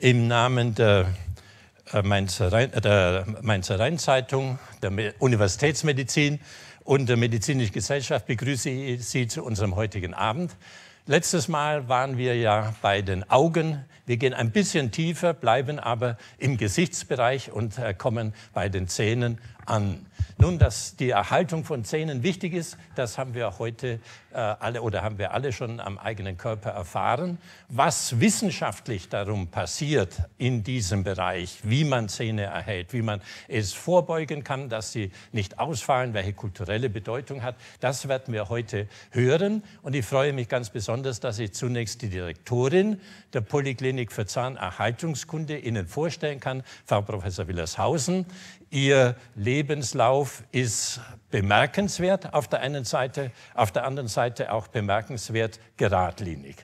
Im Namen der äh, Mainzer, Rhein, äh, der Mainzer Rheinzeitung, der Universitätsmedizin und der Medizinischen Gesellschaft begrüße ich Sie zu unserem heutigen Abend. Letztes Mal waren wir ja bei den Augen. Wir gehen ein bisschen tiefer, bleiben aber im Gesichtsbereich und äh, kommen bei den Zähnen an. Nun, dass die Erhaltung von Zähnen wichtig ist, das haben wir heute äh, alle oder haben wir alle schon am eigenen Körper erfahren. Was wissenschaftlich darum passiert in diesem Bereich, wie man Zähne erhält, wie man es vorbeugen kann, dass sie nicht ausfallen, welche kulturelle Bedeutung hat, das werden wir heute hören. Und ich freue mich ganz besonders, dass ich zunächst die Direktorin der Polyklinik für Zahnerhaltungskunde Ihnen vorstellen kann, Frau Professor Willershausen. Ihr Lebenslauf ist bemerkenswert auf der einen Seite, auf der anderen Seite auch bemerkenswert geradlinig.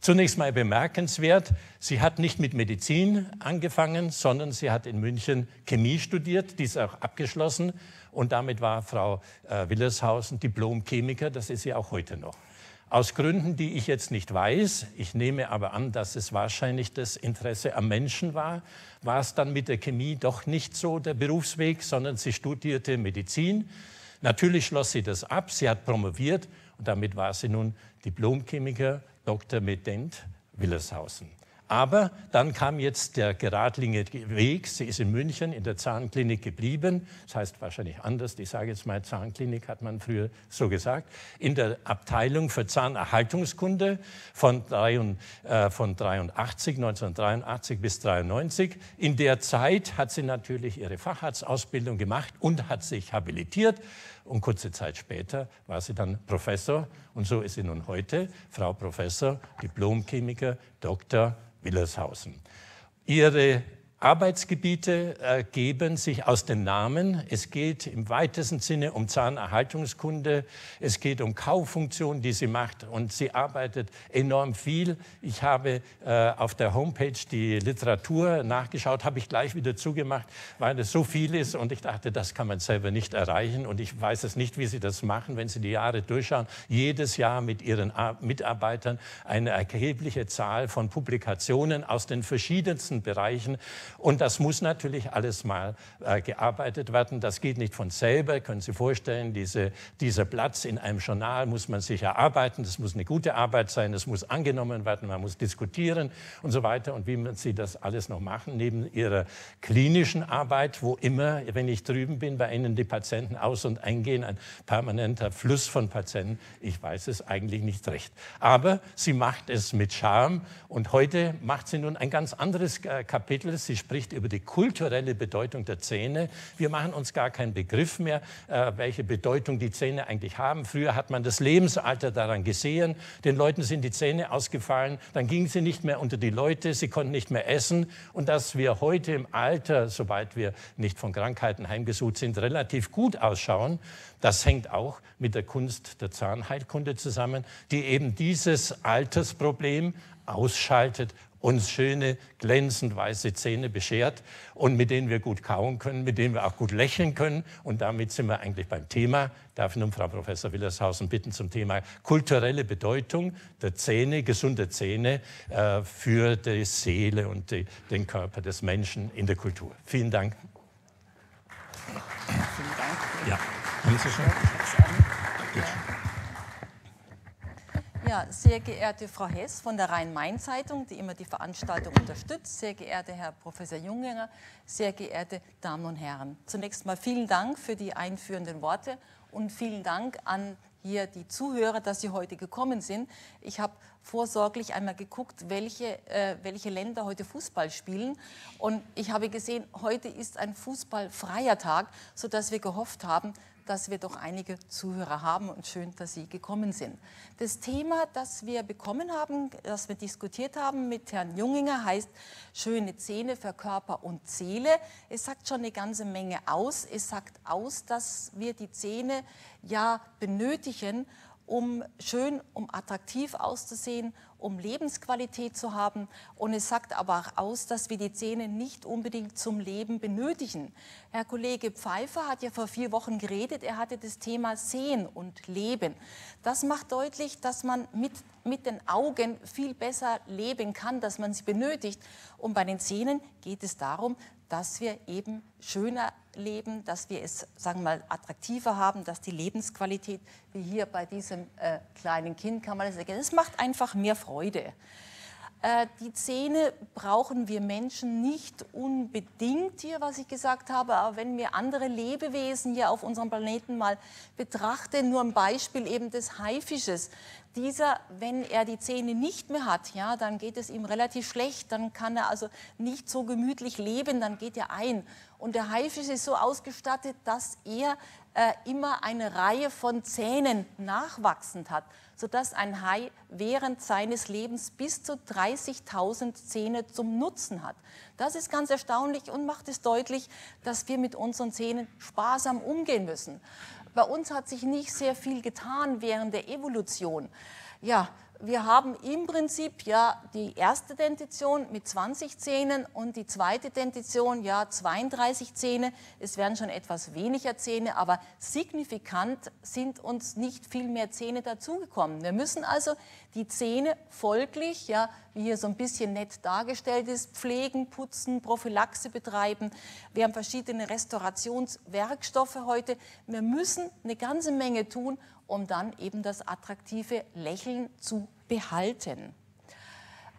Zunächst mal bemerkenswert, sie hat nicht mit Medizin angefangen, sondern sie hat in München Chemie studiert, dies auch abgeschlossen und damit war Frau äh, Willershausen Diplom-Chemiker, das ist sie auch heute noch. Aus Gründen, die ich jetzt nicht weiß, ich nehme aber an, dass es wahrscheinlich das Interesse am Menschen war, war es dann mit der Chemie doch nicht so der Berufsweg, sondern sie studierte Medizin. Natürlich schloss sie das ab, sie hat promoviert und damit war sie nun Diplomchemiker, Dr. Medent Willershausen. Aber dann kam jetzt der geradlinige Weg. Sie ist in München in der Zahnklinik geblieben. Das heißt wahrscheinlich anders. Ich sage jetzt mal Zahnklinik, hat man früher so gesagt. In der Abteilung für Zahnerhaltungskunde von, äh, von 83, 1983 bis 93. In der Zeit hat sie natürlich ihre Facharztausbildung gemacht und hat sich habilitiert. Und kurze Zeit später war sie dann Professor. Und so ist sie nun heute Frau Professor, Diplomchemiker, Doktor Willershausen. Ihre Arbeitsgebiete ergeben sich aus den Namen. Es geht im weitesten Sinne um Zahnerhaltungskunde. Es geht um Kaufunktion, die sie macht. Und sie arbeitet enorm viel. Ich habe äh, auf der Homepage die Literatur nachgeschaut, habe ich gleich wieder zugemacht, weil es so viel ist. Und ich dachte, das kann man selber nicht erreichen. Und ich weiß es nicht, wie sie das machen, wenn sie die Jahre durchschauen. Jedes Jahr mit ihren Mitarbeitern eine erhebliche Zahl von Publikationen aus den verschiedensten Bereichen. Und das muss natürlich alles mal äh, gearbeitet werden. Das geht nicht von selber. Können Sie vorstellen, diese, dieser Platz in einem Journal muss man sich erarbeiten. Das muss eine gute Arbeit sein. Das muss angenommen werden. Man muss diskutieren und so weiter. Und wie Sie das alles noch machen, neben Ihrer klinischen Arbeit, wo immer, wenn ich drüben bin, bei Ihnen die Patienten aus- und eingehen, ein permanenter Fluss von Patienten. Ich weiß es eigentlich nicht recht. Aber sie macht es mit Charme. Und heute macht sie nun ein ganz anderes äh, Kapitel. Sie spricht über die kulturelle Bedeutung der Zähne. Wir machen uns gar keinen Begriff mehr, äh, welche Bedeutung die Zähne eigentlich haben. Früher hat man das Lebensalter daran gesehen. Den Leuten sind die Zähne ausgefallen. Dann gingen sie nicht mehr unter die Leute. Sie konnten nicht mehr essen. Und dass wir heute im Alter, soweit wir nicht von Krankheiten heimgesucht sind, relativ gut ausschauen, das hängt auch mit der Kunst der Zahnheilkunde zusammen, die eben dieses Altersproblem ausschaltet uns schöne, glänzend weiße Zähne beschert und mit denen wir gut kauen können, mit denen wir auch gut lächeln können. Und damit sind wir eigentlich beim Thema. Darf ich nun Frau Professor Willershausen bitten zum Thema kulturelle Bedeutung der Zähne, gesunde Zähne äh, für die Seele und die, den Körper des Menschen in der Kultur. Vielen Dank. Vielen Dank. Ja, haben Sie schon? Ja, sehr geehrte Frau Hess von der Rhein-Main-Zeitung, die immer die Veranstaltung unterstützt, sehr geehrter Herr Professor Junginger, sehr geehrte Damen und Herren. Zunächst mal vielen Dank für die einführenden Worte und vielen Dank an hier die Zuhörer, dass Sie heute gekommen sind. Ich habe vorsorglich einmal geguckt, welche, äh, welche Länder heute Fußball spielen. Und ich habe gesehen, heute ist ein fußballfreier Tag, sodass wir gehofft haben, dass wir doch einige Zuhörer haben und schön, dass Sie gekommen sind. Das Thema, das wir bekommen haben, das wir diskutiert haben mit Herrn Junginger, heißt schöne Zähne für Körper und Seele. Es sagt schon eine ganze Menge aus. Es sagt aus, dass wir die Zähne ja benötigen, um schön, um attraktiv auszusehen, um Lebensqualität zu haben. Und es sagt aber auch aus, dass wir die Zähne nicht unbedingt zum Leben benötigen. Herr Kollege Pfeiffer hat ja vor vier Wochen geredet. Er hatte das Thema Sehen und Leben. Das macht deutlich, dass man mit mit den Augen viel besser leben kann, dass man sie benötigt. Und bei den Zähnen geht es darum, dass wir eben schöner leben, dass wir es, sagen wir mal, attraktiver haben, dass die Lebensqualität, wie hier bei diesem äh, kleinen Kind, kann man das erkennen, es macht einfach mehr Freude. Äh, die Zähne brauchen wir Menschen nicht unbedingt hier, was ich gesagt habe, aber wenn wir andere Lebewesen hier auf unserem Planeten mal betrachten, nur ein Beispiel eben des Haifisches. Dieser, wenn er die Zähne nicht mehr hat, ja, dann geht es ihm relativ schlecht, dann kann er also nicht so gemütlich leben, dann geht er ein. Und der Haifisch ist so ausgestattet, dass er äh, immer eine Reihe von Zähnen nachwachsend hat, sodass ein Hai während seines Lebens bis zu 30.000 Zähne zum Nutzen hat. Das ist ganz erstaunlich und macht es deutlich, dass wir mit unseren Zähnen sparsam umgehen müssen. Bei uns hat sich nicht sehr viel getan während der Evolution. Ja, wir haben im Prinzip ja die erste Dentition mit 20 Zähnen und die zweite Dentition ja 32 Zähne. Es werden schon etwas weniger Zähne, aber signifikant sind uns nicht viel mehr Zähne dazugekommen. Wir müssen also die Zähne folglich, ja, wie hier so ein bisschen nett dargestellt ist, pflegen, putzen, Prophylaxe betreiben. Wir haben verschiedene Restaurationswerkstoffe heute. Wir müssen eine ganze Menge tun, um dann eben das attraktive Lächeln zu behalten.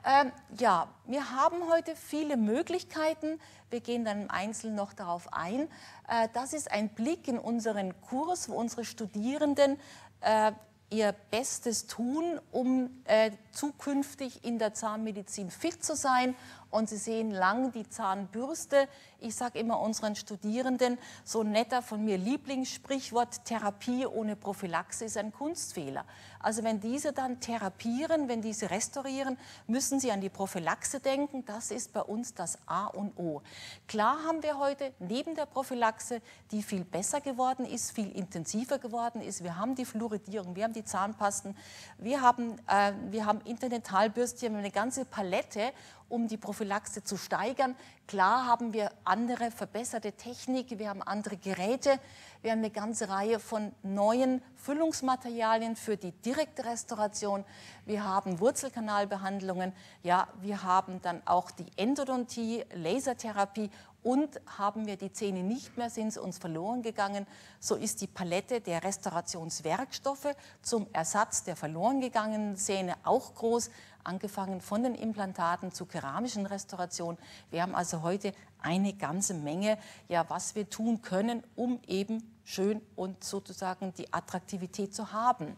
Ähm, ja, wir haben heute viele Möglichkeiten. Wir gehen dann im Einzelnen noch darauf ein. Äh, das ist ein Blick in unseren Kurs, wo unsere Studierenden äh, ihr Bestes tun, um äh, zukünftig in der Zahnmedizin fit zu sein. Und Sie sehen lang die Zahnbürste. Ich sage immer unseren Studierenden, so ein netter von mir Lieblingssprichwort, Therapie ohne Prophylaxe ist ein Kunstfehler. Also wenn diese dann therapieren, wenn diese restaurieren, müssen sie an die Prophylaxe denken. Das ist bei uns das A und O. Klar haben wir heute neben der Prophylaxe, die viel besser geworden ist, viel intensiver geworden ist. Wir haben die Fluoridierung, wir haben die Zahnpasten, wir haben, äh, wir haben Interdentalbürstchen, eine ganze Palette um die Prophylaxe zu steigern. Klar haben wir andere verbesserte Technik, wir haben andere Geräte, wir haben eine ganze Reihe von neuen Füllungsmaterialien für die direkte Restauration. Wir haben Wurzelkanalbehandlungen, ja, wir haben dann auch die Endodontie, Lasertherapie und haben wir die Zähne nicht mehr, sind sie uns verloren gegangen, so ist die Palette der Restaurationswerkstoffe zum Ersatz der verloren gegangenen Zähne auch groß angefangen von den Implantaten zu keramischen Restaurationen. Wir haben also heute eine ganze Menge, ja, was wir tun können, um eben schön und sozusagen die Attraktivität zu haben.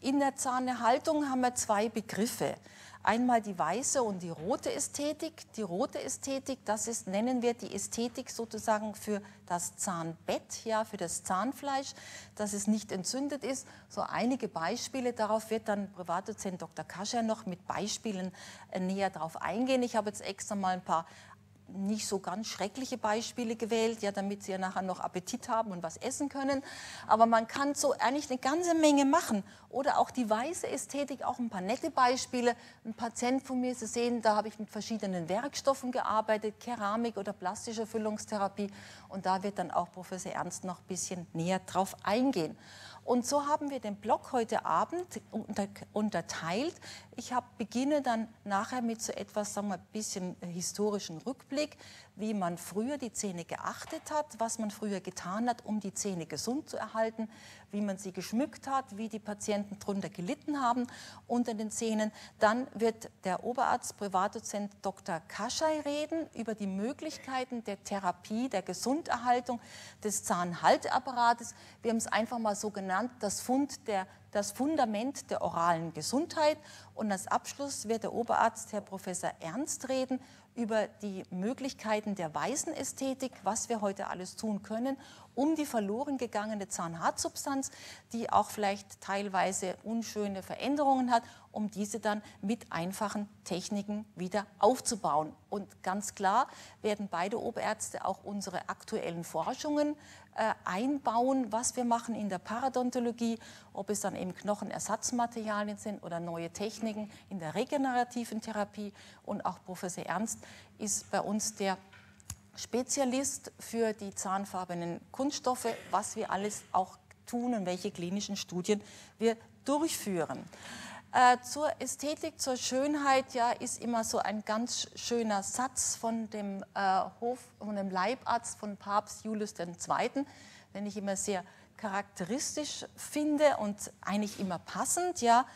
In der Zahnerhaltung haben wir zwei Begriffe. Einmal die weiße und die rote Ästhetik. Die rote Ästhetik, das ist, nennen wir die Ästhetik sozusagen für das Zahnbett, ja, für das Zahnfleisch, dass es nicht entzündet ist. So einige Beispiele, darauf wird dann Privatdozent Dr. Kascher noch mit Beispielen äh, näher darauf eingehen. Ich habe jetzt extra mal ein paar nicht so ganz schreckliche Beispiele gewählt, ja, damit Sie ja nachher noch Appetit haben und was essen können. Aber man kann so eigentlich eine ganze Menge machen. Oder auch die weiße Ästhetik, auch ein paar nette Beispiele. Ein Patient von mir, Sie sehen, da habe ich mit verschiedenen Werkstoffen gearbeitet, Keramik oder plastische Füllungstherapie. Und da wird dann auch Professor Ernst noch ein bisschen näher drauf eingehen. Und so haben wir den Blog heute Abend unterteilt. Ich hab, beginne dann nachher mit so etwas, sagen wir, ein bisschen historischen Rückblick wie man früher die Zähne geachtet hat, was man früher getan hat, um die Zähne gesund zu erhalten, wie man sie geschmückt hat, wie die Patienten darunter gelitten haben unter den Zähnen. Dann wird der Oberarzt, Privatdozent Dr. Kaschai reden über die Möglichkeiten der Therapie, der Gesunderhaltung des Zahnhalteapparates. Wir haben es einfach mal so genannt, das, Fund der, das Fundament der oralen Gesundheit. Und als Abschluss wird der Oberarzt, Herr Professor Ernst, reden über die Möglichkeiten der weißen Ästhetik, was wir heute alles tun können, um die verloren gegangene Zahnhartsubstanz, die auch vielleicht teilweise unschöne Veränderungen hat, um diese dann mit einfachen Techniken wieder aufzubauen. Und ganz klar werden beide Oberärzte auch unsere aktuellen Forschungen äh, einbauen, was wir machen in der Paradontologie, ob es dann eben Knochenersatzmaterialien sind oder neue Techniken in der regenerativen Therapie. Und auch Professor Ernst ist bei uns der Spezialist für die zahnfarbenen Kunststoffe, was wir alles auch tun und welche klinischen Studien wir durchführen. Äh, zur Ästhetik, zur Schönheit, ja, ist immer so ein ganz schöner Satz von dem äh, Hof, von dem Leibarzt von Papst Julius II., den ich immer sehr charakteristisch finde und eigentlich immer passend, ja.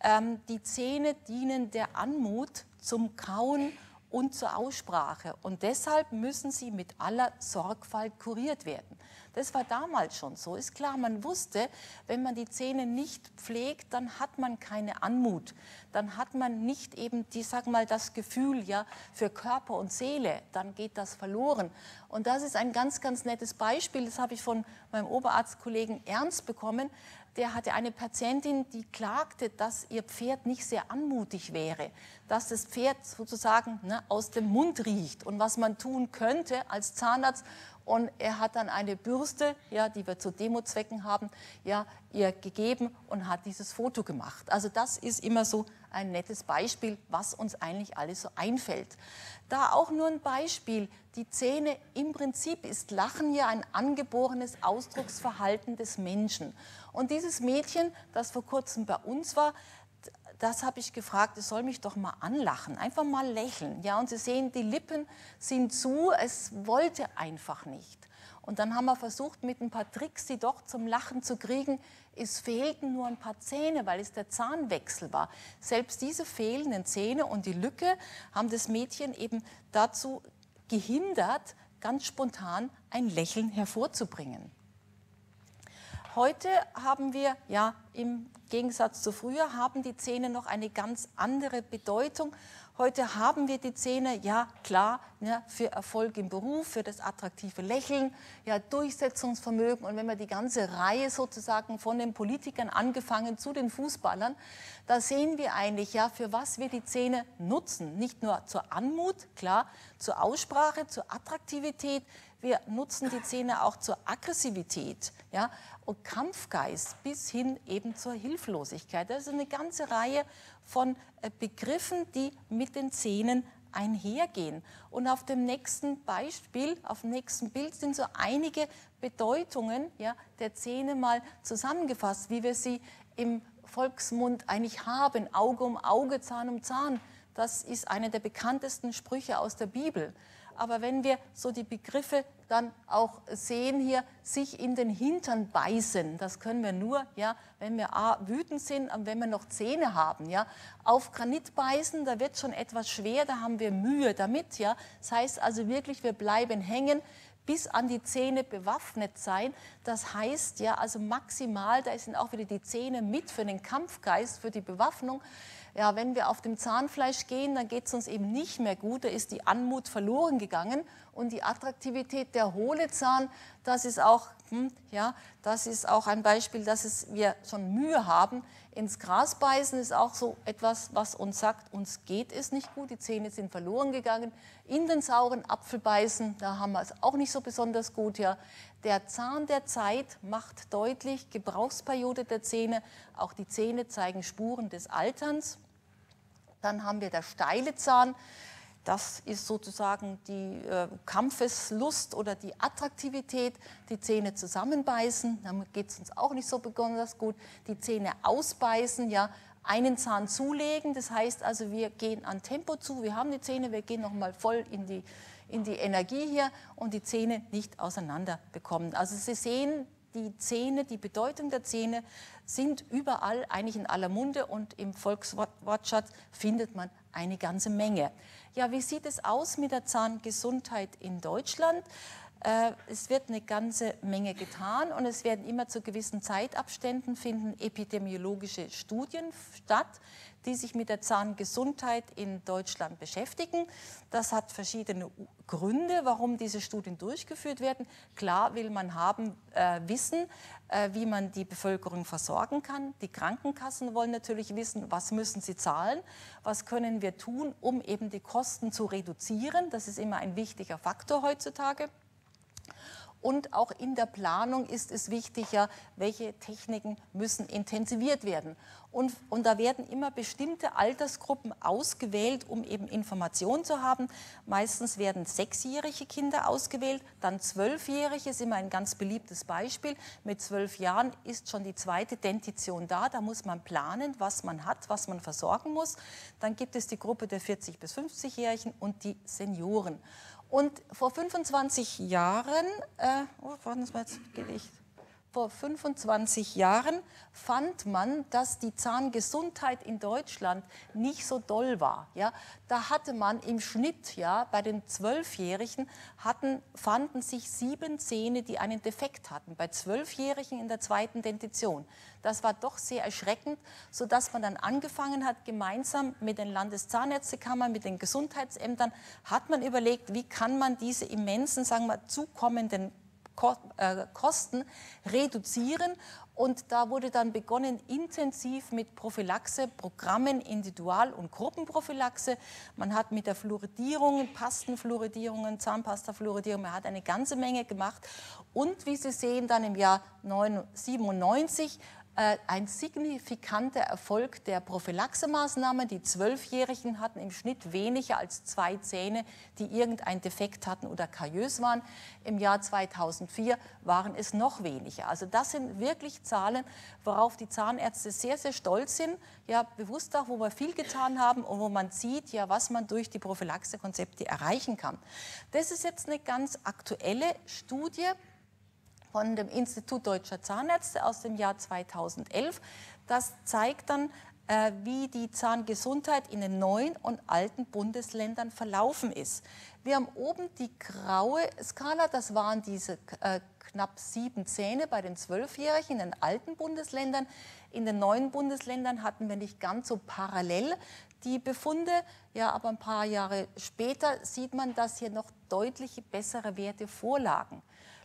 Ähm, die Zähne dienen der Anmut zum Kauen und zur Aussprache und deshalb müssen sie mit aller Sorgfalt kuriert werden. Das war damals schon so. Ist klar, man wusste, wenn man die Zähne nicht pflegt, dann hat man keine Anmut. Dann hat man nicht eben, die, sag mal, das Gefühl ja, für Körper und Seele. Dann geht das verloren. Und das ist ein ganz, ganz nettes Beispiel. Das habe ich von meinem Oberarztkollegen Ernst bekommen der hatte eine Patientin, die klagte, dass ihr Pferd nicht sehr anmutig wäre, dass das Pferd sozusagen ne, aus dem Mund riecht und was man tun könnte als Zahnarzt, und er hat dann eine Bürste, ja, die wir zu Demozwecken haben, ja, ihr gegeben und hat dieses Foto gemacht. Also das ist immer so ein nettes Beispiel, was uns eigentlich alles so einfällt. Da auch nur ein Beispiel. Die Zähne, im Prinzip ist Lachen ja ein angeborenes Ausdrucksverhalten des Menschen. Und dieses Mädchen, das vor kurzem bei uns war, das habe ich gefragt, es soll mich doch mal anlachen, einfach mal lächeln. Ja, und Sie sehen, die Lippen sind zu, es wollte einfach nicht. Und dann haben wir versucht, mit ein paar Tricks sie doch zum Lachen zu kriegen. Es fehlten nur ein paar Zähne, weil es der Zahnwechsel war. Selbst diese fehlenden Zähne und die Lücke haben das Mädchen eben dazu gehindert, ganz spontan ein Lächeln hervorzubringen. Heute haben wir, ja, im Gegensatz zu früher, haben die Zähne noch eine ganz andere Bedeutung. Heute haben wir die Zähne, ja klar, ja, für Erfolg im Beruf, für das attraktive Lächeln, ja, Durchsetzungsvermögen. Und wenn wir die ganze Reihe sozusagen von den Politikern angefangen zu den Fußballern, da sehen wir eigentlich, ja, für was wir die Zähne nutzen. Nicht nur zur Anmut, klar, zur Aussprache, zur Attraktivität, wir nutzen die Zähne auch zur Aggressivität ja, und Kampfgeist bis hin eben zur Hilflosigkeit. Das ist eine ganze Reihe von äh, Begriffen, die mit den Zähnen einhergehen. Und auf dem nächsten Beispiel, auf dem nächsten Bild sind so einige Bedeutungen ja, der Zähne mal zusammengefasst, wie wir sie im Volksmund eigentlich haben. Auge um Auge, Zahn um Zahn. Das ist einer der bekanntesten Sprüche aus der Bibel. Aber wenn wir so die Begriffe dann auch sehen hier, sich in den Hintern beißen, das können wir nur, ja, wenn wir A, wütend sind und wenn wir noch Zähne haben. Ja. Auf Granit beißen, da wird schon etwas schwer, da haben wir Mühe damit. Ja. Das heißt also wirklich, wir bleiben hängen bis an die Zähne bewaffnet sein. Das heißt ja, also maximal, da sind auch wieder die Zähne mit für den Kampfgeist, für die Bewaffnung. Ja, wenn wir auf dem Zahnfleisch gehen, dann geht es uns eben nicht mehr gut. Da ist die Anmut verloren gegangen und die Attraktivität der hohle Zahn, das ist auch, hm, ja, das ist auch ein Beispiel, dass es, wir schon Mühe haben. Ins Gras beißen ist auch so etwas, was uns sagt, uns geht es nicht gut, die Zähne sind verloren gegangen. In den sauren Apfel beißen, da haben wir es auch nicht so besonders gut. Ja. Der Zahn der Zeit macht deutlich, Gebrauchsperiode der Zähne, auch die Zähne zeigen Spuren des Alterns. Dann haben wir der steile Zahn. Das ist sozusagen die äh, Kampfeslust oder die Attraktivität, die Zähne zusammenbeißen. Damit geht es uns auch nicht so besonders gut. Die Zähne ausbeißen, ja, einen Zahn zulegen. Das heißt also, wir gehen an Tempo zu. Wir haben die Zähne, wir gehen nochmal voll in die in die Energie hier und die Zähne nicht auseinander bekommen. Also Sie sehen, die Zähne, die Bedeutung der Zähne sind überall, eigentlich in aller Munde und im Volkswortschatz findet man eine ganze Menge. Ja, wie sieht es aus mit der Zahngesundheit in Deutschland? Äh, es wird eine ganze Menge getan und es werden immer zu gewissen Zeitabständen finden epidemiologische Studien statt, die sich mit der Zahngesundheit in Deutschland beschäftigen. Das hat verschiedene Gründe, warum diese Studien durchgeführt werden. Klar will man haben, äh, wissen, äh, wie man die Bevölkerung versorgen kann. Die Krankenkassen wollen natürlich wissen, was müssen sie zahlen, was können wir tun, um eben die Kosten zu reduzieren. Das ist immer ein wichtiger Faktor heutzutage. Und auch in der Planung ist es wichtig, ja, welche Techniken müssen intensiviert werden. Und, und da werden immer bestimmte Altersgruppen ausgewählt, um eben Informationen zu haben. Meistens werden sechsjährige Kinder ausgewählt, dann zwölfjährige ist immer ein ganz beliebtes Beispiel. Mit zwölf Jahren ist schon die zweite Dentition da. Da muss man planen, was man hat, was man versorgen muss. Dann gibt es die Gruppe der 40- bis 50-Jährigen und die Senioren. Und vor 25 Jahren, äh, oh, Sie mal, jetzt gehe ich vor 25 Jahren fand man, dass die Zahngesundheit in Deutschland nicht so doll war. Ja, da hatte man im Schnitt, ja, bei den Zwölfjährigen hatten, fanden sich sieben Zähne, die einen Defekt hatten. Bei Zwölfjährigen in der zweiten Dentition. Das war doch sehr erschreckend, sodass man dann angefangen hat, gemeinsam mit den Landeszahnärztekammern, mit den Gesundheitsämtern, hat man überlegt, wie kann man diese immensen, sagen wir, zukommenden Kosten reduzieren. Und da wurde dann begonnen, intensiv mit Prophylaxe-Programmen, Individual- und Gruppenprophylaxe. Man hat mit der Fluoridierung, Pastenfluoridierungen, Zahnpastafluoridierung, man hat eine ganze Menge gemacht. Und wie Sie sehen, dann im Jahr 1997 äh, ein signifikanter Erfolg der Prophylaxemaßnahmen. Die Zwölfjährigen hatten im Schnitt weniger als zwei Zähne, die irgendein Defekt hatten oder kariös waren. Im Jahr 2004 waren es noch weniger. Also das sind wirklich Zahlen, worauf die Zahnärzte sehr, sehr stolz sind. Ja, bewusst auch, wo wir viel getan haben und wo man sieht, ja, was man durch die Prophylaxekonzepte erreichen kann. Das ist jetzt eine ganz aktuelle Studie von dem Institut Deutscher Zahnärzte aus dem Jahr 2011. Das zeigt dann, äh, wie die Zahngesundheit in den neuen und alten Bundesländern verlaufen ist. Wir haben oben die graue Skala, das waren diese äh, knapp sieben Zähne bei den Zwölfjährigen in den alten Bundesländern. In den neuen Bundesländern hatten wir nicht ganz so parallel die Befunde. Ja, aber ein paar Jahre später sieht man, dass hier noch deutliche bessere Werte vorlagen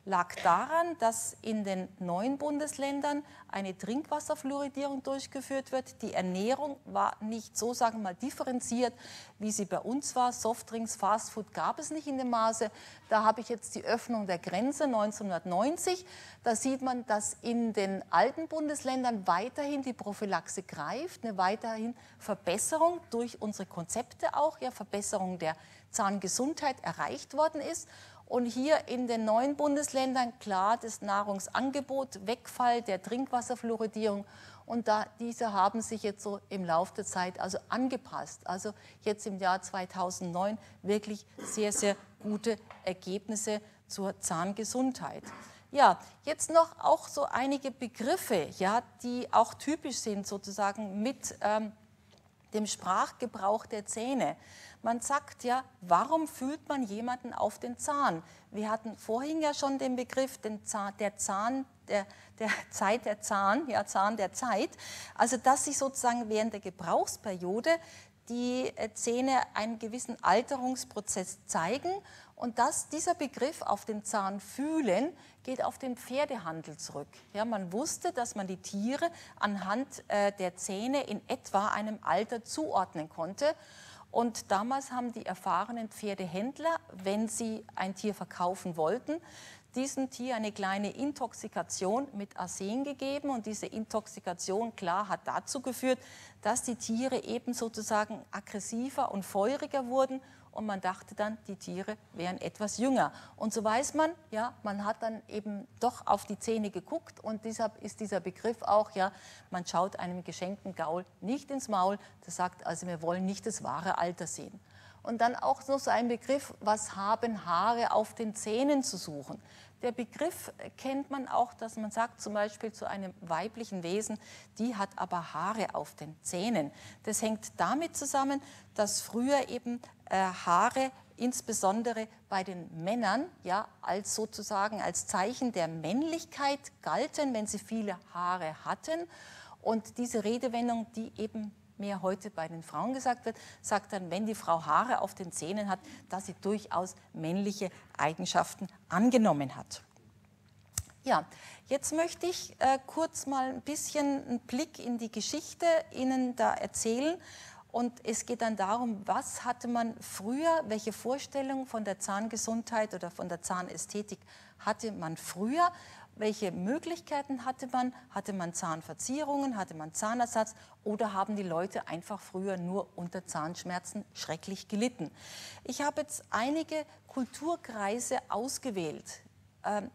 lag daran, dass in den neuen Bundesländern eine Trinkwasserfluoridierung durchgeführt wird. Die Ernährung war nicht so, sagen wir mal, differenziert, wie sie bei uns war. Softdrinks, Fastfood gab es nicht in dem Maße. Da habe ich jetzt die Öffnung der Grenze 1990. Da sieht man, dass in den alten Bundesländern weiterhin die Prophylaxe greift, eine weiterhin Verbesserung durch unsere Konzepte auch, ja, Verbesserung der Zahngesundheit erreicht worden ist. Und hier in den neuen Bundesländern klar das Nahrungsangebot, Wegfall der Trinkwasserfluoridierung. Und da, diese haben sich jetzt so im Laufe der Zeit also angepasst. Also jetzt im Jahr 2009 wirklich sehr, sehr gute Ergebnisse zur Zahngesundheit. Ja, jetzt noch auch so einige Begriffe, ja, die auch typisch sind sozusagen mit ähm, dem Sprachgebrauch der Zähne. Man sagt ja, warum fühlt man jemanden auf den Zahn? Wir hatten vorhin ja schon den Begriff den Zahn, der Zahn der, der Zeit der Zahn, ja Zahn der Zeit. Also dass sich sozusagen während der Gebrauchsperiode die äh, Zähne einen gewissen Alterungsprozess zeigen und dass dieser Begriff auf den Zahn fühlen geht auf den Pferdehandel zurück. Ja, man wusste, dass man die Tiere anhand äh, der Zähne in etwa einem Alter zuordnen konnte. Und damals haben die erfahrenen Pferdehändler, wenn sie ein Tier verkaufen wollten, diesem Tier eine kleine Intoxikation mit Arsen gegeben. Und diese Intoxikation, klar, hat dazu geführt, dass die Tiere eben sozusagen aggressiver und feuriger wurden und man dachte dann, die Tiere wären etwas jünger. Und so weiß man, ja, man hat dann eben doch auf die Zähne geguckt und deshalb ist dieser Begriff auch, ja, man schaut einem geschenkten Gaul nicht ins Maul. Das sagt also, wir wollen nicht das wahre Alter sehen. Und dann auch noch so ein Begriff, was haben Haare auf den Zähnen zu suchen? Der Begriff kennt man auch, dass man sagt zum Beispiel zu einem weiblichen Wesen, die hat aber Haare auf den Zähnen. Das hängt damit zusammen, dass früher eben äh, Haare insbesondere bei den Männern ja als sozusagen als Zeichen der Männlichkeit galten, wenn sie viele Haare hatten. Und diese Redewendung, die eben mehr heute bei den Frauen gesagt wird, sagt dann, wenn die Frau Haare auf den Zähnen hat, dass sie durchaus männliche Eigenschaften angenommen hat. Ja, jetzt möchte ich äh, kurz mal ein bisschen einen Blick in die Geschichte Ihnen da erzählen. Und es geht dann darum, was hatte man früher, welche Vorstellung von der Zahngesundheit oder von der Zahnästhetik hatte man früher, welche Möglichkeiten hatte man? Hatte man Zahnverzierungen, hatte man Zahnersatz oder haben die Leute einfach früher nur unter Zahnschmerzen schrecklich gelitten? Ich habe jetzt einige Kulturkreise ausgewählt. Ähm,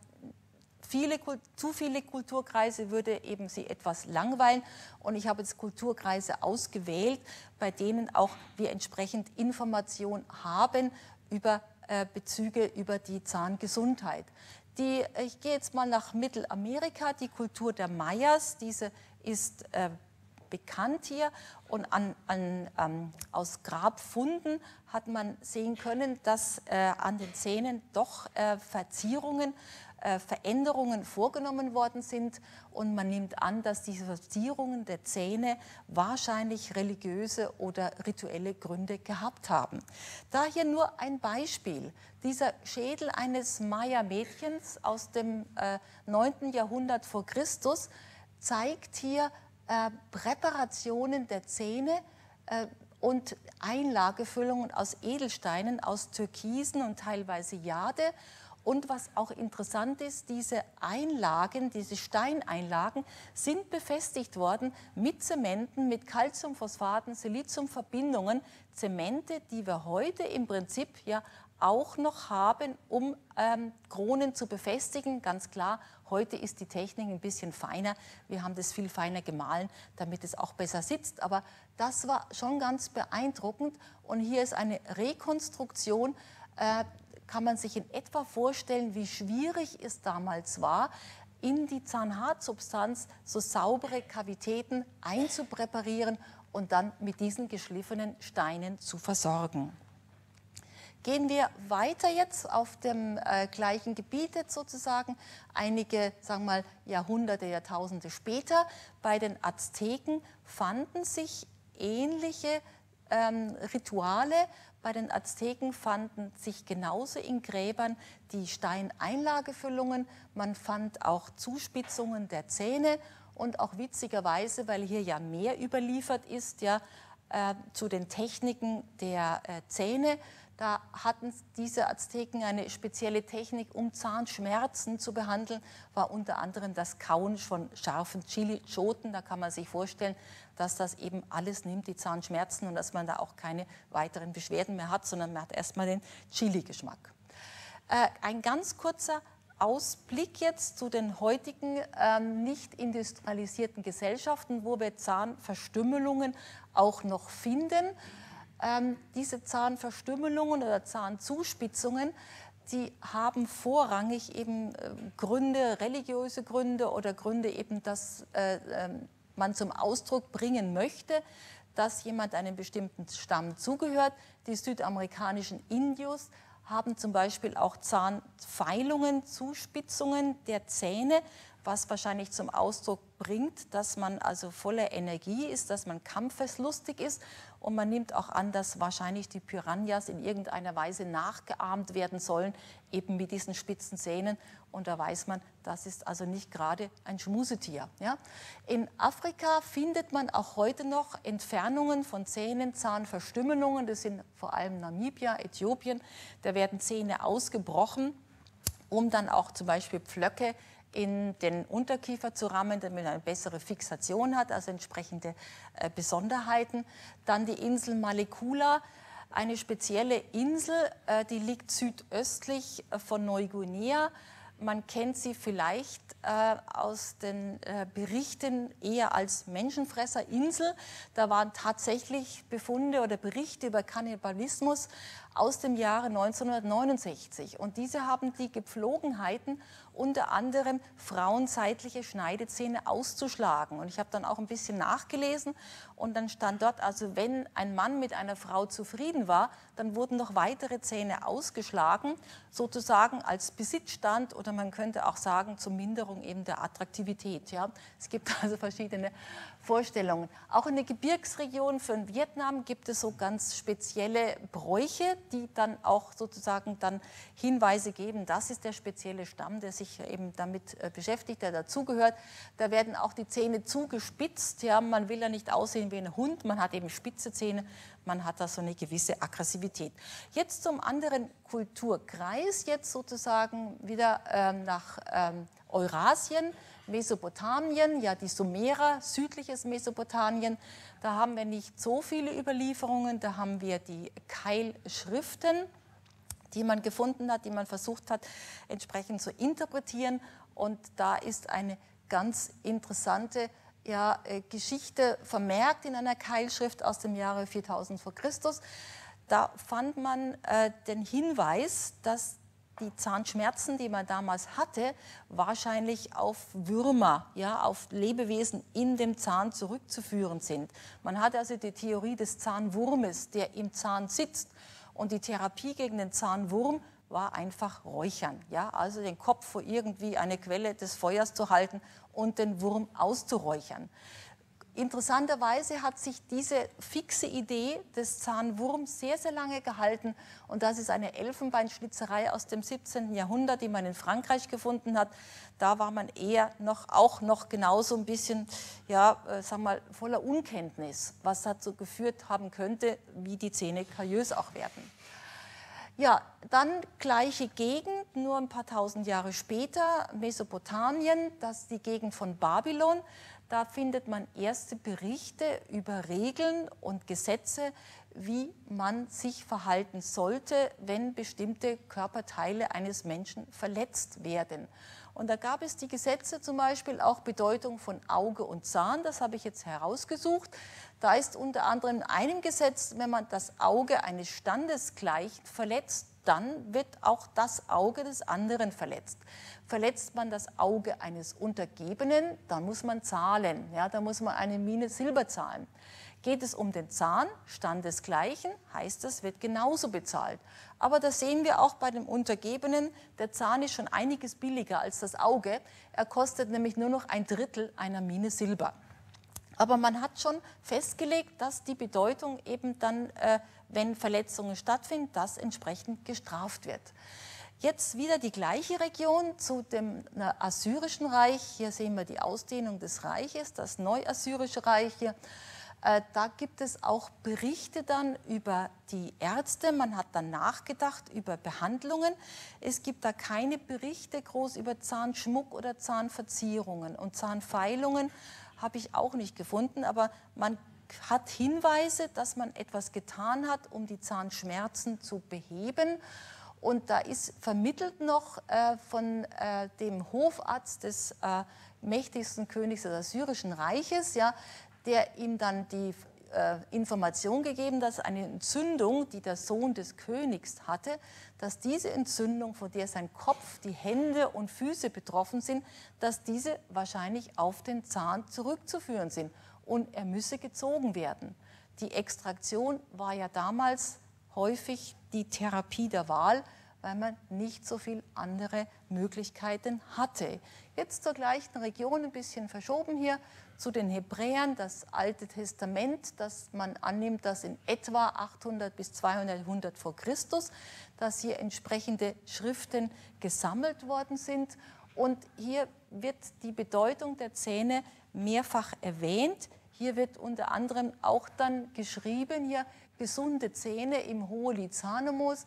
viele, zu viele Kulturkreise würde eben sie etwas langweilen. Und ich habe jetzt Kulturkreise ausgewählt, bei denen auch wir entsprechend Information haben über äh, Bezüge über die Zahngesundheit. Die, ich gehe jetzt mal nach Mittelamerika, die Kultur der Mayas, diese ist äh, bekannt hier. Und an, an, ähm, aus Grabfunden hat man sehen können, dass äh, an den Zähnen doch äh, Verzierungen äh, Veränderungen vorgenommen worden sind. Und man nimmt an, dass diese Verzierungen der Zähne wahrscheinlich religiöse oder rituelle Gründe gehabt haben. Daher nur ein Beispiel. Dieser Schädel eines Maya-Mädchens aus dem äh, 9. Jahrhundert vor Christus zeigt hier äh, Präparationen der Zähne äh, und Einlagefüllungen aus Edelsteinen, aus Türkisen und teilweise Jade und was auch interessant ist, diese Einlagen, diese Steineinlagen sind befestigt worden mit Zementen, mit Calciumphosphaten, Siliziumverbindungen, Zemente, die wir heute im Prinzip ja auch noch haben, um ähm, Kronen zu befestigen. Ganz klar, heute ist die Technik ein bisschen feiner. Wir haben das viel feiner gemahlen, damit es auch besser sitzt. Aber das war schon ganz beeindruckend. Und hier ist eine Rekonstruktion äh, kann man sich in etwa vorstellen, wie schwierig es damals war, in die Zahnhartsubstanz so saubere Kavitäten einzupräparieren und dann mit diesen geschliffenen Steinen zu versorgen. Gehen wir weiter jetzt auf dem äh, gleichen Gebiet jetzt sozusagen, einige sagen wir mal, Jahrhunderte, Jahrtausende später. Bei den Azteken fanden sich ähnliche ähm, Rituale, bei den Azteken fanden sich genauso in Gräbern die Steineinlagefüllungen. Man fand auch Zuspitzungen der Zähne und auch witzigerweise, weil hier ja mehr überliefert ist, ja, äh, zu den Techniken der äh, Zähne, da hatten diese Azteken eine spezielle Technik, um Zahnschmerzen zu behandeln, war unter anderem das Kauen von scharfen Chili-Schoten. Da kann man sich vorstellen, dass das eben alles nimmt, die Zahnschmerzen, und dass man da auch keine weiteren Beschwerden mehr hat, sondern man hat erstmal den Chili-Geschmack. Äh, ein ganz kurzer Ausblick jetzt zu den heutigen ähm, nicht industrialisierten Gesellschaften, wo wir Zahnverstümmelungen auch noch finden ähm, diese Zahnverstümmelungen oder Zahnzuspitzungen, die haben vorrangig eben äh, Gründe, religiöse Gründe oder Gründe eben, dass äh, äh, man zum Ausdruck bringen möchte, dass jemand einem bestimmten Stamm zugehört. Die südamerikanischen Indios haben zum Beispiel auch Zahnfeilungen, Zuspitzungen der Zähne, was wahrscheinlich zum Ausdruck bringt, dass man also voller Energie ist, dass man kampfeslustig ist und man nimmt auch an, dass wahrscheinlich die Piranhas in irgendeiner Weise nachgeahmt werden sollen, eben mit diesen spitzen Zähnen. Und da weiß man, das ist also nicht gerade ein Schmusetier. Ja? In Afrika findet man auch heute noch Entfernungen von Zähnen, Zahnverstümmelungen. Das sind vor allem Namibia, Äthiopien. Da werden Zähne ausgebrochen, um dann auch zum Beispiel Pflöcke in den Unterkiefer zu rammen, damit er eine bessere Fixation hat, also entsprechende äh, Besonderheiten. Dann die Insel Malekula, eine spezielle Insel, äh, die liegt südöstlich äh, von Neuguinea. Man kennt sie vielleicht äh, aus den äh, Berichten eher als Menschenfresserinsel. Da waren tatsächlich Befunde oder Berichte über Kannibalismus aus dem Jahre 1969. Und diese haben die Gepflogenheiten, unter anderem Frauen seitliche Schneidezähne auszuschlagen. Und ich habe dann auch ein bisschen nachgelesen und dann stand dort, also wenn ein Mann mit einer Frau zufrieden war, dann wurden noch weitere Zähne ausgeschlagen, sozusagen als Besitzstand oder man könnte auch sagen zur Minderung eben der Attraktivität. Ja. Es gibt also verschiedene Vorstellungen. Auch in der Gebirgsregion von Vietnam gibt es so ganz spezielle Bräuche, die dann auch sozusagen dann Hinweise geben, das ist der spezielle Stamm, der sich eben damit äh, beschäftigt, der dazugehört. Da werden auch die Zähne zugespitzt. Ja, man will ja nicht aussehen wie ein Hund, man hat eben spitze Zähne, man hat da so eine gewisse Aggressivität. Jetzt zum anderen Kulturkreis, jetzt sozusagen wieder ähm, nach ähm, Eurasien. Mesopotamien, ja die Sumerer, südliches Mesopotamien. Da haben wir nicht so viele Überlieferungen, da haben wir die Keilschriften, die man gefunden hat, die man versucht hat entsprechend zu interpretieren. Und da ist eine ganz interessante ja, äh, Geschichte vermerkt in einer Keilschrift aus dem Jahre 4000 vor Christus. Da fand man äh, den Hinweis, dass die Zahnschmerzen, die man damals hatte, wahrscheinlich auf Würmer, ja, auf Lebewesen in dem Zahn zurückzuführen sind. Man hat also die Theorie des Zahnwurmes, der im Zahn sitzt. Und die Therapie gegen den Zahnwurm war einfach Räuchern. Ja? Also den Kopf vor irgendwie eine Quelle des Feuers zu halten und den Wurm auszuräuchern. Interessanterweise hat sich diese fixe Idee des Zahnwurms sehr, sehr lange gehalten. Und das ist eine Elfenbeinschnitzerei aus dem 17. Jahrhundert, die man in Frankreich gefunden hat. Da war man eher noch, auch noch genauso ein bisschen, ja, äh, sag mal, voller Unkenntnis, was dazu geführt haben könnte, wie die Zähne kariös auch werden. Ja, dann gleiche Gegend, nur ein paar tausend Jahre später, Mesopotamien, das ist die Gegend von Babylon. Da findet man erste Berichte über Regeln und Gesetze, wie man sich verhalten sollte, wenn bestimmte Körperteile eines Menschen verletzt werden. Und da gab es die Gesetze zum Beispiel auch Bedeutung von Auge und Zahn, das habe ich jetzt herausgesucht. Da ist unter anderem in einem Gesetz, wenn man das Auge eines Standesgleichen verletzt, dann wird auch das Auge des anderen verletzt. Verletzt man das Auge eines Untergebenen, dann muss man zahlen. Ja, da muss man eine Mine Silber zahlen. Geht es um den Zahn, Standesgleichen, heißt das, wird genauso bezahlt. Aber das sehen wir auch bei dem Untergebenen. Der Zahn ist schon einiges billiger als das Auge. Er kostet nämlich nur noch ein Drittel einer Mine Silber. Aber man hat schon festgelegt, dass die Bedeutung eben dann, äh, wenn Verletzungen stattfinden, das entsprechend gestraft wird. Jetzt wieder die gleiche Region zu dem Assyrischen Reich. Hier sehen wir die Ausdehnung des Reiches, das Neuassyrische Reich hier. Äh, da gibt es auch Berichte dann über die Ärzte. Man hat dann nachgedacht über Behandlungen. Es gibt da keine Berichte groß über Zahnschmuck oder Zahnverzierungen und Zahnfeilungen habe ich auch nicht gefunden, aber man hat Hinweise, dass man etwas getan hat, um die Zahnschmerzen zu beheben. Und da ist vermittelt noch äh, von äh, dem Hofarzt des äh, mächtigsten Königs des Assyrischen Reiches, ja, der ihm dann die äh, Information gegeben, dass eine Entzündung, die der Sohn des Königs hatte, dass diese Entzündung, von der sein Kopf, die Hände und Füße betroffen sind, dass diese wahrscheinlich auf den Zahn zurückzuführen sind und er müsse gezogen werden. Die Extraktion war ja damals häufig die Therapie der Wahl, weil man nicht so viele andere Möglichkeiten hatte. Jetzt zur gleichen Region, ein bisschen verschoben hier, zu den Hebräern, das Alte Testament, das man annimmt, dass in etwa 800 bis 200 vor Christus, dass hier entsprechende Schriften gesammelt worden sind. Und hier wird die Bedeutung der Zähne mehrfach erwähnt. Hier wird unter anderem auch dann geschrieben, hier gesunde Zähne im Hohelizanomos.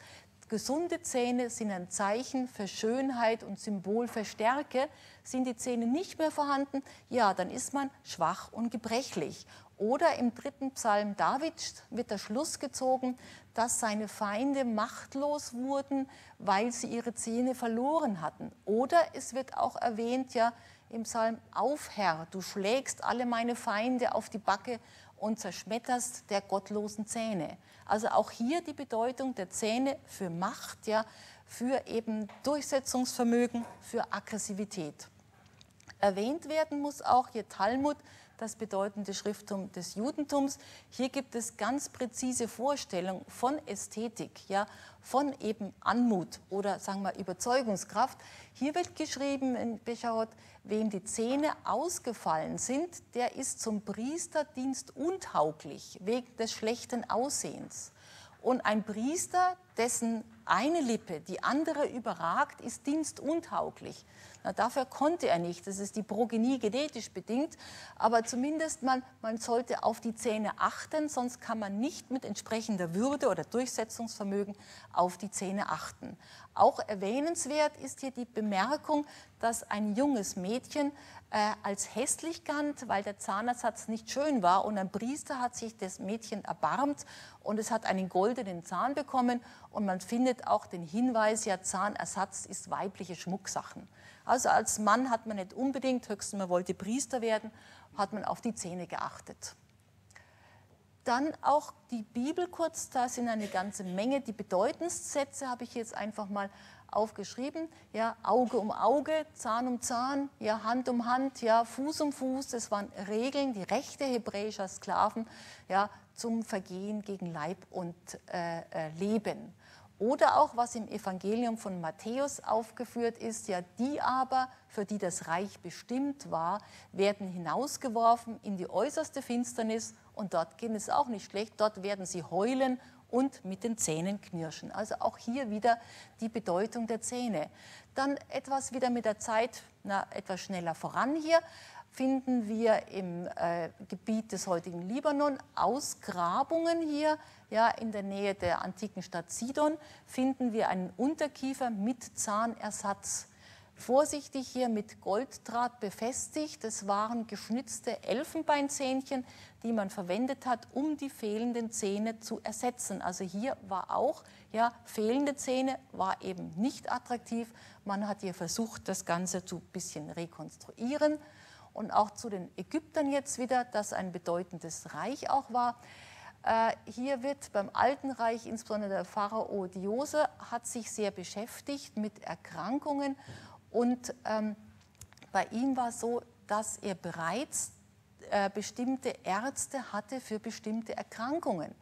Gesunde Zähne sind ein Zeichen für Schönheit und Symbol für Stärke. Sind die Zähne nicht mehr vorhanden, ja, dann ist man schwach und gebrechlich. Oder im dritten Psalm Davids wird der Schluss gezogen, dass seine Feinde machtlos wurden, weil sie ihre Zähne verloren hatten. Oder es wird auch erwähnt, ja, im Psalm, auf Herr, du schlägst alle meine Feinde auf die Backe und zerschmetterst der gottlosen Zähne. Also auch hier die Bedeutung der Zähne für Macht, ja, für eben Durchsetzungsvermögen, für Aggressivität. Erwähnt werden muss auch hier Talmud, das bedeutende Schrifttum des Judentums. Hier gibt es ganz präzise Vorstellungen von Ästhetik, ja, von eben Anmut oder sagen wir Überzeugungskraft. Hier wird geschrieben in Bechaut, wem die Zähne ausgefallen sind, der ist zum Priesterdienst untauglich wegen des schlechten Aussehens. Und ein Priester, dessen eine Lippe die andere überragt, ist dienstuntauglich. Na, dafür konnte er nicht. Das ist die Progenie genetisch bedingt. Aber zumindest man, man sollte auf die Zähne achten, sonst kann man nicht mit entsprechender Würde oder Durchsetzungsvermögen auf die Zähne achten. Auch erwähnenswert ist hier die Bemerkung, dass ein junges Mädchen äh, als hässlich galt, weil der Zahnersatz nicht schön war. Und ein Priester hat sich das Mädchen erbarmt und es hat einen goldenen Zahn bekommen. Und man findet auch den Hinweis, ja, Zahnersatz ist weibliche Schmucksachen. Also als Mann hat man nicht unbedingt, höchstens man wollte Priester werden, hat man auf die Zähne geachtet. Dann auch die Bibel kurz, da sind eine ganze Menge. Die Bedeutungssätze habe ich jetzt einfach mal aufgeschrieben. Ja, Auge um Auge, Zahn um Zahn, ja, Hand um Hand, ja, Fuß um Fuß. Das waren Regeln, die Rechte hebräischer Sklaven ja, zum Vergehen gegen Leib und äh, äh, Leben. Oder auch, was im Evangelium von Matthäus aufgeführt ist, ja, die aber, für die das Reich bestimmt war, werden hinausgeworfen in die äußerste Finsternis und dort geht es auch nicht schlecht, dort werden sie heulen und mit den Zähnen knirschen. Also auch hier wieder die Bedeutung der Zähne. Dann etwas wieder mit der Zeit na, etwas schneller voran hier finden wir im äh, Gebiet des heutigen Libanon Ausgrabungen hier, ja, in der Nähe der antiken Stadt Sidon, finden wir einen Unterkiefer mit Zahnersatz. Vorsichtig hier mit Golddraht befestigt. Das waren geschnitzte Elfenbeinzähnchen, die man verwendet hat, um die fehlenden Zähne zu ersetzen. Also hier war auch, ja, fehlende Zähne war eben nicht attraktiv. Man hat hier versucht, das Ganze zu bisschen rekonstruieren und auch zu den Ägyptern jetzt wieder, das ein bedeutendes Reich auch war. Äh, hier wird beim Alten Reich, insbesondere der Pharao Diose, hat sich sehr beschäftigt mit Erkrankungen und ähm, bei ihm war es so, dass er bereits äh, bestimmte Ärzte hatte für bestimmte Erkrankungen.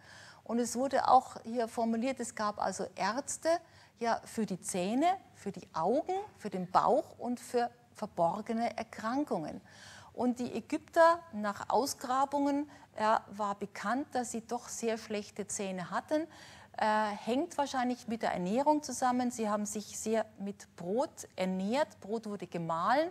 Und es wurde auch hier formuliert, es gab also Ärzte ja, für die Zähne, für die Augen, für den Bauch und für verborgene Erkrankungen. Und die Ägypter nach Ausgrabungen ja, war bekannt, dass sie doch sehr schlechte Zähne hatten. Äh, hängt wahrscheinlich mit der Ernährung zusammen. Sie haben sich sehr mit Brot ernährt. Brot wurde gemahlen.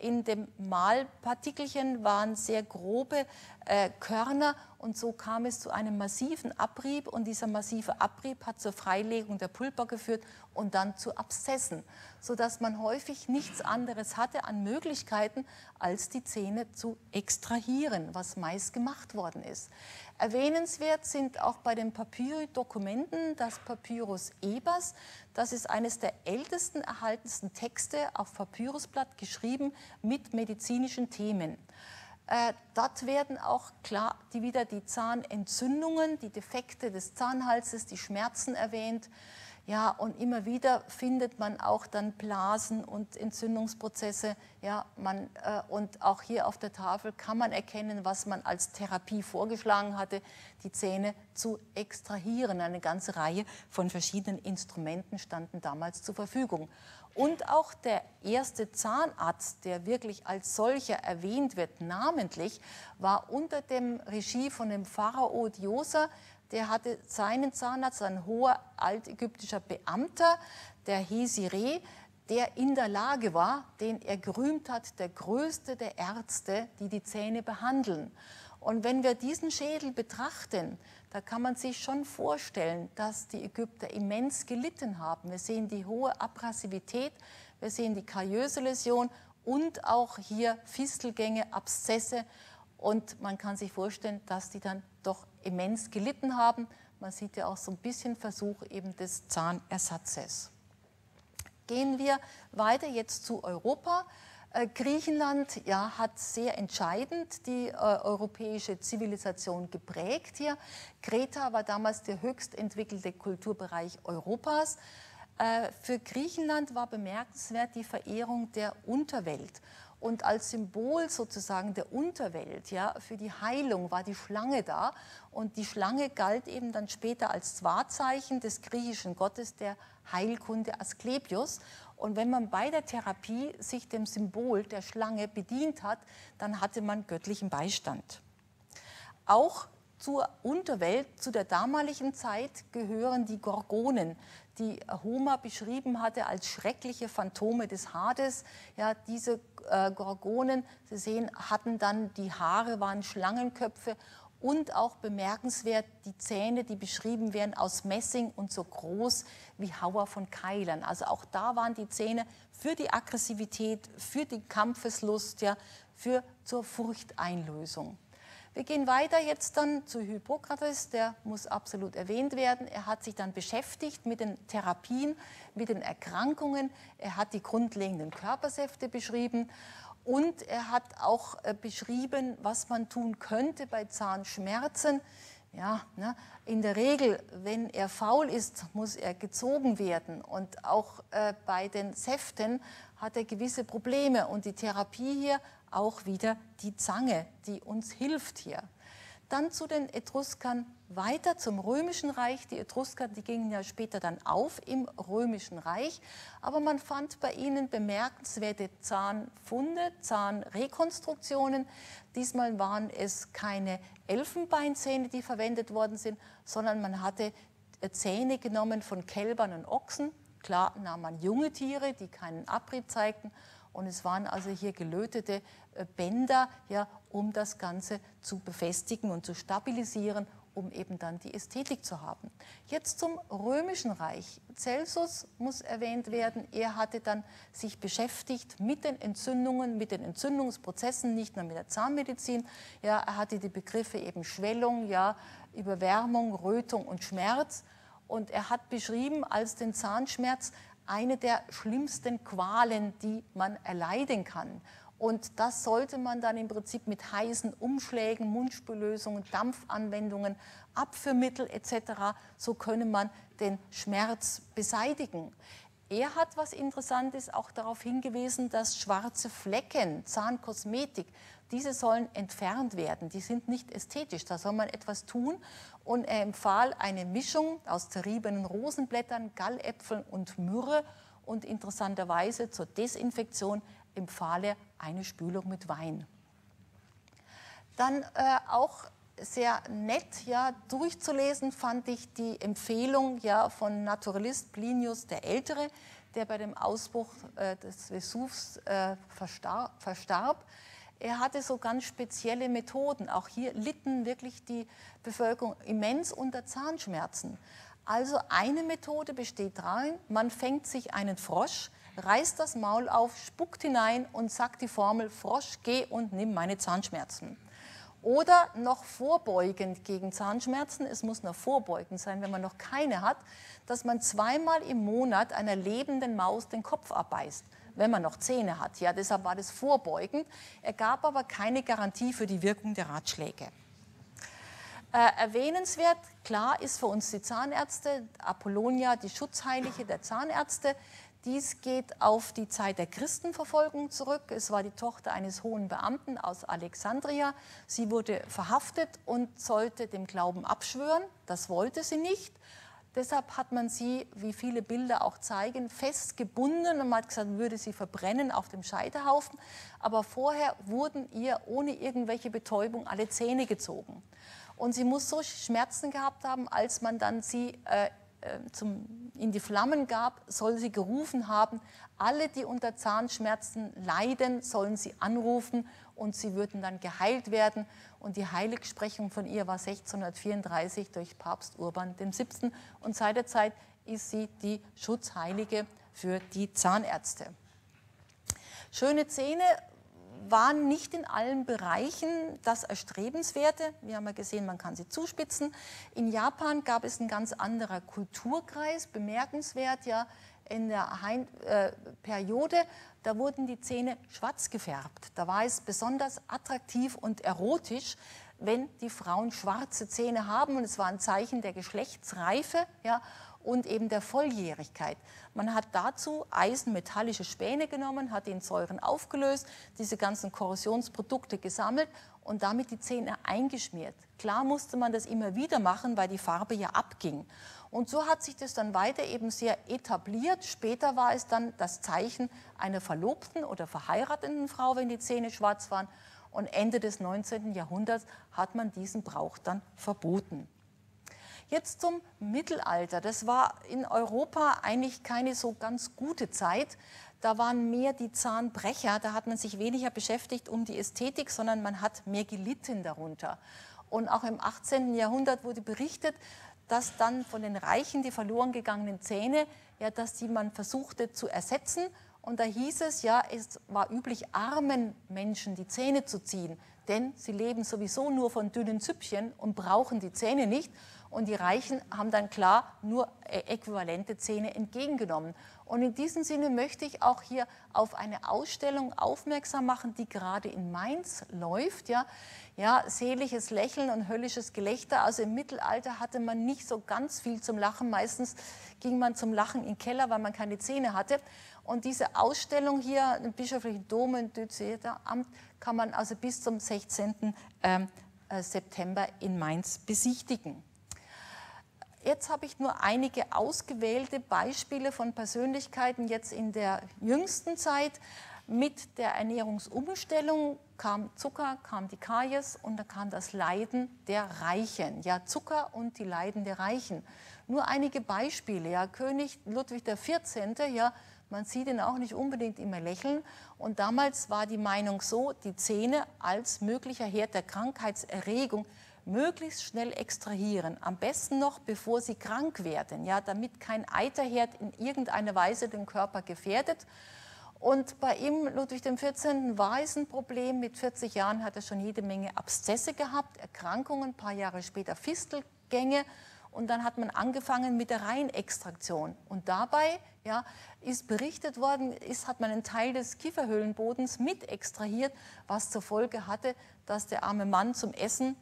In dem Mahlpartikelchen waren sehr grobe äh, Körner und so kam es zu einem massiven Abrieb und dieser massive Abrieb hat zur Freilegung der Pulper geführt und dann zu Abszessen, sodass man häufig nichts anderes hatte an Möglichkeiten, als die Zähne zu extrahieren, was meist gemacht worden ist. Erwähnenswert sind auch bei den Papyri-Dokumenten das Papyrus Ebers. Das ist eines der ältesten erhaltensten Texte auf Papyrusblatt geschrieben mit medizinischen Themen. Äh, dort werden auch klar die, wieder die Zahnentzündungen, die Defekte des Zahnhalses, die Schmerzen erwähnt. Ja, und immer wieder findet man auch dann Blasen und Entzündungsprozesse. Ja, man, äh, und auch hier auf der Tafel kann man erkennen, was man als Therapie vorgeschlagen hatte, die Zähne zu extrahieren. Eine ganze Reihe von verschiedenen Instrumenten standen damals zur Verfügung. Und auch der erste Zahnarzt, der wirklich als solcher erwähnt wird, namentlich, war unter dem Regie von dem Pharao Diosa, der hatte seinen Zahnarzt, ein hoher altägyptischer Beamter, der Hesire, der in der Lage war, den er gerühmt hat, der größte der Ärzte, die die Zähne behandeln. Und wenn wir diesen Schädel betrachten, da kann man sich schon vorstellen, dass die Ägypter immens gelitten haben. Wir sehen die hohe Abrasivität, wir sehen die kariöse Läsion und auch hier Fistelgänge, Abszesse. Und man kann sich vorstellen, dass die dann doch immens gelitten haben. Man sieht ja auch so ein bisschen Versuch eben des Zahnersatzes. Gehen wir weiter jetzt zu Europa. Äh, Griechenland ja, hat sehr entscheidend die äh, europäische Zivilisation geprägt hier. Kreta war damals der höchst entwickelte Kulturbereich Europas. Äh, für Griechenland war bemerkenswert die Verehrung der Unterwelt. Und als Symbol sozusagen der Unterwelt, ja, für die Heilung war die Schlange da. Und die Schlange galt eben dann später als Wahrzeichen des griechischen Gottes der Heilkunde Asklepios. Und wenn man bei der Therapie sich dem Symbol der Schlange bedient hat, dann hatte man göttlichen Beistand. Auch zur Unterwelt zu der damaligen Zeit gehören die Gorgonen, die Homer beschrieben hatte als schreckliche Phantome des Hades. Ja, diese äh, Gorgonen, Sie sehen, hatten dann die Haare, waren Schlangenköpfe und auch bemerkenswert die Zähne, die beschrieben werden aus Messing und so groß wie Hauer von Keilern. Also auch da waren die Zähne für die Aggressivität, für die Kampfeslust, ja, für zur Furchteinlösung. Wir gehen weiter jetzt dann zu Hippokrates, der muss absolut erwähnt werden. Er hat sich dann beschäftigt mit den Therapien, mit den Erkrankungen. Er hat die grundlegenden Körpersäfte beschrieben und er hat auch äh, beschrieben, was man tun könnte bei Zahnschmerzen. Ja, ne? In der Regel, wenn er faul ist, muss er gezogen werden. Und auch äh, bei den Säften hat er gewisse Probleme. Und die Therapie hier auch wieder die Zange, die uns hilft hier. Dann zu den Etruskern weiter zum Römischen Reich. Die Etrusker, die gingen ja später dann auf im Römischen Reich, aber man fand bei ihnen bemerkenswerte Zahnfunde, Zahnrekonstruktionen. Diesmal waren es keine Elfenbeinzähne, die verwendet worden sind, sondern man hatte Zähne genommen von Kälbern und Ochsen. Klar nahm man junge Tiere, die keinen Abrieb zeigten und es waren also hier gelötete äh, Bänder, ja, um das Ganze zu befestigen und zu stabilisieren, um eben dann die Ästhetik zu haben. Jetzt zum Römischen Reich. Celsus muss erwähnt werden. Er hatte dann sich beschäftigt mit den Entzündungen, mit den Entzündungsprozessen, nicht nur mit der Zahnmedizin. Ja, er hatte die Begriffe eben Schwellung, ja, Überwärmung, Rötung und Schmerz. Und er hat beschrieben als den Zahnschmerz eine der schlimmsten Qualen, die man erleiden kann. Und das sollte man dann im Prinzip mit heißen Umschlägen, Mundspüllösungen, Dampfanwendungen, Abführmittel etc., so könne man den Schmerz beseitigen. Er hat was Interessantes auch darauf hingewiesen, dass schwarze Flecken, Zahnkosmetik, diese sollen entfernt werden. Die sind nicht ästhetisch, da soll man etwas tun. Und er empfahl eine Mischung aus zerriebenen Rosenblättern, Galläpfeln und Myrrhe. Und interessanterweise zur Desinfektion empfahl er eine Spülung mit Wein. Dann äh, auch sehr nett ja, durchzulesen fand ich die Empfehlung ja, von Naturalist Plinius der Ältere, der bei dem Ausbruch äh, des Vesuvs äh, verstarb, verstarb. Er hatte so ganz spezielle Methoden. Auch hier litten wirklich die Bevölkerung immens unter Zahnschmerzen. Also eine Methode besteht darin, man fängt sich einen Frosch, reißt das Maul auf, spuckt hinein und sagt die Formel Frosch, geh und nimm meine Zahnschmerzen. Oder noch vorbeugend gegen Zahnschmerzen, es muss noch vorbeugend sein, wenn man noch keine hat, dass man zweimal im Monat einer lebenden Maus den Kopf abbeißt wenn man noch Zähne hat. Ja, deshalb war das vorbeugend. Er gab aber keine Garantie für die Wirkung der Ratschläge. Äh, erwähnenswert, klar, ist für uns die Zahnärzte, Apollonia, die Schutzheilige der Zahnärzte. Dies geht auf die Zeit der Christenverfolgung zurück. Es war die Tochter eines hohen Beamten aus Alexandria. Sie wurde verhaftet und sollte dem Glauben abschwören. Das wollte sie nicht. Deshalb hat man sie, wie viele Bilder auch zeigen, festgebunden und man hat gesagt, würde sie verbrennen auf dem Scheiterhaufen. Aber vorher wurden ihr ohne irgendwelche Betäubung alle Zähne gezogen. Und sie muss so Schmerzen gehabt haben, als man dann sie äh, äh zum, in die Flammen gab, soll sie gerufen haben, alle, die unter Zahnschmerzen leiden, sollen sie anrufen und sie würden dann geheilt werden. Und die Heiligsprechung von ihr war 1634 durch Papst Urban VII. Und seit der Zeit ist sie die Schutzheilige für die Zahnärzte. Schöne Zähne waren nicht in allen Bereichen das Erstrebenswerte. Wir haben ja gesehen, man kann sie zuspitzen. In Japan gab es ein ganz anderer Kulturkreis, bemerkenswert ja in der Hein äh, Periode, da wurden die Zähne schwarz gefärbt. Da war es besonders attraktiv und erotisch, wenn die Frauen schwarze Zähne haben. Und es war ein Zeichen der Geschlechtsreife ja, und eben der Volljährigkeit. Man hat dazu eisenmetallische Späne genommen, hat die in Säuren aufgelöst, diese ganzen Korrosionsprodukte gesammelt und damit die Zähne eingeschmiert. Klar musste man das immer wieder machen, weil die Farbe ja abging. Und so hat sich das dann weiter eben sehr etabliert. Später war es dann das Zeichen einer verlobten oder verheirateten Frau, wenn die Zähne schwarz waren. Und Ende des 19. Jahrhunderts hat man diesen Brauch dann verboten. Jetzt zum Mittelalter. Das war in Europa eigentlich keine so ganz gute Zeit. Da waren mehr die Zahnbrecher, da hat man sich weniger beschäftigt um die Ästhetik, sondern man hat mehr gelitten darunter. Und auch im 18. Jahrhundert wurde berichtet, dass dann von den Reichen die verloren gegangenen Zähne, ja, dass die man versuchte zu ersetzen. Und da hieß es, ja, es war üblich, armen Menschen die Zähne zu ziehen, denn sie leben sowieso nur von dünnen Züppchen und brauchen die Zähne nicht. Und die Reichen haben dann klar nur äquivalente Zähne entgegengenommen. Und in diesem Sinne möchte ich auch hier auf eine Ausstellung aufmerksam machen, die gerade in Mainz läuft. Ja, ja seliges Lächeln und höllisches Gelächter. Also im Mittelalter hatte man nicht so ganz viel zum Lachen. Meistens ging man zum Lachen in den Keller, weil man keine Zähne hatte. Und diese Ausstellung hier im Bischöflichen Dom in Amt kann man also bis zum 16. Ähm, äh, September in Mainz besichtigen. Jetzt habe ich nur einige ausgewählte Beispiele von Persönlichkeiten jetzt in der jüngsten Zeit. Mit der Ernährungsumstellung kam Zucker, kam die Karies und da kam das Leiden der Reichen. Ja, Zucker und die Leiden der Reichen. Nur einige Beispiele. Ja, König Ludwig XIV. Ja, man sieht ihn auch nicht unbedingt immer lächeln. Und damals war die Meinung so, die Zähne als möglicher Herd der Krankheitserregung möglichst schnell extrahieren, am besten noch bevor sie krank werden, ja, damit kein Eiterherd in irgendeiner Weise den Körper gefährdet. Und bei ihm, Ludwig XIV., war es ein Problem. Mit 40 Jahren hat er schon jede Menge Abszesse gehabt, Erkrankungen, ein paar Jahre später Fistelgänge. Und dann hat man angefangen mit der Reinextraktion. Und dabei ja, ist berichtet worden, ist, hat man einen Teil des Kieferhöhlenbodens mit extrahiert, was zur Folge hatte, dass der arme Mann zum Essen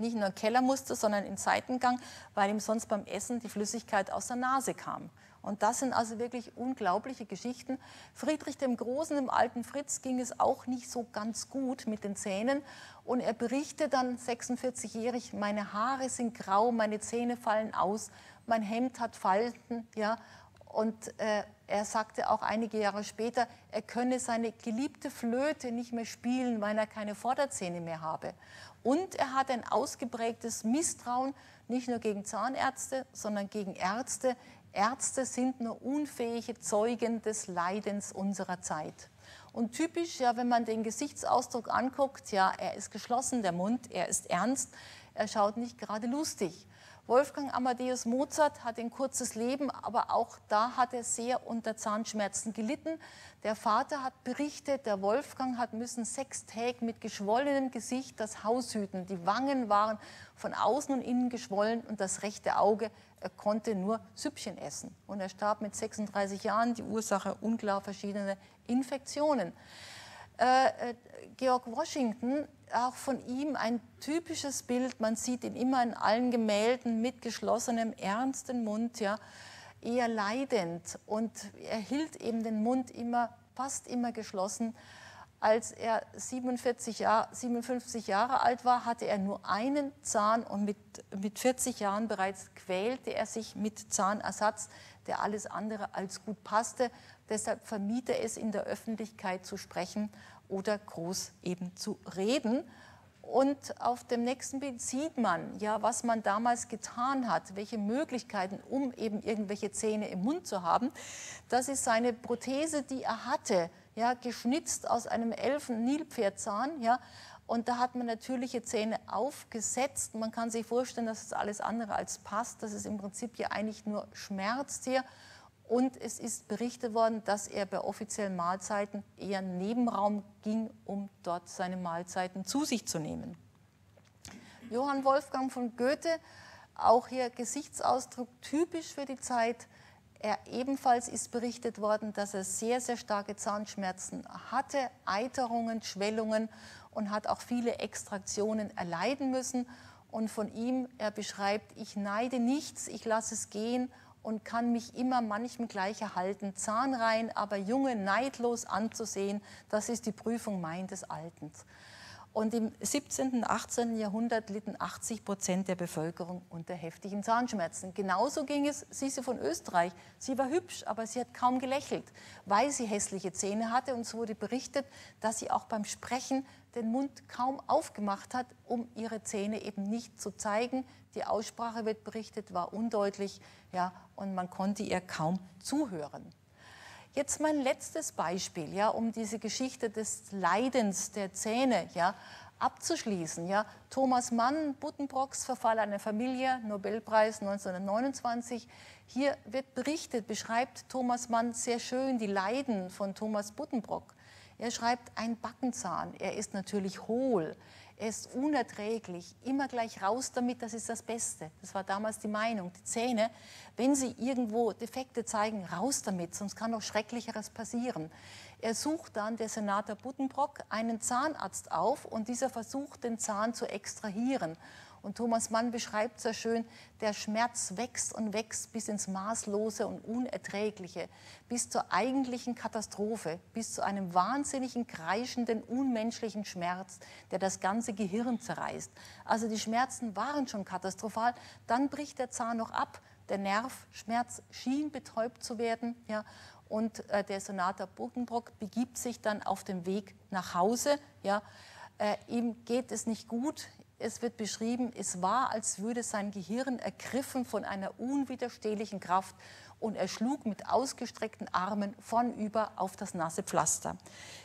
nicht nur den Keller musste, sondern in Seitengang, weil ihm sonst beim Essen die Flüssigkeit aus der Nase kam. Und das sind also wirklich unglaubliche Geschichten. Friedrich dem Großen, dem alten Fritz, ging es auch nicht so ganz gut mit den Zähnen. Und er berichtet dann 46-jährig, meine Haare sind grau, meine Zähne fallen aus, mein Hemd hat Falten. Ja. Und äh, er sagte auch einige Jahre später, er könne seine geliebte Flöte nicht mehr spielen, weil er keine Vorderzähne mehr habe. Und er hat ein ausgeprägtes Misstrauen nicht nur gegen Zahnärzte, sondern gegen Ärzte. Ärzte sind nur unfähige Zeugen des Leidens unserer Zeit. Und typisch, ja, wenn man den Gesichtsausdruck anguckt, ja, er ist geschlossen, der Mund, er ist ernst, er schaut nicht gerade lustig. Wolfgang Amadeus Mozart hat ein kurzes Leben, aber auch da hat er sehr unter Zahnschmerzen gelitten. Der Vater hat berichtet, der Wolfgang hat müssen sechs Tage mit geschwollenem Gesicht das Haus hüten. Die Wangen waren von außen und innen geschwollen und das rechte Auge, er konnte nur Süppchen essen. Und er starb mit 36 Jahren, die Ursache unklar, verschiedene Infektionen. Äh, äh, Georg Washington, auch von ihm ein typisches Bild. Man sieht ihn immer in allen Gemälden mit geschlossenem, ernsten Mund, ja, eher leidend. Und er hielt eben den Mund immer, fast immer geschlossen. Als er 47 Jahr, 57 Jahre alt war, hatte er nur einen Zahn und mit, mit 40 Jahren bereits quälte er sich mit Zahnersatz, der alles andere als gut passte. Deshalb vermied er es, in der Öffentlichkeit zu sprechen oder groß eben zu reden. Und auf dem nächsten Bild sieht man, ja, was man damals getan hat, welche Möglichkeiten, um eben irgendwelche Zähne im Mund zu haben. Das ist seine Prothese, die er hatte, ja, geschnitzt aus einem Elfen-Nilpferdzahn. Ja, und da hat man natürliche Zähne aufgesetzt. Man kann sich vorstellen, dass es alles andere als passt, dass es im Prinzip ja eigentlich nur schmerzt hier. Und es ist berichtet worden, dass er bei offiziellen Mahlzeiten eher Nebenraum ging, um dort seine Mahlzeiten zu sich zu nehmen. Johann Wolfgang von Goethe, auch hier Gesichtsausdruck typisch für die Zeit. Er ebenfalls ist berichtet worden, dass er sehr, sehr starke Zahnschmerzen hatte, Eiterungen, Schwellungen und hat auch viele Extraktionen erleiden müssen. Und von ihm, er beschreibt, ich neide nichts, ich lasse es gehen und kann mich immer manchem gleich erhalten, zahnrein, aber junge neidlos anzusehen, das ist die Prüfung mein des Altens. Und im 17. und 18. Jahrhundert litten 80 Prozent der Bevölkerung unter heftigen Zahnschmerzen. Genauso ging es Sise von Österreich. Sie war hübsch, aber sie hat kaum gelächelt, weil sie hässliche Zähne hatte. Und es wurde berichtet, dass sie auch beim Sprechen den Mund kaum aufgemacht hat, um ihre Zähne eben nicht zu zeigen. Die Aussprache wird berichtet, war undeutlich ja, und man konnte ihr kaum zuhören. Jetzt mein letztes Beispiel, ja, um diese Geschichte des Leidens der Zähne ja, abzuschließen. Ja. Thomas Mann, Buddenbrocks Verfall einer Familie, Nobelpreis 1929. Hier wird berichtet, beschreibt Thomas Mann sehr schön die Leiden von Thomas Buddenbrock. Er schreibt, ein Backenzahn, er ist natürlich hohl, er ist unerträglich, immer gleich raus damit, das ist das Beste. Das war damals die Meinung. Die Zähne, wenn sie irgendwo Defekte zeigen, raus damit, sonst kann noch Schrecklicheres passieren. Er sucht dann, der Senator Buddenbrock, einen Zahnarzt auf und dieser versucht, den Zahn zu extrahieren. Und Thomas Mann beschreibt sehr schön, der Schmerz wächst und wächst bis ins Maßlose und Unerträgliche, bis zur eigentlichen Katastrophe, bis zu einem wahnsinnigen, kreischenden, unmenschlichen Schmerz, der das ganze Gehirn zerreißt. Also die Schmerzen waren schon katastrophal. Dann bricht der Zahn noch ab. Der Nervschmerz schien betäubt zu werden. Ja, und äh, der Senator Buddenbrock begibt sich dann auf den Weg nach Hause. Ja, äh, ihm geht es nicht gut, es wird beschrieben, es war, als würde sein Gehirn ergriffen von einer unwiderstehlichen Kraft und er schlug mit ausgestreckten Armen vornüber auf das nasse Pflaster.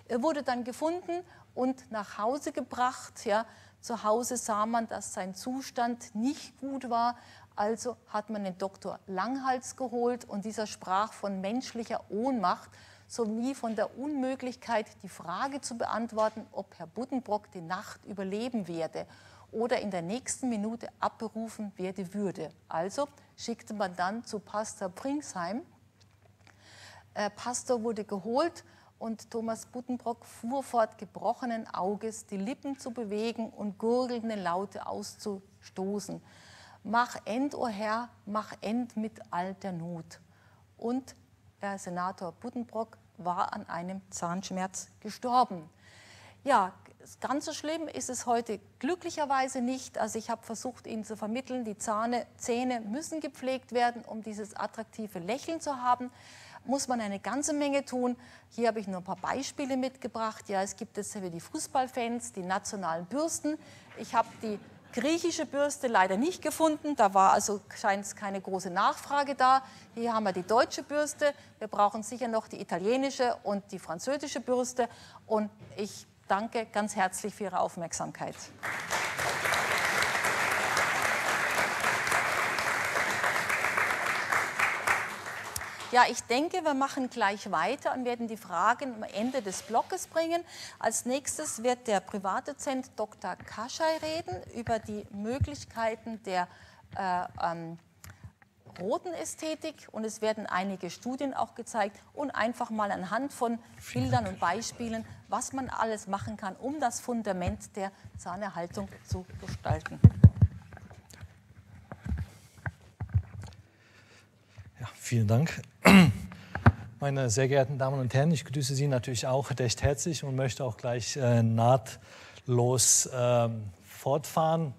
Er wurde dann gefunden und nach Hause gebracht. Ja. Zu Hause sah man, dass sein Zustand nicht gut war. Also hat man den Doktor Langhals geholt und dieser sprach von menschlicher Ohnmacht sowie von der Unmöglichkeit, die Frage zu beantworten, ob Herr Buddenbrock die Nacht überleben werde oder in der nächsten Minute abberufen werde würde. Also schickte man dann zu Pastor Pringsheim. Äh, Pastor wurde geholt und Thomas Buddenbrock fuhr fort, gebrochenen Auges die Lippen zu bewegen und gurgelnde Laute auszustoßen. Mach end, o oh Herr, mach end mit all der Not. Und der Senator Buddenbrock war an einem Zahnschmerz gestorben. Ja, ganz so schlimm ist es heute glücklicherweise nicht. Also ich habe versucht, Ihnen zu vermitteln, die Zahne, Zähne müssen gepflegt werden, um dieses attraktive Lächeln zu haben. Muss man eine ganze Menge tun. Hier habe ich nur ein paar Beispiele mitgebracht. Ja, es gibt jetzt für die Fußballfans die nationalen Bürsten. Ich habe die griechische Bürste leider nicht gefunden. Da war also scheint es keine große Nachfrage da. Hier haben wir die deutsche Bürste. Wir brauchen sicher noch die italienische und die französische Bürste. Und ich danke ganz herzlich für Ihre Aufmerksamkeit. Ja, ich denke, wir machen gleich weiter und werden die Fragen am Ende des Blockes bringen. Als nächstes wird der Privatdozent Dr. Kaschai reden über die Möglichkeiten der äh, ähm, roten Ästhetik und es werden einige Studien auch gezeigt und einfach mal anhand von Bildern und Beispielen, was man alles machen kann, um das Fundament der Zahnerhaltung zu gestalten. Ja, vielen Dank. Meine sehr geehrten Damen und Herren, ich grüße Sie natürlich auch recht herzlich und möchte auch gleich äh, nahtlos äh, fortfahren.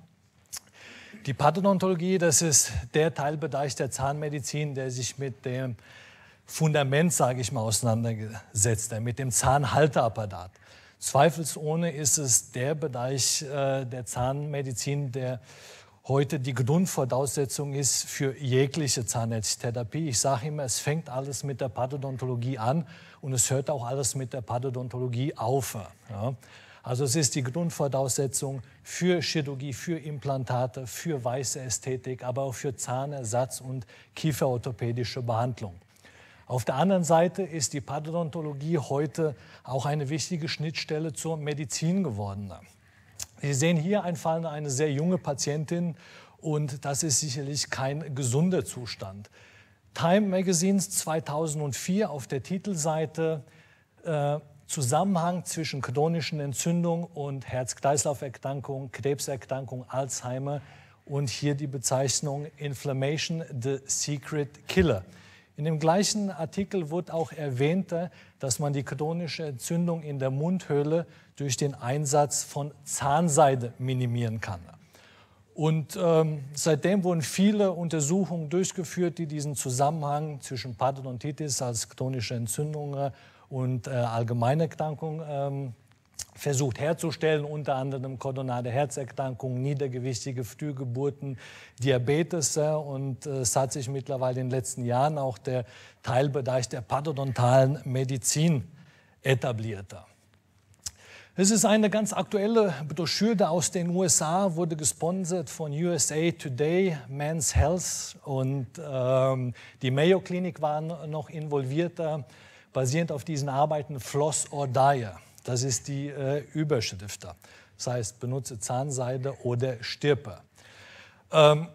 Die Pathodontologie, das ist der Teilbereich der Zahnmedizin, der sich mit dem Fundament, sage ich mal, auseinandergesetzt, mit dem Zahnhalteapparat. Zweifelsohne ist es der Bereich äh, der Zahnmedizin, der heute die Grundvoraussetzung ist für jegliche Zahnärztetherapie. Ich sage immer, es fängt alles mit der Pathodontologie an und es hört auch alles mit der Pathodontologie auf. Ja. Also es ist die Grundvoraussetzung für Chirurgie, für Implantate, für weiße Ästhetik, aber auch für Zahnersatz und kieferorthopädische Behandlung. Auf der anderen Seite ist die Padodontologie heute auch eine wichtige Schnittstelle zur Medizin geworden. Sie sehen hier einen Fall eine sehr junge Patientin und das ist sicherlich kein gesunder Zustand. Time Magazines 2004 auf der Titelseite äh, Zusammenhang zwischen chronischen Entzündungen und Herz-Kreislauf-Erkrankungen, Krebserkrankung, Alzheimer und hier die Bezeichnung Inflammation, the Secret Killer. In dem gleichen Artikel wird auch erwähnt, dass man die chronische Entzündung in der Mundhöhle durch den Einsatz von Zahnseide minimieren kann. Und ähm, seitdem wurden viele Untersuchungen durchgeführt, die diesen Zusammenhang zwischen Parodontitis als chronische Entzündung und äh, Allgemeinerkrankung ähm, versucht herzustellen, unter anderem koronare Herzerkrankungen, niedergewichtige Frühgeburten, Diabetes. Und es hat sich mittlerweile in den letzten Jahren auch der Teilbereich der parodontalen Medizin etabliert. Es ist eine ganz aktuelle Broschüre aus den USA, wurde gesponsert von USA Today, Men's Health und ähm, die Mayo Clinic waren noch involviert, basierend auf diesen Arbeiten Floss or Die. Das ist die äh, Überschrift. Das heißt, benutze Zahnseide oder stirpe. Ähm,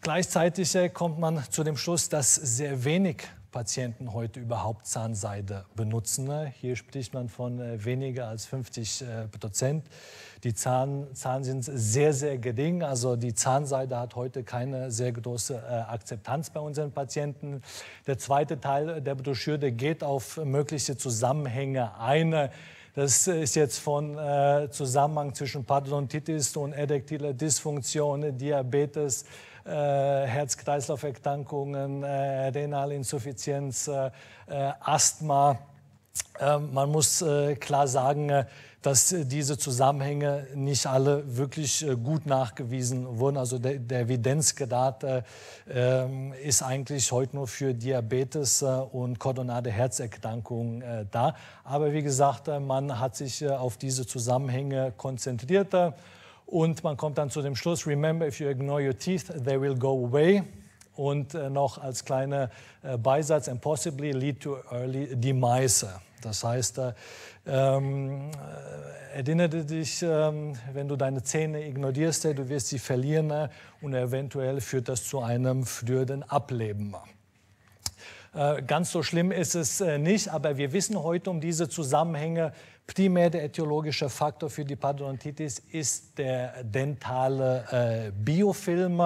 gleichzeitig äh, kommt man zu dem Schluss, dass sehr wenig Patienten heute überhaupt Zahnseide benutzen. Hier spricht man von äh, weniger als 50 äh, Prozent. Die Zahn, Zahlen sind sehr, sehr gering. Also die Zahnseide hat heute keine sehr große äh, Akzeptanz bei unseren Patienten. Der zweite Teil der Broschüre geht auf mögliche Zusammenhänge ein. Das ist jetzt von Zusammenhang zwischen Parodontitis und erektiler Dysfunktion, Diabetes, Herz-Kreislauf-Erkrankungen, äh, Renalinsuffizienz, äh, Asthma. Ähm, man muss klar sagen, dass diese Zusammenhänge nicht alle wirklich gut nachgewiesen wurden. Also der, der Evidenzgrad äh, ist eigentlich heute nur für Diabetes äh, und koronare Herzerkrankungen äh, da. Aber wie gesagt, man hat sich auf diese Zusammenhänge konzentriert. Und man kommt dann zu dem Schluss, remember, if you ignore your teeth, they will go away. Und äh, noch als kleiner äh, Beisatz, and possibly lead to early demise. Das heißt, äh, ähm, äh, erinnere dich, ähm, wenn du deine Zähne ignorierst, du wirst sie verlieren und eventuell führt das zu einem früheren Ableben. Ganz so schlimm ist es nicht, aber wir wissen heute um diese Zusammenhänge Primär der etiologische Faktor für die Parodontitis ist der dentale äh, Biofilm.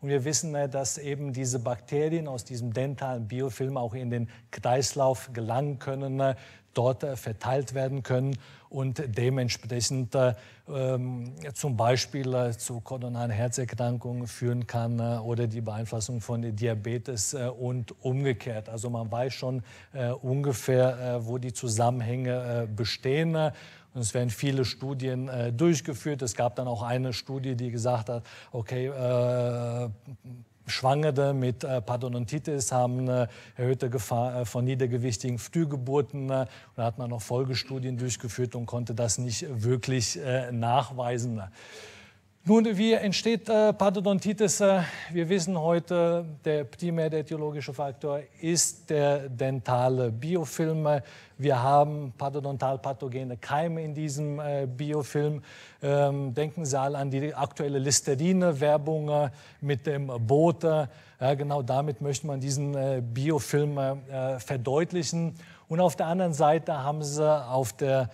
Und wir wissen, äh, dass eben diese Bakterien aus diesem dentalen Biofilm auch in den Kreislauf gelangen können, äh, dort äh, verteilt werden können und dementsprechend äh, ähm, zum Beispiel äh, zu koronaren Herzerkrankungen führen kann oder die Beeinflussung von Diabetes und umgekehrt. Also man weiß schon äh, ungefähr, wo die Zusammenhänge bestehen. Und es werden viele Studien äh, durchgeführt. Es gab dann auch eine Studie, die gesagt hat, okay, äh, Schwangere mit äh, Parodontitis haben eine erhöhte Gefahr äh, von niedergewichtigen Frühgeburten. Äh, da hat man noch Folgestudien durchgeführt und konnte das nicht wirklich nachweisen. Nun, wie entsteht äh, Parodontitis? Wir wissen heute, der primäre etiologische Faktor ist der dentale Biofilm. Wir haben parodontalpathogene Keime in diesem äh, Biofilm. Ähm, denken Sie an die aktuelle Listerine-Werbung äh, mit dem Boot. Ja, genau damit möchte man diesen äh, Biofilm verdeutlichen. Und auf der anderen Seite haben Sie auf der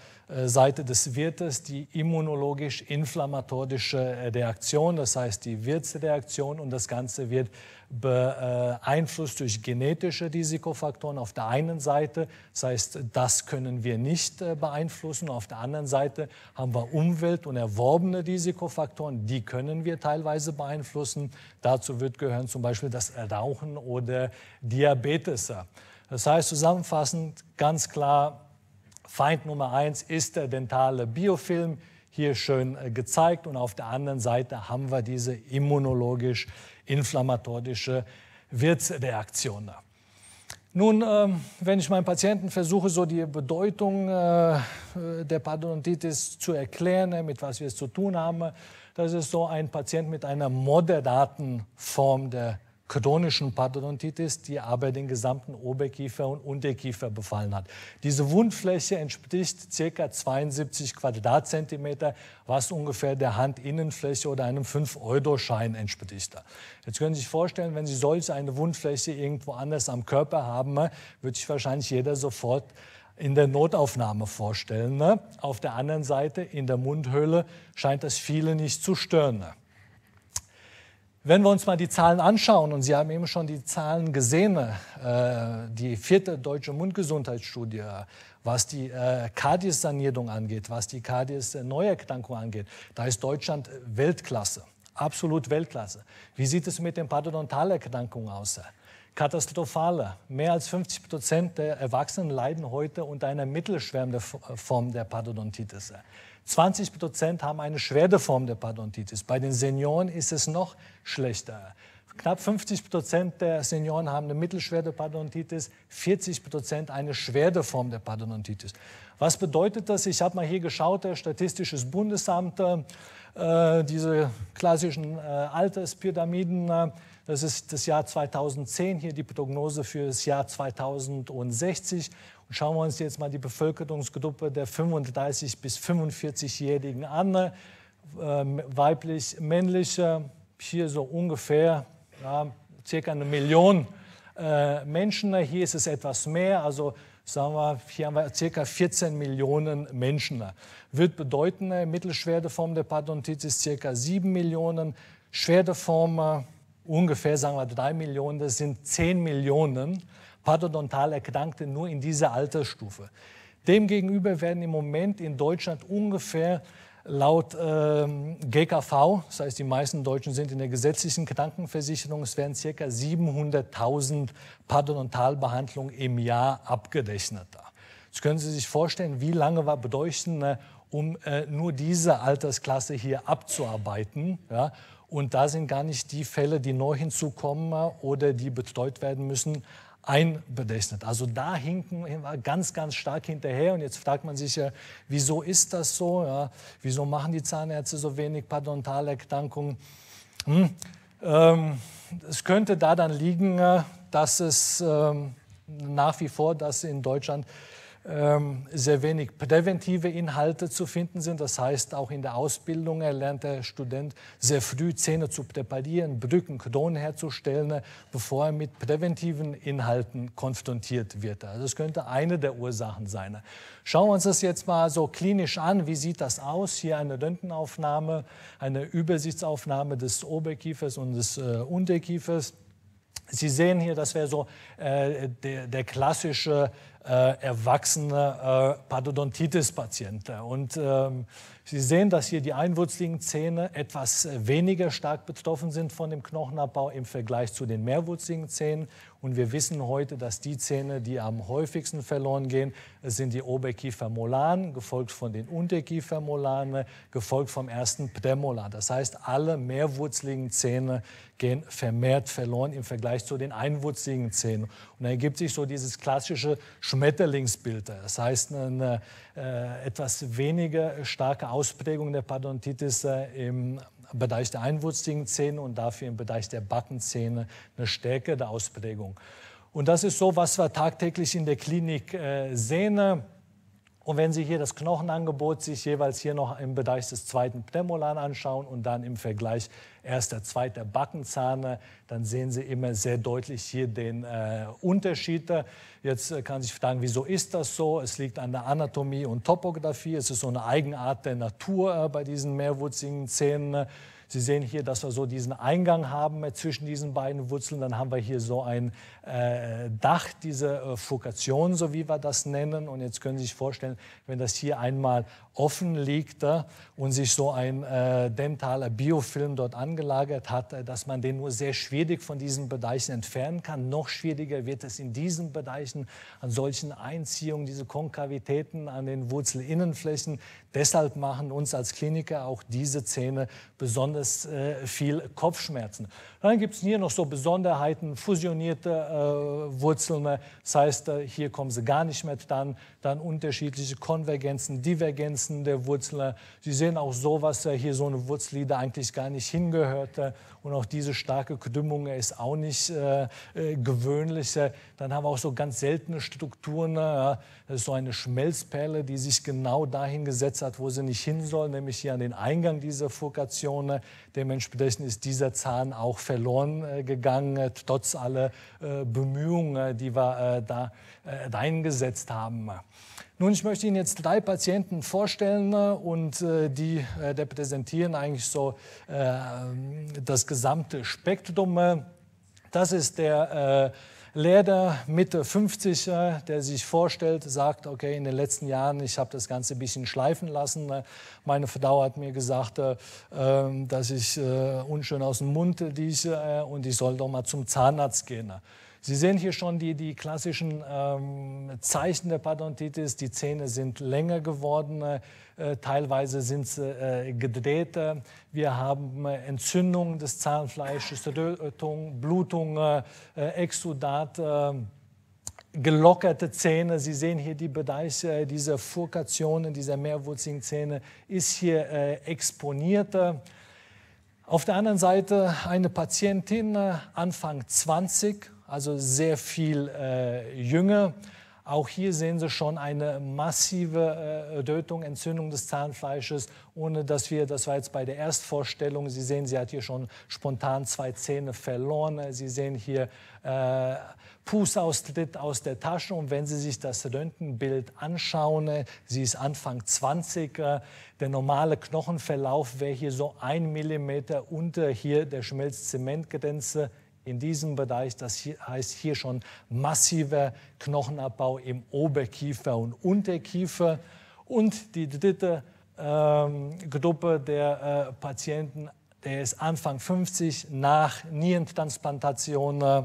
Seite des Wirtes die immunologisch-inflammatorische Reaktion, das heißt die Wirtsreaktion und das Ganze wird beeinflusst durch genetische Risikofaktoren auf der einen Seite, das heißt, das können wir nicht äh, beeinflussen. Auf der anderen Seite haben wir Umwelt- und erworbene Risikofaktoren, die können wir teilweise beeinflussen. Dazu wird gehören zum Beispiel das Rauchen oder Diabetes. Das heißt zusammenfassend ganz klar, Feind Nummer eins ist der dentale Biofilm, hier schön äh, gezeigt. Und auf der anderen Seite haben wir diese immunologisch-inflammatorische Wirtsreaktion. Nun, ähm, wenn ich meinen Patienten versuche, so die Bedeutung äh, der Parodontitis zu erklären, äh, mit was wir es zu tun haben, das ist so ein Patient mit einer moderaten Form der chronischen Parodontitis, die aber den gesamten Oberkiefer und Unterkiefer befallen hat. Diese Wundfläche entspricht ca. 72 Quadratzentimeter, was ungefähr der Handinnenfläche oder einem 5-Euro-Schein entspricht. Jetzt können Sie sich vorstellen, wenn Sie solch eine Wundfläche irgendwo anders am Körper haben, würde sich wahrscheinlich jeder sofort in der Notaufnahme vorstellen. Auf der anderen Seite, in der Mundhöhle, scheint das viele nicht zu stören. Wenn wir uns mal die Zahlen anschauen, und Sie haben eben schon die Zahlen gesehen, äh, die vierte deutsche Mundgesundheitsstudie, was die äh, Kardies-Sanierung angeht, was die Kardies-Neuerkrankung angeht, da ist Deutschland Weltklasse, absolut Weltklasse. Wie sieht es mit den Parodontalerkrankungen aus? katastrophale. Mehr als 50 Prozent der Erwachsenen leiden heute unter einer mittelschweren Form der Parodontitis. 20 Prozent haben eine schwere Form der Parodontitis. Bei den Senioren ist es noch schlechter. Knapp 50 Prozent der Senioren haben eine mittelschwere Parodontitis, 40 Prozent eine schwere Form der Parodontitis. Was bedeutet das? Ich habe mal hier geschaut, der Statistisches Bundesamt, äh, diese klassischen äh, Alterspyramiden, äh, das ist das Jahr 2010, hier die Prognose für das Jahr 2060. Und schauen wir uns jetzt mal die Bevölkerungsgruppe der 35- bis 45-Jährigen an. Äh, weiblich, männliche, hier so ungefähr ja, circa eine Million äh, Menschen. Hier ist es etwas mehr, also sagen wir, hier haben wir circa 14 Millionen Menschen. Wird bedeuten, mittelschwere Form der Parodontitis circa 7 Millionen, schwere Form äh, ungefähr, sagen wir, 3 Millionen, das sind 10 Millionen parodontal Erkrankte nur in dieser Altersstufe. Demgegenüber werden im Moment in Deutschland ungefähr Laut ähm, GKV, das heißt, die meisten Deutschen sind in der gesetzlichen Krankenversicherung, es werden ca. 700.000 Parodontalbehandlungen im Jahr abgerechnet. Jetzt können Sie sich vorstellen, wie lange wir bräuchten, äh, um äh, nur diese Altersklasse hier abzuarbeiten. Ja? Und da sind gar nicht die Fälle, die neu hinzukommen oder die betreut werden müssen, einberechnet. Also da hinken wir ganz, ganz stark hinterher. Und jetzt fragt man sich ja, wieso ist das so? Ja, wieso machen die Zahnärzte so wenig Parodontalerkrankungen? Hm, ähm, es könnte da dann liegen, äh, dass es ähm, nach wie vor, dass in Deutschland sehr wenig präventive Inhalte zu finden sind. Das heißt, auch in der Ausbildung lernt der Student sehr früh Zähne zu präparieren, Brücken, Kronen herzustellen, bevor er mit präventiven Inhalten konfrontiert wird. Also das könnte eine der Ursachen sein. Schauen wir uns das jetzt mal so klinisch an. Wie sieht das aus? Hier eine Röntgenaufnahme, eine Übersichtsaufnahme des Oberkiefers und des äh, Unterkiefers. Sie sehen hier, das wäre so äh, der, der, klassische äh, erwachsene äh, Parodontitis-Patient. Und ähm, Sie sehen, dass hier die einwurzligen Zähne etwas äh, weniger stark betroffen sind von dem Knochenabbau im Vergleich zu den mehrwurzligen Zähnen. Und wir wissen heute, dass die Zähne, die am häufigsten verloren gehen, sind die Oberkiefermolaren, gefolgt von den Unterkiefermolaren, gefolgt vom ersten Prämolar. Das heißt, alle mehrwurzligen Zähne gehen vermehrt verloren im Vergleich zu den einwurzligen Zähnen. Und dann ergibt sich so dieses klassische Schmetterlingsbild. Das heißt, eine etwas weniger starke Ausprägung der Parodontitis äh, im Bereich der einwurzigen Zähne und dafür im Bereich der Backenzähne eine stärkere Ausprägung. Und das ist so, was wir tagtäglich in der Klinik äh, sehen. Und wenn Sie hier das Knochenangebot sich jeweils hier noch im Bereich des zweiten Prämolaren anschauen und dann im Vergleich erster, zweiter Backenzahn, dann sehen Sie immer sehr deutlich hier den äh, Unterschied. Jetzt äh, kann sich fragen, wieso ist das so? Es liegt an der Anatomie und Topographie. Es ist so eine Eigenart der Natur äh, bei diesen mehrwurzigen Zähnen. Sie sehen hier, dass wir so diesen Eingang haben äh, zwischen diesen beiden Wurzeln. Dann haben wir hier so ein Dach, diese äh, Fokation, so wie wir das nennen. Und jetzt können Sie sich vorstellen, wenn das hier einmal offen liegt äh, und sich so ein äh, dentaler Biofilm dort angelagert hat, äh, dass man den nur sehr schwierig von diesen Bereichen entfernen kann. Noch schwieriger wird es in diesen Bereichen an solchen Einziehungen, diese Konkavitäten an den Wurzelinnenflächen. Deshalb machen uns als Kliniker auch diese Zähne besonders äh, viel Kopfschmerzen. Dann gibt es hier noch so Besonderheiten, fusionierte äh, Wurzeln. Das heißt, hier kommen sie gar nicht mehr dran. Dann unterschiedliche Konvergenzen, Divergenzen der Wurzeln. Sie sehen auch sowas, äh, hier so eine Wurzel, die da eigentlich gar nicht hingehört. Und auch diese starke Krümmung ist auch nicht äh, äh, gewöhnlich. Dann haben wir auch so ganz seltene Strukturen. Äh, das ist so eine Schmelzperle, die sich genau dahin gesetzt hat, wo sie nicht hin soll, nämlich hier an den Eingang dieser Furkation. Dementsprechend ist dieser Zahn auch verloren äh, gegangen, äh, trotz aller äh, Bemühungen, die wir da reingesetzt haben. Nun, ich möchte Ihnen jetzt drei Patienten vorstellen und die repräsentieren eigentlich so das gesamte Spektrum. Das ist der Lehrer Mitte 50, der sich vorstellt, sagt, okay, in den letzten Jahren, ich habe das Ganze ein bisschen schleifen lassen. Meine Frau hat mir gesagt, äh, ähm, dass ich äh, unschön aus dem Mund rieche äh, und ich soll doch mal zum Zahnarzt gehen. Sie sehen hier schon die, die klassischen ähm, Zeichen der Parodontitis. Die Zähne sind länger geworden, äh, teilweise sind sie äh, gedreht. Wir haben äh, Entzündung des Zahnfleisches, Rötung, Blutung, äh, Exudat gelockerte Zähne. Sie sehen hier die Bereiche dieser Furkationen, dieser mehrwurzigen Zähne, ist hier äh, exponiert. Auf der anderen Seite eine Patientin, Anfang 20, also sehr viel äh, jünger. Auch hier sehen Sie schon eine massive äh, Rötung, Entzündung des Zahnfleisches, ohne dass wir, das war jetzt bei der Erstvorstellung, Sie sehen, sie hat hier schon spontan zwei Zähne verloren. Sie sehen hier äh, Fußaustritt aus der Tasche und wenn Sie sich das Röntgenbild anschauen, sie ist Anfang 20, äh, der normale Knochenverlauf wäre hier so ein Millimeter unter hier der Schmelzzementgrenze in diesem Bereich. Das hier, heißt hier schon massiver Knochenabbau im Oberkiefer und Unterkiefer. Und die dritte ähm, Gruppe der äh, Patienten, der ist Anfang 50 nach Nierentransplantation äh,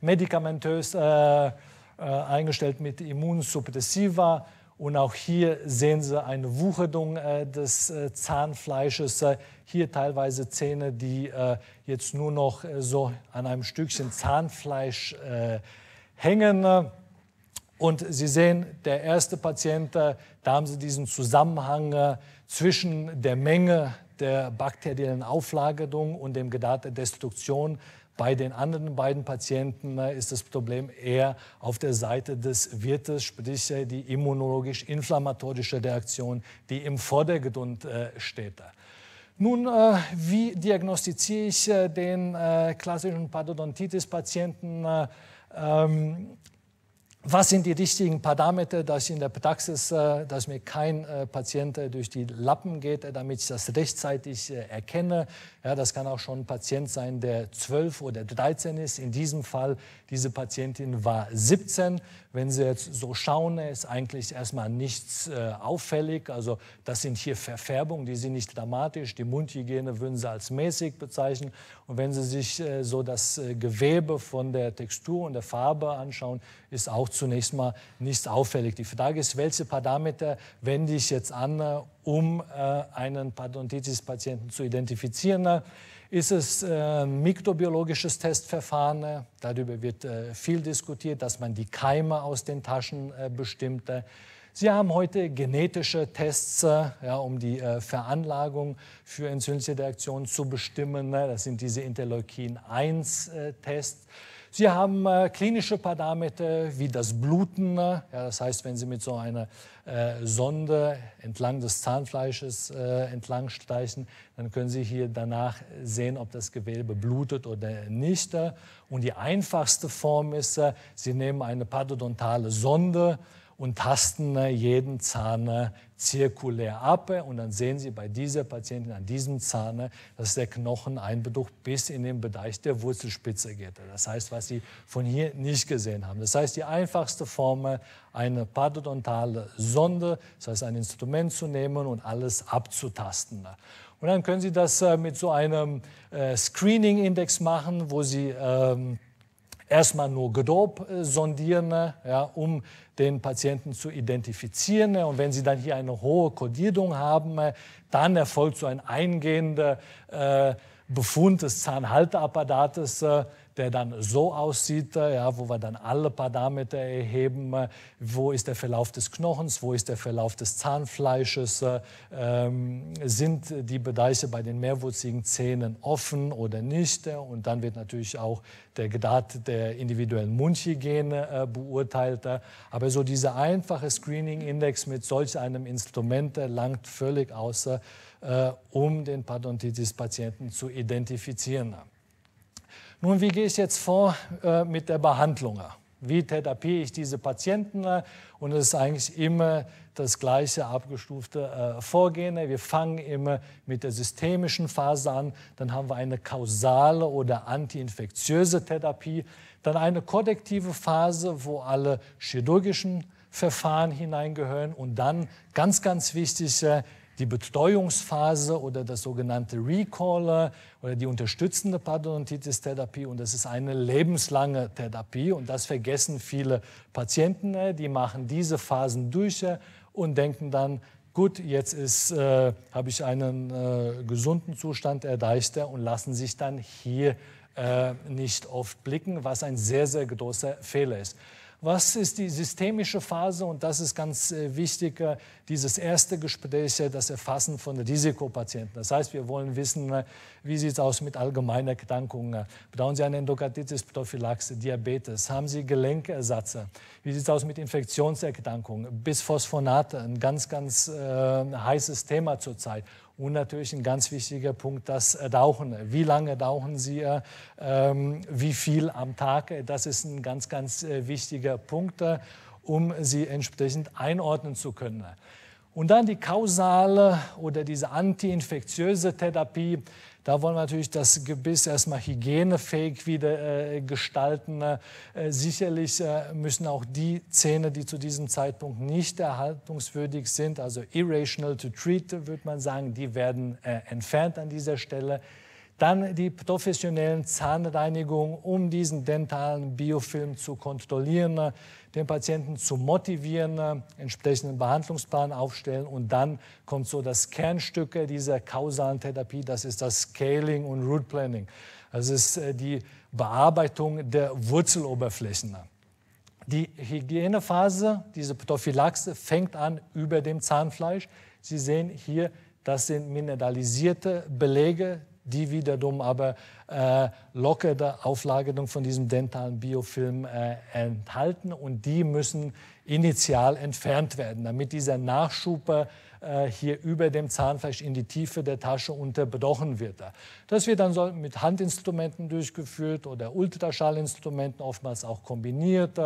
medikamentös äh, äh eingestellt mit Immunsuppressiva und auch hier sehen Sie eine Wucherung äh, des äh, Zahnfleisches. Äh, hier teilweise Zähne, die äh, jetzt nur noch äh, so an einem Stückchen Zahnfleisch äh, hängen. Und Sie sehen, der erste Patient, da haben Sie diesen Zusammenhang zwischen der Menge der bakteriellen Auflagerung und dem Grad der Destruktion bei den anderen beiden Patienten äh, ist das Problem eher auf der Seite des Wirtes, sprich äh, die immunologisch-inflammatorische Reaktion, die im Vordergrund äh, steht. Nun, wie diagnostiziere ich den klassischen Parodontitis-Patienten? Was sind die richtigen Parameter, dass ich in der Praxis, äh, dass mir kein äh, Patient äh, durch die Lappen geht, damit ich das rechtzeitig erkenne. Ja, das kann auch schon ein Patient sein, der 12 oder 13 ist. In diesem Fall, diese Patientin war 17. Wenn Sie jetzt so schauen, ist eigentlich erstmal nichts auffällig. Also das sind hier Verfärbungen, die sind nicht dramatisch. Die Mundhygiene würden Sie als mäßig bezeichnen. Und wenn Sie sich so das Gewebe von der Textur und der Farbe anschauen, ist auch zunächst mal nichts auffällig. Die Frage ist, welche Parameter wende ich jetzt an, äh, um äh, einen Parodontitis-Patienten zu identifizieren? Ist es äh, mikrobiologisches Testverfahren? Darüber wird viel diskutiert, dass man die Keime aus den Taschen bestimmt. Sie haben heute genetische Tests, ja, um die Veranlagung für entzündliche Reaktionen zu bestimmen. Das sind diese Interleukin-1-Tests. Sie haben äh, klinische Parameter wie das Bluten. Äh, ja, das heißt, wenn Sie mit so einer äh, Sonde entlang des Zahnfleisches äh, entlang streichen, dann können Sie hier danach sehen, ob das Gewebe blutet oder nicht. Und die einfachste Form ist, äh, Sie nehmen eine parodontale Sonde und tasten jeden Zahn zirkulär ab. Und dann sehen Sie bei dieser Patientin an diesem Zahn, dass der Knochen Knocheneinbruch bis in den Bereich der Wurzelspitze geht. Das heißt, was Sie von hier nicht gesehen haben. Das heißt, die einfachste Form, eine parodontale Sonde, das heißt ein Instrument zu nehmen und alles abzutasten. Und dann können Sie das äh, mit so einem äh, Screening-Index machen, wo Sie ähm, erstmal nur grob äh, sondieren, ja, um den Patienten zu identifizieren. Und wenn Sie dann hier eine hohe Kodierung haben, dann erfolgt so ein eingehender äh, Befund des Zahnhalteapparates, äh, der dann so aussieht, äh, ja, wo wir dann alle Parameter erheben, äh, wo ist der Verlauf des Knochens, wo ist der Verlauf des Zahnfleisches, ähm, sind die Bereiche bei den mehrwurzigen Zähnen offen oder nicht. Und dann wird natürlich auch der Grad der individuellen Mundhygiene beurteilt. Aber so dieser einfache Screening-Index mit solch einem Instrument langt völlig aus, um den Parodontitis-Patienten zu identifizieren. Nun, wie gehe ich jetzt vor äh, mit der Behandlung? Wie therapiere ich diese Patienten? Und es ist eigentlich immer das gleiche abgestufte äh, Vorgehen. Wir fangen immer mit der systemischen Phase an, dann haben wir eine kausale oder antiinfektiöse Therapie, dann eine korrektive Phase, wo alle chirurgischen Verfahren hineingehören und dann ganz, ganz wichtig, äh, die Betreuungsphase oder das sogenannte Recaller oder die unterstützende Parodontitis-Therapie. Und das ist eine lebenslange Therapie. Und das vergessen viele Patienten. Ne? Die machen diese Phasen durch und denken dann, gut, jetzt äh, habe ich einen äh, gesunden Zustand erreicht und lassen sich dann hier äh, nicht oft blicken, was ein sehr, sehr großer Fehler ist. Was ist die systemische Phase? Und das ist ganz äh, wichtig, äh, dieses erste Gespräch, äh, das Erfassen von Risikopatienten. Das heißt, wir wollen wissen, wie sieht es aus mit allgemeiner Erkrankungen? Brauchen Sie eine Endokarditis, Prophylaxe, Diabetes? Haben Sie Gelenkersatz? Wie sieht es aus mit Infektionserkrankungen? Bisphosphonate, ein ganz, ganz äh, heißes Thema zurzeit. Und natürlich ein ganz wichtiger Punkt, das Rauchen. Wie lange rauchen Sie? Ähm, wie viel am Tag? Das ist ein ganz, ganz äh, wichtiger Punkt, äh, um Sie entsprechend einordnen zu können. Und dann die kausale oder diese antiinfektiöse Therapie. Da wollen wir natürlich das Gebiss erstmal hygienefähig wieder äh, gestalten. Äh, sicherlich äh, müssen auch die Zähne, die zu diesem Zeitpunkt nicht erhaltungswürdig sind, also irrational to treat, würde man sagen, die werden äh, entfernt an dieser Stelle. Dann die professionellen Zahnreinigungen, um diesen dentalen Biofilm zu kontrollieren, den Patienten zu motivieren, entsprechenden Behandlungsplan aufstellen und dann kommt so das Kernstück dieser kausalen Therapie, das ist das Scaling und Root Planning. Das ist äh, die Bearbeitung der Wurzeloberflächen. Die Hygienephase, diese Prophylaxe, fängt an über dem Zahnfleisch. Sie sehen hier, das sind mineralisierte Belege, die wiederum aber äh, lockere Auflagerung von diesem dentalen Biofilm äh, enthalten und die müssen initial entfernt werden, damit dieser Nachschub äh, hier über dem Zahnfleisch in die Tiefe der Tasche unterbrochen wird. Das wird dann so mit Handinstrumenten durchgeführt oder Ultraschallinstrumenten, oftmals auch kombiniert.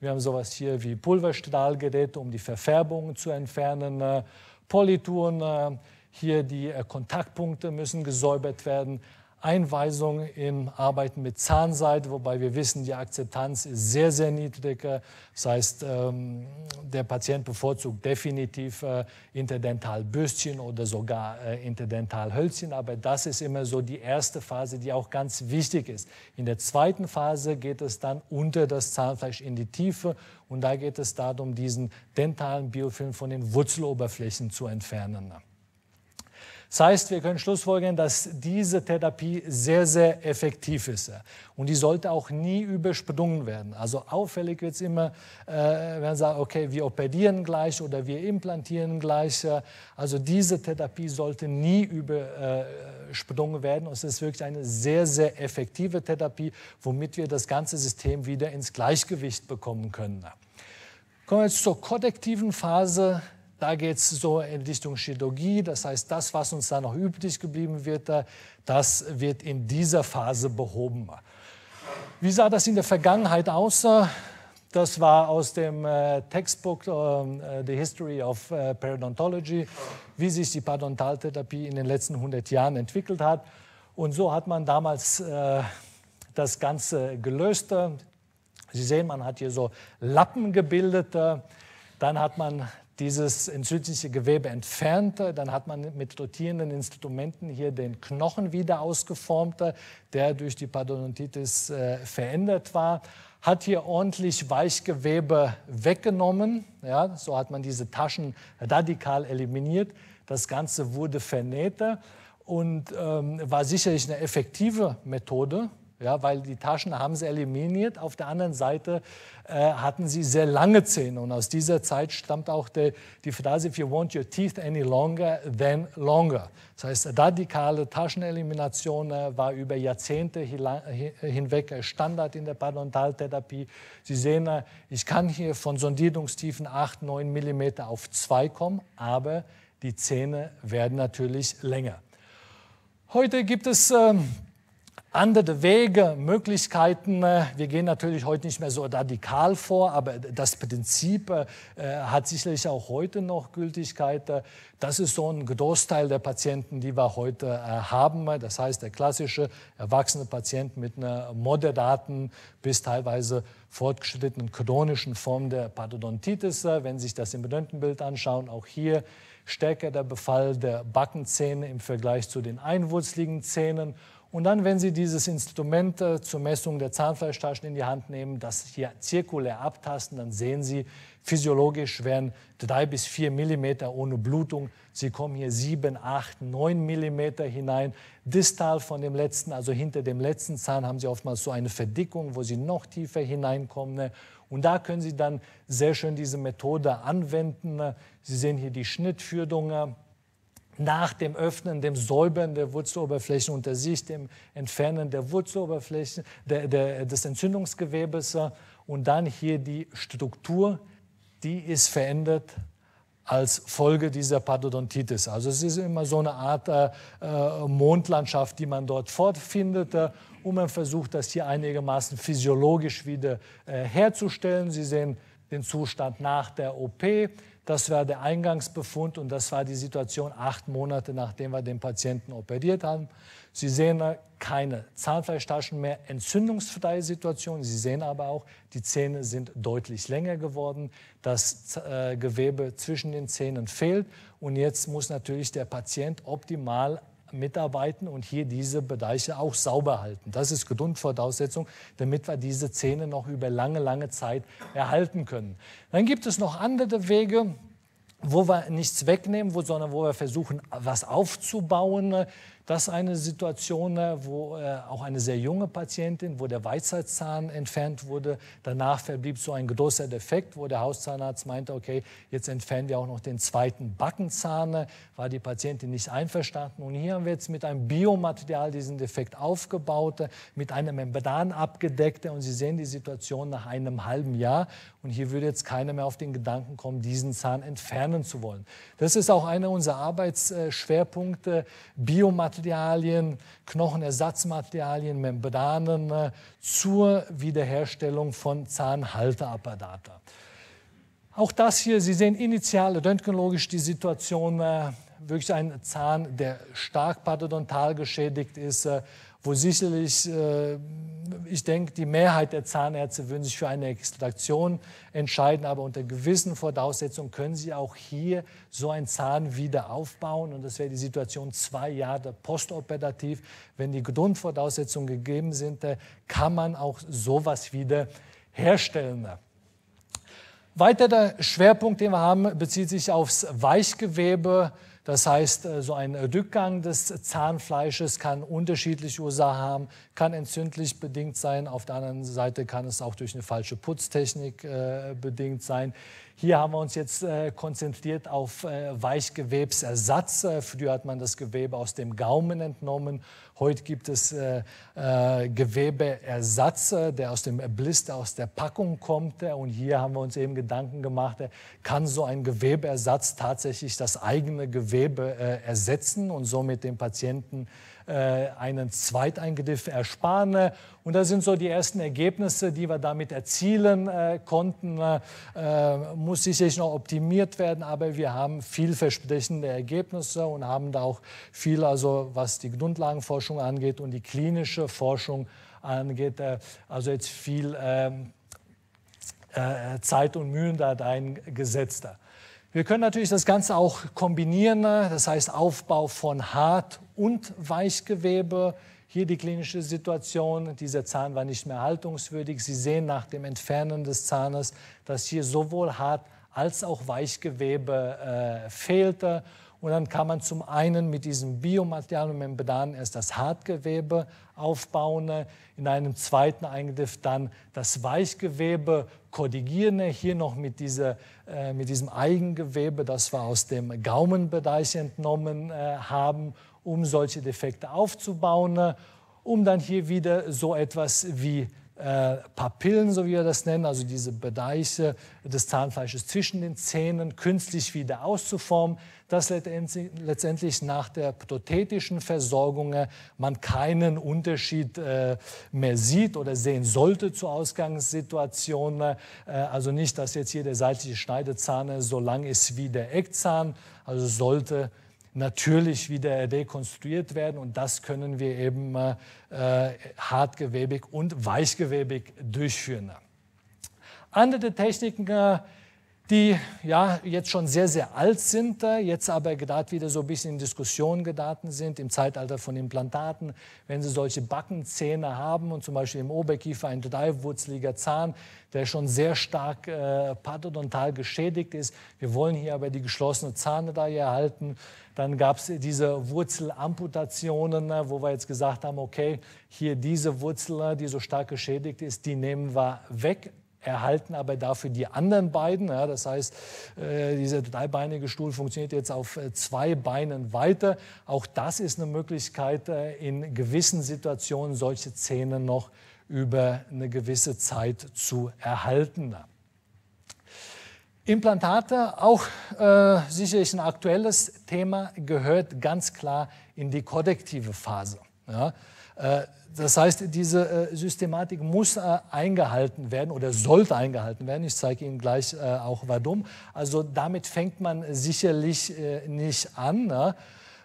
Wir haben sowas hier wie Pulverstrahlgeräte, um die Verfärbungen zu entfernen, äh, Polituren, äh, hier die äh, Kontaktpunkte müssen gesäubert werden. Einweisung im Arbeiten mit Zahnseide, wobei wir wissen, die Akzeptanz ist sehr, sehr niedrig. Das heißt, ähm, der Patient bevorzugt definitiv äh, Interdentalbürstchen oder sogar äh, Interdentalhölzchen, aber das ist immer so die erste Phase, die auch ganz wichtig ist. In der zweiten Phase geht es dann unter das Zahnfleisch in die Tiefe und da geht es darum, diesen dentalen Biofilm von den Wurzeloberflächen zu entfernen. Das heißt, wir können schlussfolgern, dass diese Therapie sehr, sehr effektiv ist. Und die sollte auch nie übersprungen werden. Also auffällig wird es immer, äh, wenn man sagt, okay, wir operieren gleich oder wir implantieren gleich. Also diese Therapie sollte nie übersprungen werden. Und es ist wirklich eine sehr, sehr effektive Therapie, womit wir das ganze System wieder ins Gleichgewicht bekommen können. Kommen wir jetzt zur korrektiven Phase da geht es so in Richtung Chirurgie, das heißt, das, was uns da noch übrig geblieben wird, das wird in dieser Phase behoben. Wie sah das in der Vergangenheit aus? Das war aus dem äh, Textbook äh, The History of äh, Periodontology, wie sich die Parodontaltherapie in den letzten 100 Jahren entwickelt hat. Und so hat man damals äh, das Ganze gelöst. Sie sehen, man hat hier so Lappen gebildet. Dann hat man dieses entzündliche Gewebe entfernt. Dann hat man mit rotierenden Instrumenten hier den Knochen wieder ausgeformt, der durch die Parodontitis äh, verändert war. Hat hier ordentlich Weichgewebe weggenommen. Ja, so hat man diese Taschen radikal eliminiert. Das Ganze wurde vernäht und ähm, war sicherlich eine effektive Methode, ja, weil die Taschen haben sie eliminiert. Auf der anderen Seite äh, hatten sie sehr lange Zähne und aus dieser Zeit stammt auch die, die Phrase, if you want your teeth any longer, then longer. Das heißt, radikale Taschenelimination äh, war über Jahrzehnte hinweg Standard in der Parodontaltherapie. Sie sehen, äh, ich kann hier von Sondierungstiefen 8, 9 mm auf 2 kommen, aber die Zähne werden natürlich länger. Heute gibt es ähm, andere Wege, Möglichkeiten. Äh, wir gehen natürlich heute nicht mehr so radikal vor, aber das Prinzip äh, hat sicherlich auch heute noch Gültigkeit. Das ist so ein Großteil der Patienten, die wir heute äh, haben. Das heißt, der klassische erwachsene Patient mit einer moderaten bis teilweise fortgeschrittenen chronischen Form der Parodontitis. Wenn Sie sich das im Röntgenbild anschauen, auch hier stärker der Befall der Backenzähne im Vergleich zu den einwurzligen Zähnen und dann, wenn Sie dieses Instrument äh, zur Messung der Zahnfleischtaschen in die Hand nehmen, das hier zirkulär abtasten, dann sehen Sie, physiologisch wären drei bis vier Millimeter ohne Blutung. Sie kommen hier sieben, acht, neun Millimeter hinein. Distal von dem letzten, also hinter dem letzten Zahn, haben Sie oftmals so eine Verdickung, wo Sie noch tiefer hineinkommen. Ne? Und da können Sie dann sehr schön diese Methode anwenden. Sie sehen hier die Schnittführung nach dem Öffnen, dem Säubern der Wurzeloberflächen unter sich, dem Entfernen der Wurzeloberflächen, der, der, des Entzündungsgewebes und dann hier die Struktur, die ist verändert als Folge dieser Parodontitis. Also es ist immer so eine Art äh, äh Mondlandschaft, die man dort fortfindet äh, und man versucht, das hier einigermaßen physiologisch wieder äh, herzustellen. Sie sehen den Zustand nach der OP. Das war der Eingangsbefund und das war die Situation acht Monate, nachdem wir den Patienten operiert haben. Sie sehen keine Zahnfleischtaschen mehr, entzündungsfreie Situation. Sie sehen aber auch, die Zähne sind deutlich länger geworden. Das äh, Gewebe zwischen den Zähnen fehlt. Und jetzt muss natürlich der Patient optimal mitarbeiten und hier diese Bereiche auch sauber halten. Das ist Grundvoraussetzung, damit wir diese Zähne noch über lange, lange Zeit erhalten können. Dann gibt es noch andere Wege, wo wir nichts wegnehmen, sondern wo wir versuchen, was aufzubauen. Das ist eine Situation, wo äh, auch eine sehr junge Patientin, wo der Weisheitszahn entfernt wurde. Danach verblieb so ein großer Defekt, wo der Hauszahnarzt meinte, okay, jetzt entfernen wir auch noch den zweiten Backenzahn. War die Patientin nicht einverstanden. Und hier haben wir jetzt mit einem Biomaterial diesen Defekt aufgebaut, mit einer Membran abgedeckt. Und Sie sehen die Situation nach einem halben Jahr. Und hier würde jetzt keiner mehr auf den Gedanken kommen, diesen Zahn entfernen zu wollen. Das ist auch einer unserer Arbeitsschwerpunkte, Biomaterialien, Knochenersatzmaterialien, Membranen äh, zur Wiederherstellung von Zahnhalteapparaten. Auch das hier, Sie sehen initial röntgenologisch die Situation, äh, wirklich ein Zahn, der stark parodontal geschädigt ist, äh, wo sicherlich, äh, ich denke, die Mehrheit der Zahnärzte würden sich für eine Extraktion entscheiden, aber unter gewissen Voraussetzungen können sie auch hier so einen Zahn wieder aufbauen und das wäre die Situation zwei Jahre postoperativ. Wenn die Grundvoraussetzungen gegeben sind, äh, kann man auch sowas wieder herstellen. Weiterer Schwerpunkt, den wir haben, bezieht sich aufs Weichgewebe. Das heißt, äh, so ein Rückgang des Zahnfleisches kann unterschiedliche Ursachen haben, kann entzündlich bedingt sein. Auf der anderen Seite kann es auch durch eine falsche Putztechnik äh, bedingt sein. Hier haben wir uns jetzt äh, konzentriert auf äh, Weichgewebsersatz. Äh, früher hat man das Gewebe aus dem Gaumen entnommen. Heute gibt es äh, äh, Gewebeersatz, äh, der aus dem Blister, aus der Packung kommt. Und hier haben wir uns eben Gedanken gemacht, kann so ein Gewebeersatz tatsächlich das eigene Gewebe ersetzen und somit dem Patienten äh, einen Zweiteingriff ersparen. Und das sind so die ersten Ergebnisse, die wir damit erzielen äh, konnten. Äh, muss sicherlich noch optimiert werden, aber wir haben vielversprechende Ergebnisse und haben da auch viel, also was die Grundlagenforschung angeht und die klinische Forschung angeht, also jetzt viel ähm, Zeit und Mühen da eingesetzt. Wir können natürlich das Ganze auch kombinieren, das heißt Aufbau von Hart- und Weichgewebe. Hier die klinische Situation, dieser Zahn war nicht mehr haltungswürdig. Sie sehen nach dem Entfernen des Zahnes, dass hier sowohl Hart- als auch Weichgewebe äh, fehlte. Und dann kann man zum einen mit diesem Biomaterial und Membran erst das Hartgewebe aufbauen, in einem zweiten Eingriff dann das Weichgewebe korrigieren. Hier noch mit, dieser, äh, mit diesem Eigengewebe, das wir aus dem Gaumenbereich entnommen äh, haben, um solche Defekte aufzubauen, um dann hier wieder so etwas wie äh, Papillen, so wie wir das nennen, also diese Bereiche des Zahnfleisches zwischen den Zähnen, künstlich wieder auszuformen, dass letztendlich nach der prothetischen Versorgung äh, man keinen Unterschied äh, mehr sieht oder sehen sollte zur Ausgangssituation. Also nicht, dass jetzt hier der seitliche Schneidezahn so lang ist wie der Eckzahn, also sollte natürlich wieder rekonstruiert werden und das können wir eben äh, hartgewebig und weichgewebig durchführen. Andere Techniken, äh, die ja jetzt schon sehr, sehr alt sind, jetzt aber gerade wieder so ein bisschen in Diskussion geraten sind im Zeitalter von Implantaten. Wenn Sie solche Backenzähne haben und zum Beispiel im Oberkiefer ein dreiwurzeliger Zahn, der schon sehr stark äh, parodontal geschädigt ist. Wir wollen hier aber die geschlossene Zahnreihe erhalten. Dann gab es diese Wurzelamputationen, äh, wo wir jetzt gesagt haben, okay, hier diese Wurzel, die so stark geschädigt ist, die nehmen wir weg erhalten aber dafür die anderen beiden. Ja, das heißt, äh, dieser dreibeinige Stuhl funktioniert jetzt auf äh, zwei Beinen weiter. Auch das ist eine Möglichkeit, äh, in gewissen Situationen solche Zähne noch über eine gewisse Zeit zu erhalten. Implantate, auch äh, sicherlich ein aktuelles Thema, gehört ganz klar in die korrektive Phase. Ja? Äh, das heißt, diese äh, Systematik muss äh, eingehalten werden oder sollte eingehalten werden. Ich zeige Ihnen gleich auch warum. Also damit fängt man sicherlich nicht an. Ne?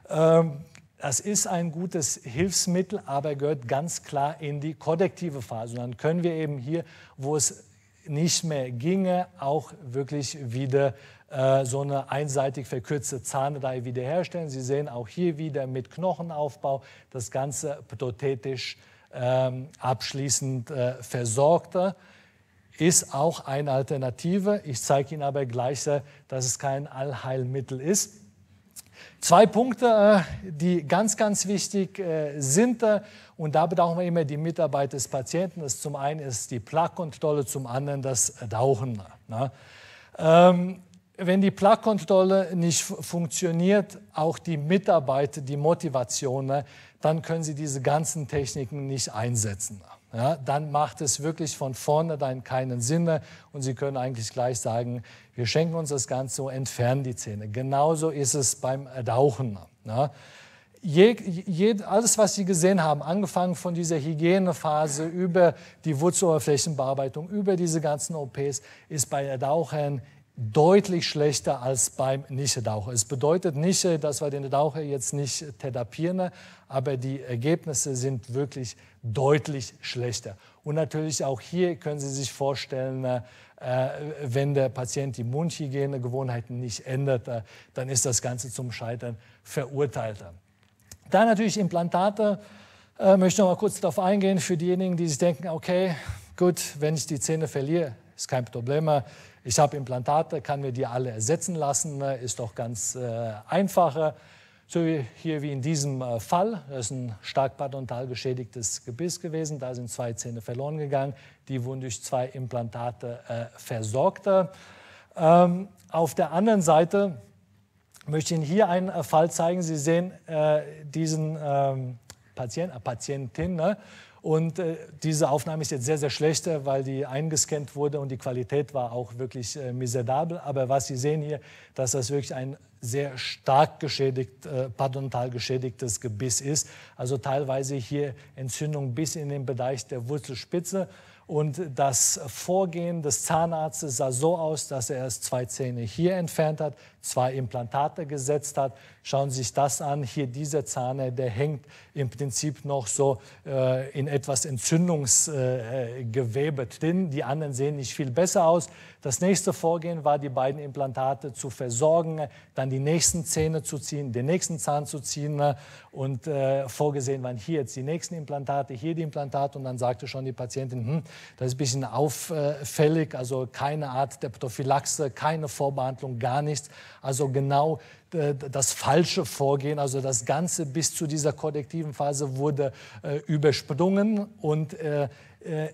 Ähm, das ist ein gutes Hilfsmittel, aber gehört ganz klar in die korrektive Phase. Und dann können wir eben hier, wo es nicht mehr ginge, auch wirklich wieder äh, so eine einseitig verkürzte Zahnreihe wiederherstellen. Sie sehen auch hier wieder mit Knochenaufbau das Ganze prothetisch ähm, abschließend äh, versorgte. Ist auch eine Alternative. Ich zeige Ihnen aber gleich, dass es kein Allheilmittel ist. Zwei Punkte, äh, die ganz, ganz wichtig äh, sind, äh, und da brauchen wir immer die Mitarbeit des Patienten. Zum einen ist die Plaque-Kontrolle, zum anderen das Rauchen. Wenn die Plaque-Kontrolle nicht funktioniert, auch die Mitarbeit, die Motivation, ne, dann können Sie diese ganzen Techniken nicht einsetzen. Ja, dann macht es wirklich von vorne dann keinen Sinn und Sie können eigentlich gleich sagen, wir schenken uns das Ganze und entfernen die Zähne. Genauso ist es beim Rauchen. Ja. Je, je, alles, was Sie gesehen haben, angefangen von dieser Hygienephase über die Wurzeloberflächenbearbeitung, über diese ganzen OPs, ist bei Rauchern deutlich schlechter als beim Nichtraucher. Es bedeutet nicht, dass wir den Raucher jetzt nicht therapieren, aber die Ergebnisse sind wirklich deutlich schlechter. Und natürlich auch hier können Sie sich vorstellen, äh, wenn der Patient die Mundhygienegewohnheiten nicht ändert, äh, dann ist das Ganze zum Scheitern verurteilt. Dann natürlich Implantate. Äh, möchte noch mal kurz darauf eingehen für diejenigen, die sich denken, okay, gut, wenn ich die Zähne verliere, ist kein Problem. Ich habe Implantate, kann mir die alle ersetzen lassen, ist doch ganz äh, einfacher. So wie hier wie in diesem äh, Fall, das ist ein stark parodontal geschädigtes Gebiss gewesen, da sind zwei Zähne verloren gegangen, die wurden durch zwei Implantate äh, versorgt. Ähm, auf der anderen Seite möchte ich Ihnen hier einen äh, Fall zeigen. Sie sehen äh, diesen ähm, Patient, Patientin, ne? Und äh, diese Aufnahme ist jetzt sehr, sehr schlecht, äh, weil die eingescannt wurde und die Qualität war auch wirklich äh, miserabel. Aber was Sie sehen hier, dass das wirklich ein sehr stark geschädigt, äh, parodontal geschädigtes Gebiss ist. Also teilweise hier Entzündung bis in den Bereich der Wurzelspitze. Und das Vorgehen des Zahnarztes sah so aus, dass er erst zwei Zähne hier entfernt hat, zwei Implantate gesetzt hat. Schauen Sie sich das an. Hier dieser Zahn, der hängt im Prinzip noch so äh, in etwas Entzündungsgewebe äh, drin. Die anderen sehen nicht viel besser aus. Das nächste Vorgehen war, die beiden Implantate zu versorgen, dann die nächsten Zähne zu ziehen, den nächsten Zahn zu ziehen und äh, vorgesehen waren hier jetzt die nächsten Implantate, hier die Implantate und dann sagte schon die Patientin, hm, das ist ein bisschen auffällig, also keine Art der Prophylaxe, keine Vorbehandlung, gar nichts. Also genau äh, das falsche Vorgehen, also das Ganze bis zu dieser kollektiven Phase wurde äh, übersprungen und äh,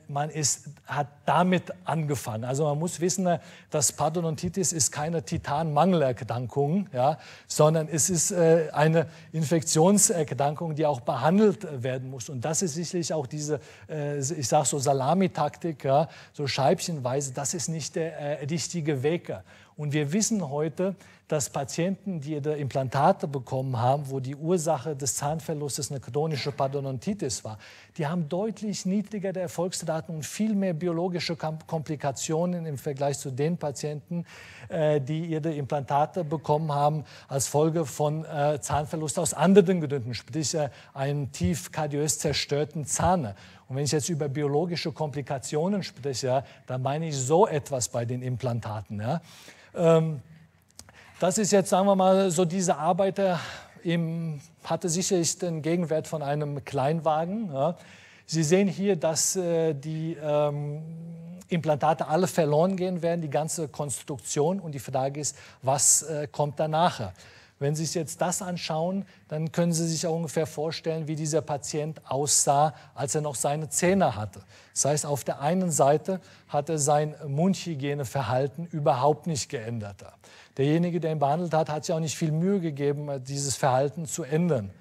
man ist, hat damit angefangen. Also man muss wissen, dass Parodontitis ist keine Titanmangelerkrankung, ja, sondern es ist eine Infektionserkrankung, die auch behandelt werden muss. Und das ist sicherlich auch diese, ich sage so Salamitaktik, ja, so scheibchenweise, das ist nicht der richtige Weg. Und wir wissen heute, dass Patienten, die Implantate bekommen haben, wo die Ursache des Zahnverlustes eine chronische Parodontitis war, die haben deutlich niedrigere Erfolgsdaten und viel mehr biologische Komplikationen im Vergleich zu den Patienten, äh, die ihre Implantate bekommen haben als Folge von äh, Zahnverlust aus anderen Gründen, sprich äh, einen tief kardiös zerstörten Zahn. Und wenn ich jetzt über biologische Komplikationen spreche, dann meine ich so etwas bei den Implantaten. Ja. Ähm, das ist jetzt, sagen wir mal, so diese Arbeiter im, hatte sicherlich den Gegenwert von einem Kleinwagen. Ja. Sie sehen hier, dass äh, die ähm, Implantate alle verloren gehen werden, die ganze Konstruktion. Und die Frage ist, was äh, kommt danach? Wenn Sie sich jetzt das anschauen, dann können Sie sich auch ungefähr vorstellen, wie dieser Patient aussah, als er noch seine Zähne hatte. Das heißt, auf der einen Seite hat er sein Mundhygieneverhalten überhaupt nicht geändert. Derjenige, der ihn behandelt hat, hat sich auch nicht viel Mühe gegeben, dieses Verhalten zu ändern.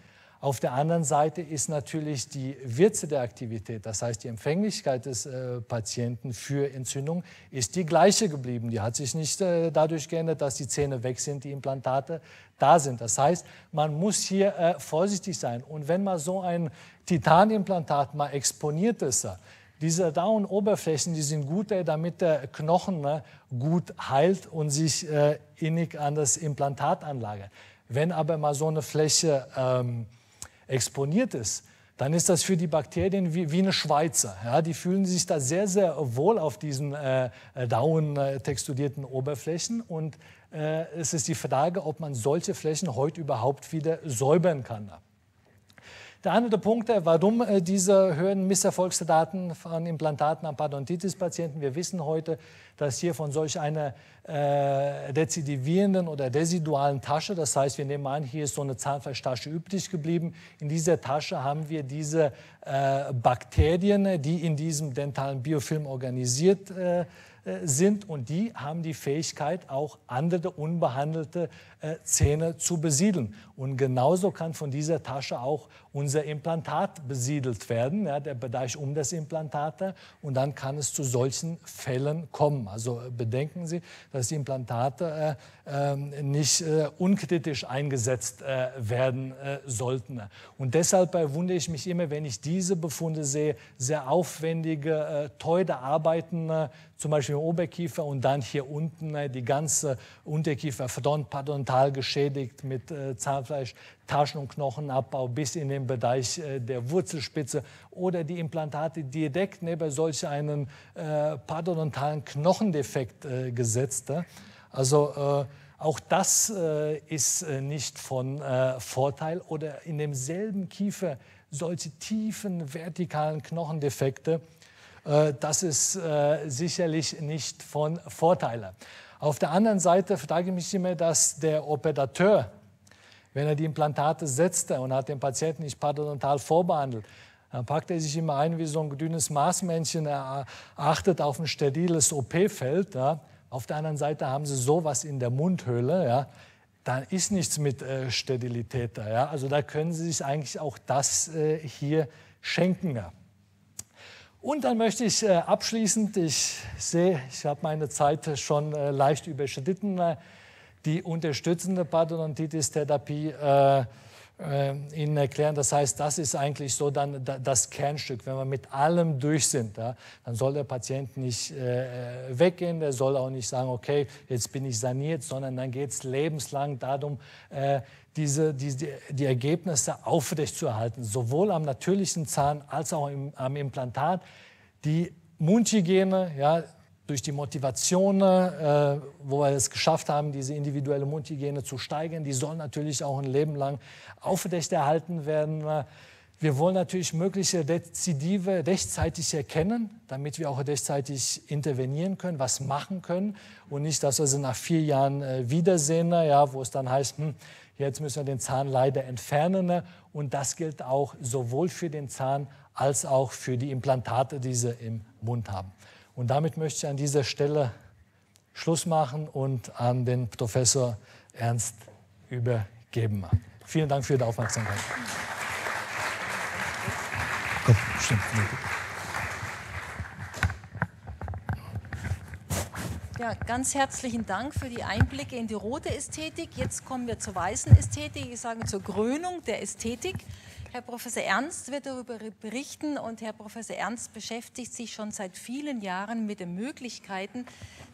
Auf der anderen Seite ist natürlich die Würze der Aktivität, das heißt die Empfänglichkeit des äh, Patienten für Entzündung, ist die gleiche geblieben. Die hat sich nicht äh, dadurch geändert, dass die Zähne weg sind, die Implantate da sind. Das heißt, man muss hier äh, vorsichtig sein. Und wenn mal so ein Titanimplantat mal exponiert ist, diese Daun-Oberflächen, die sind gut, damit der Knochen ne, gut heilt und sich äh, innig an das Implantat anlagert. Wenn aber mal so eine Fläche ähm, exponiert ist, dann ist das für die Bakterien wie, wie eine Schweizer. Ja, die fühlen sich da sehr, sehr wohl auf diesen äh, äh Daun-texturierten Oberflächen. Und äh, es ist die Frage, ob man solche Flächen heute überhaupt wieder säubern kann. Der andere Punkt, äh, warum äh, diese höheren Misserfolgsdaten von Implantaten an Parodontitis-Patienten. Wir wissen heute, dass hier von solch einer äh, rezidivierenden oder residualen Tasche, das heißt, wir nehmen an, hier ist so eine Zahnfleischtasche übrig geblieben. In dieser Tasche haben wir diese äh, Bakterien, die in diesem dentalen Biofilm organisiert äh, sind und die haben die Fähigkeit, auch andere unbehandelte äh, Zähne zu besiedeln. Und genauso kann von dieser Tasche auch unser Implantat besiedelt werden, ja, der Bereich um das Implantat. Und dann kann es zu solchen Fällen kommen. Also äh, bedenken Sie, dass die Implantate äh, äh, nicht äh, unkritisch eingesetzt äh, werden sollten. Und deshalb wundere ich mich immer, wenn ich diese Befunde sehe, sehr aufwendige, teure Arbeiten, zum Beispiel im Oberkiefer und dann hier unten die ganze Unterkiefer, Front, total geschädigt mit äh, Zahnfleisch, Taschen- und Knochenabbau bis in den Bereich äh, der Wurzelspitze oder die Implantate direkt neben solch einen äh, parodontalen Knochendefekt äh, gesetzt. Also äh, auch das äh, ist äh, nicht von Vorteil oder in demselben Kiefer solche tiefen vertikalen Knochendefekte. Das ist sicherlich nicht von Vorteil. Auf der anderen Seite frage ich mich immer, dass der Operateur, wenn er die Implantate setzte und hat den Patienten nicht parodontal vorbehandelt, dann packt er sich immer ein wie so ein dünnes Maßmännchen, er achtet auf ein steriles OP-Feld. Ja. Auf der anderen Seite haben sie sowas in der Mundhöhle. Ja. Da ist nichts mit äh, Sterilität da. Ja. Also da können sie sich eigentlich auch das äh, hier schenken. Ja. Und dann möchte ich äh, abschließend, ich sehe, ich habe meine Zeit schon äh, leicht überschritten, äh, die unterstützende Parodontitis-Therapie äh, äh, Ihnen erklären. Das heißt, das ist eigentlich so dann das Kernstück. Wenn wir mit allem durch sind, ja, dann soll der Patient nicht äh, weggehen, der soll auch nicht sagen, okay, jetzt bin ich saniert, sondern dann geht es lebenslang darum, äh, diese, die, die Ergebnisse aufrechtzuerhalten, sowohl am natürlichen Zahn als auch im, am Implantat. Die Mundhygiene, ja, durch die Motivation, äh, wo wir es geschafft haben, diese individuelle Mundhygiene zu steigern, die soll natürlich auch ein Leben lang aufrechterhalten werden. Wir wollen natürlich mögliche Rezidive rechtzeitig erkennen, damit wir auch rechtzeitig intervenieren können, was machen können und nicht, dass wir sie nach vier Jahren äh, wiedersehen, ja, wo es dann heißt, hm, jetzt müssen wir den Zahn leider entfernen. Und das gilt auch sowohl für den Zahn als auch für die Implantate, die sie im Mund haben. Und damit möchte ich an dieser Stelle Schluss machen und an den Professor Ernst übergeben. Vielen Dank für die Aufmerksamkeit. Stimmt. Ja, ganz herzlichen Dank für die Einblicke in die rote Ästhetik. Jetzt kommen wir zur weißen Ästhetik, ich sage zur Krönung der Ästhetik. Herr Professor Ernst wird darüber berichten und Herr Professor Ernst beschäftigt sich schon seit vielen Jahren mit den Möglichkeiten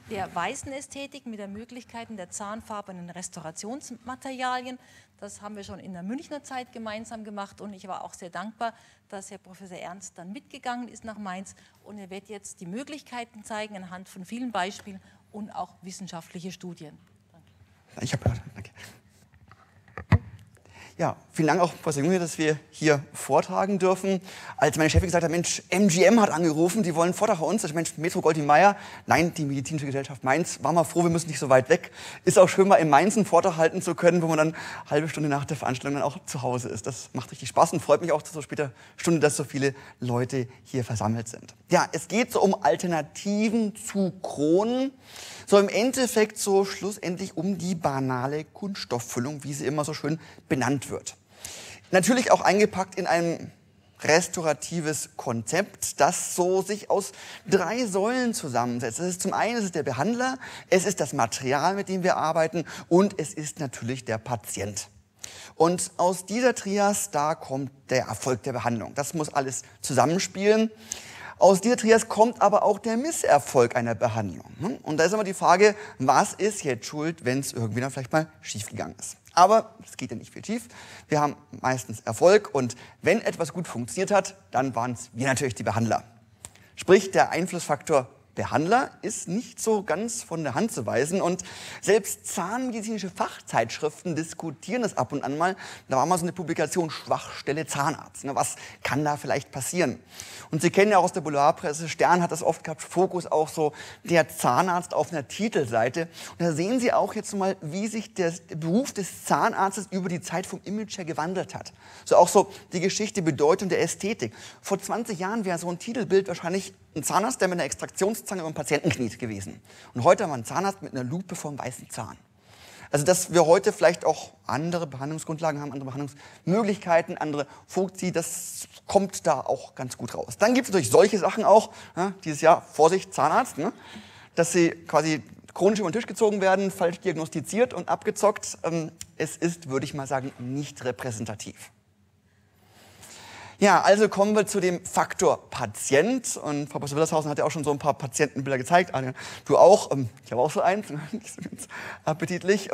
der weißen Ästhetik, mit den Möglichkeiten der zahnfarbenen Restaurationsmaterialien. Das haben wir schon in der Münchner Zeit gemeinsam gemacht und ich war auch sehr dankbar, dass Herr Professor Ernst dann mitgegangen ist nach Mainz und er wird jetzt die Möglichkeiten zeigen anhand von vielen Beispielen und auch wissenschaftliche Studien. Danke. Ich habe danke. Ja, vielen Dank auch, Professor Junge, dass wir hier vortragen dürfen. Als meine Chefin gesagt hat, Mensch, MGM hat angerufen, die wollen Vortrag bei uns. Ich Mensch, Metro Goldie Meyer. Nein, die Medizinische Gesellschaft Mainz. War mal froh, wir müssen nicht so weit weg. Ist auch schön, mal in Mainz einen Vortrag halten zu können, wo man dann halbe Stunde nach der Veranstaltung dann auch zu Hause ist. Das macht richtig Spaß und freut mich auch zu so später Stunde, dass so viele Leute hier versammelt sind. Ja, es geht so um Alternativen zu Kronen. So im Endeffekt so schlussendlich um die banale Kunststofffüllung, wie sie immer so schön benannt wird. Natürlich auch eingepackt in ein restauratives Konzept, das so sich aus drei Säulen zusammensetzt. Das ist zum einen ist es der Behandler, es ist das Material, mit dem wir arbeiten und es ist natürlich der Patient. Und aus dieser Trias, da kommt der Erfolg der Behandlung. Das muss alles zusammenspielen. Aus dieser Trias kommt aber auch der Misserfolg einer Behandlung. Und da ist immer die Frage, was ist jetzt schuld, wenn es irgendwie dann vielleicht mal schiefgegangen ist. Aber es geht ja nicht viel schief. Wir haben meistens Erfolg und wenn etwas gut funktioniert hat, dann waren es wir natürlich die Behandler. Sprich, der Einflussfaktor Behandler ist nicht so ganz von der Hand zu weisen. Und selbst zahnmedizinische Fachzeitschriften diskutieren das ab und an mal. Da war mal so eine Publikation Schwachstelle Zahnarzt. Was kann da vielleicht passieren? Und Sie kennen ja auch aus der Boulevardpresse, Stern hat das oft gehabt, Fokus auch so, der Zahnarzt auf einer Titelseite. Und da sehen Sie auch jetzt mal, wie sich der Beruf des Zahnarztes über die Zeit vom Image her gewandelt hat. So auch so die Geschichte, Bedeutung der Ästhetik. Vor 20 Jahren wäre so ein Titelbild wahrscheinlich ein Zahnarzt, der mit einer Extraktionszange über einen Patienten kniet gewesen. Und heute haben wir einen Zahnarzt mit einer Lupe vom weißen Zahn. Also dass wir heute vielleicht auch andere Behandlungsgrundlagen haben, andere Behandlungsmöglichkeiten, andere Funkti, das kommt da auch ganz gut raus. Dann gibt es natürlich solche Sachen auch, ja, dieses Jahr, Vorsicht, Zahnarzt, ne, dass sie quasi chronisch über den Tisch gezogen werden, falsch diagnostiziert und abgezockt. Ähm, es ist, würde ich mal sagen, nicht repräsentativ. Ja, also kommen wir zu dem Faktor Patient. Und Frau Professor Willershausen hat ja auch schon so ein paar Patientenbilder gezeigt. Adrian, du auch. Ähm, ich habe auch so eins, nicht so ganz appetitlich.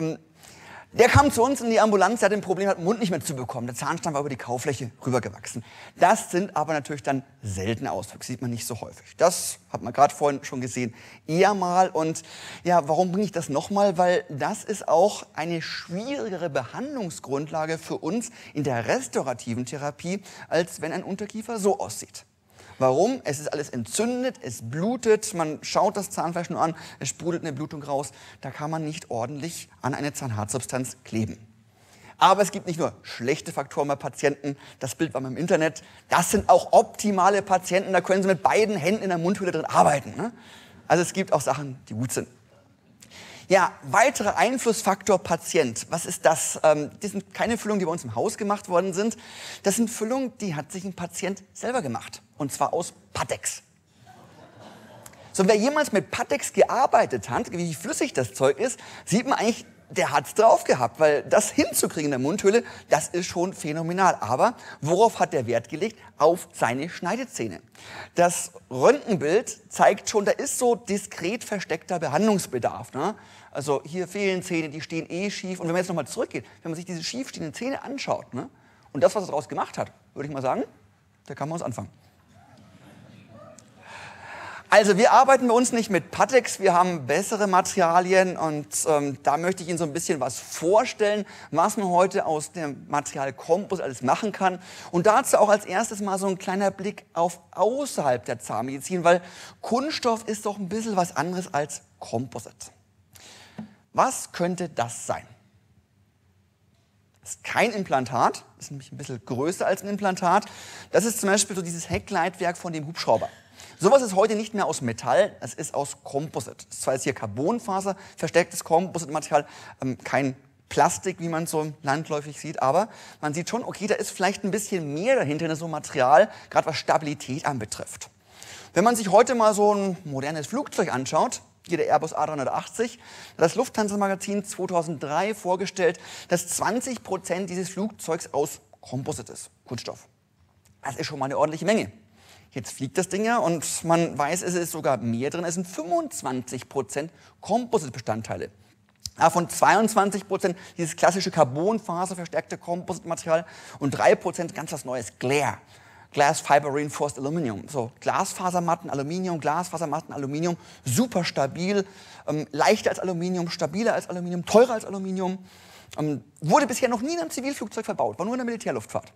Der kam zu uns in die Ambulanz, der hat ein Problem, hat den Mund nicht mehr zu bekommen. Der Zahnstamm war über die Kaufläche rübergewachsen. Das sind aber natürlich dann seltene Auswüchse, sieht man nicht so häufig. Das hat man gerade vorhin schon gesehen, eher mal. Und ja, warum bringe ich das nochmal? Weil das ist auch eine schwierigere Behandlungsgrundlage für uns in der restaurativen Therapie, als wenn ein Unterkiefer so aussieht. Warum? Es ist alles entzündet, es blutet, man schaut das Zahnfleisch nur an, es sprudelt eine Blutung raus. Da kann man nicht ordentlich an eine Zahnhartsubstanz kleben. Aber es gibt nicht nur schlechte Faktoren bei Patienten, das Bild war mal im Internet, das sind auch optimale Patienten, da können Sie mit beiden Händen in der Mundhöhle drin arbeiten. Ne? Also es gibt auch Sachen, die gut sind. Ja, weiterer Einflussfaktor Patient. Was ist das? Ähm, das sind keine Füllungen, die bei uns im Haus gemacht worden sind. Das sind Füllungen, die hat sich ein Patient selber gemacht. Und zwar aus Patex. So, wer jemals mit Patex gearbeitet hat, wie flüssig das Zeug ist, sieht man eigentlich, der hat's drauf gehabt, weil das hinzukriegen in der Mundhöhle, das ist schon phänomenal. Aber worauf hat der Wert gelegt? Auf seine Schneidezähne. Das Röntgenbild zeigt schon, da ist so diskret versteckter Behandlungsbedarf. Ne? Also hier fehlen Zähne, die stehen eh schief. Und wenn man jetzt nochmal zurückgeht, wenn man sich diese schiefstehenden Zähne anschaut ne? und das, was er daraus gemacht hat, würde ich mal sagen, da kann man uns anfangen. Also wir arbeiten bei uns nicht mit Patex, wir haben bessere Materialien und ähm, da möchte ich Ihnen so ein bisschen was vorstellen, was man heute aus dem Material Kompos alles machen kann. Und dazu auch als erstes mal so ein kleiner Blick auf außerhalb der Zahnmedizin, weil Kunststoff ist doch ein bisschen was anderes als Composite. Was könnte das sein? Das ist kein Implantat, das ist nämlich ein bisschen größer als ein Implantat. Das ist zum Beispiel so dieses Heckleitwerk von dem Hubschrauber. Sowas ist heute nicht mehr aus Metall, es ist aus Composite. Das ist zwar hier Carbonfaser, verstärktes Composite-Material, ähm, kein Plastik, wie man so landläufig sieht, aber man sieht schon, okay, da ist vielleicht ein bisschen mehr dahinter in so Material, gerade was Stabilität anbetrifft. Wenn man sich heute mal so ein modernes Flugzeug anschaut, hier der Airbus A380, das Lufthansa-Magazin 2003 vorgestellt, dass 20 Prozent dieses Flugzeugs aus Composite ist, Kunststoff. Das ist schon mal eine ordentliche Menge. Jetzt fliegt das Ding ja und man weiß, es ist sogar mehr drin. Es sind 25 Prozent Composite-Bestandteile. Davon 22 Prozent dieses klassische Carbonfaserverstärkte Composite-Material und 3 Prozent ganz was Neues, Glare. Glass Fiber Reinforced Aluminium. So, Glasfasermatten, Aluminium, Glasfasermatten, Aluminium, super stabil, ähm, leichter als Aluminium, stabiler als Aluminium, teurer als Aluminium. Ähm, wurde bisher noch nie in einem Zivilflugzeug verbaut, war nur in der Militärluftfahrt.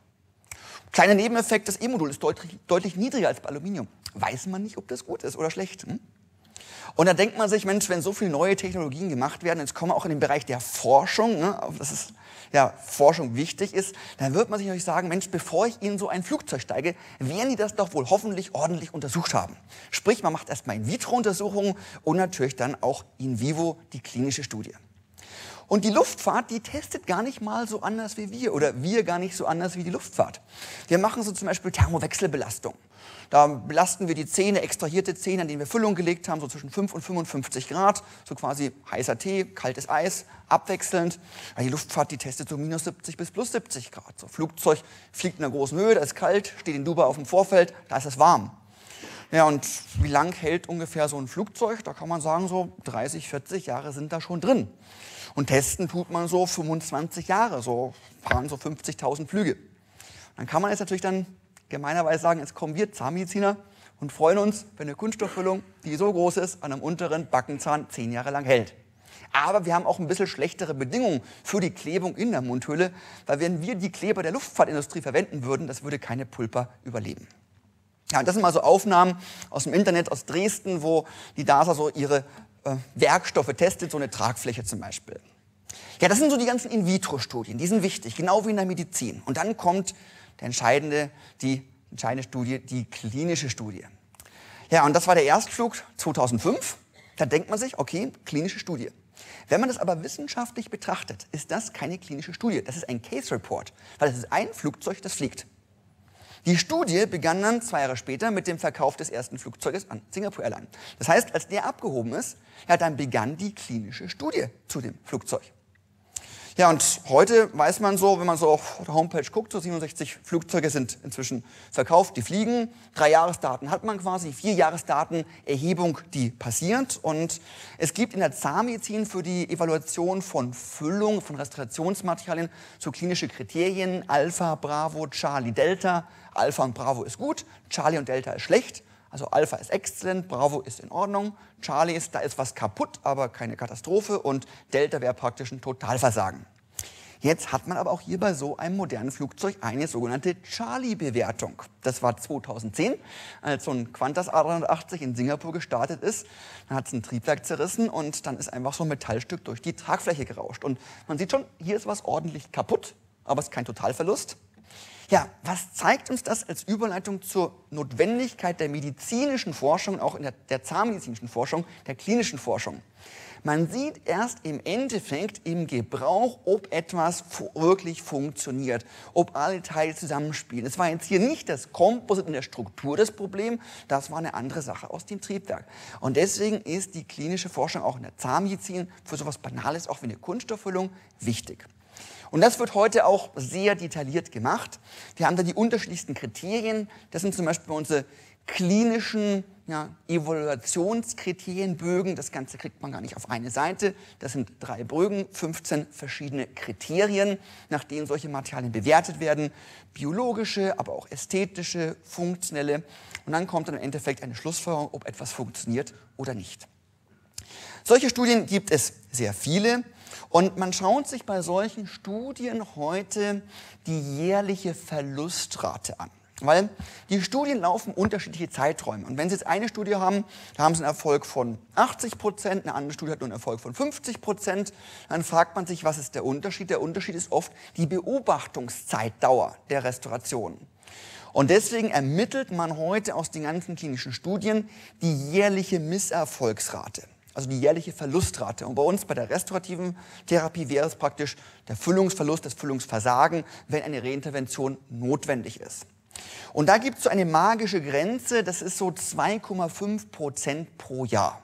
Kleiner Nebeneffekt, das E-Modul ist deutlich, deutlich niedriger als bei Aluminium. Weiß man nicht, ob das gut ist oder schlecht. Hm? Und da denkt man sich, Mensch, wenn so viele neue Technologien gemacht werden, jetzt kommen wir auch in den Bereich der Forschung, ne, das ist ja, Forschung wichtig ist, dann wird man sich natürlich sagen, Mensch, bevor ich in so ein Flugzeug steige, werden die das doch wohl hoffentlich ordentlich untersucht haben. Sprich, man macht erstmal In-vitro-Untersuchungen und natürlich dann auch in vivo die klinische Studie. Und die Luftfahrt, die testet gar nicht mal so anders wie wir oder wir gar nicht so anders wie die Luftfahrt. Wir machen so zum Beispiel Thermowechselbelastung. Da belasten wir die Zähne, extrahierte Zähne, an denen wir Füllung gelegt haben, so zwischen 5 und 55 Grad, so quasi heißer Tee, kaltes Eis, abwechselnd. Die Luftfahrt, die testet so minus 70 bis plus 70 Grad. So Flugzeug fliegt in einer großen Höhe, da ist kalt, steht in Dubai auf dem Vorfeld, da ist es warm. Ja, und wie lang hält ungefähr so ein Flugzeug? Da kann man sagen, so 30, 40 Jahre sind da schon drin. Und testen tut man so 25 Jahre, so fahren so 50.000 Flüge. Dann kann man jetzt natürlich dann gemeinerweise sagen, jetzt kommen wir Zahnmediziner und freuen uns, wenn eine Kunststofffüllung, die so groß ist, an einem unteren Backenzahn zehn Jahre lang hält. Aber wir haben auch ein bisschen schlechtere Bedingungen für die Klebung in der Mundhöhle, weil wenn wir die Kleber der Luftfahrtindustrie verwenden würden, das würde keine Pulper überleben. Ja, das sind mal so Aufnahmen aus dem Internet, aus Dresden, wo die DASA so ihre äh, Werkstoffe testet, so eine Tragfläche zum Beispiel. Ja, das sind so die ganzen In-vitro-Studien, die sind wichtig, genau wie in der Medizin. Und dann kommt der entscheidende, die entscheidende Studie, die klinische Studie. Ja, und das war der Erstflug 2005. Da denkt man sich, okay, klinische Studie. Wenn man das aber wissenschaftlich betrachtet, ist das keine klinische Studie. Das ist ein Case Report, weil es ist ein Flugzeug, das fliegt. Die Studie begann dann zwei Jahre später mit dem Verkauf des ersten Flugzeuges an Singapore Airlines. Das heißt, als der abgehoben ist, ja, dann begann die klinische Studie zu dem Flugzeug. Ja, und heute weiß man so, wenn man so auf der Homepage guckt, so 67 Flugzeuge sind inzwischen verkauft, die fliegen. Drei Jahresdaten hat man quasi, vier Jahresdaten Erhebung, die passiert. Und es gibt in der Zahnmedizin für die Evaluation von Füllung, von Restaurationsmaterialien so klinische Kriterien. Alpha, Bravo, Charlie, Delta. Alpha und Bravo ist gut, Charlie und Delta ist schlecht. Also Alpha ist exzellent, Bravo ist in Ordnung, Charlie ist, da ist was kaputt, aber keine Katastrophe und Delta wäre praktisch ein Totalversagen. Jetzt hat man aber auch hier bei so einem modernen Flugzeug eine sogenannte Charlie-Bewertung. Das war 2010, als so ein Qantas A380 in Singapur gestartet ist. Dann hat es ein Triebwerk zerrissen und dann ist einfach so ein Metallstück durch die Tragfläche gerauscht. Und man sieht schon, hier ist was ordentlich kaputt, aber es ist kein Totalverlust. Ja, was zeigt uns das als Überleitung zur Notwendigkeit der medizinischen Forschung, auch in der, der zahnmedizinischen Forschung, der klinischen Forschung? Man sieht erst im Endeffekt im Gebrauch, ob etwas wirklich funktioniert, ob alle Teile zusammenspielen. Es war jetzt hier nicht das Komposit in der Struktur das Problem, das war eine andere Sache aus dem Triebwerk. Und deswegen ist die klinische Forschung auch in der Zahnmedizin für so etwas Banales, auch wie eine Kunststofffüllung, wichtig. Und das wird heute auch sehr detailliert gemacht. Wir haben da die unterschiedlichsten Kriterien. Das sind zum Beispiel unsere klinischen ja, Evaluationskriterienbögen. Das Ganze kriegt man gar nicht auf eine Seite. Das sind drei Bögen, 15 verschiedene Kriterien, nach denen solche Materialien bewertet werden. Biologische, aber auch ästhetische, funktionelle. Und dann kommt dann im Endeffekt eine Schlussfolgerung, ob etwas funktioniert oder nicht. Solche Studien gibt es sehr viele. Und man schaut sich bei solchen Studien heute die jährliche Verlustrate an. Weil die Studien laufen unterschiedliche Zeiträume. Und wenn Sie jetzt eine Studie haben, da haben Sie einen Erfolg von 80 Prozent, eine andere Studie hat nur einen Erfolg von 50 Prozent, dann fragt man sich, was ist der Unterschied? Der Unterschied ist oft die Beobachtungszeitdauer der Restauration. Und deswegen ermittelt man heute aus den ganzen klinischen Studien die jährliche Misserfolgsrate, also die jährliche Verlustrate. Und bei uns bei der restaurativen Therapie wäre es praktisch der Füllungsverlust, das Füllungsversagen, wenn eine Reintervention notwendig ist. Und da gibt es so eine magische Grenze, das ist so 2,5 Prozent pro Jahr.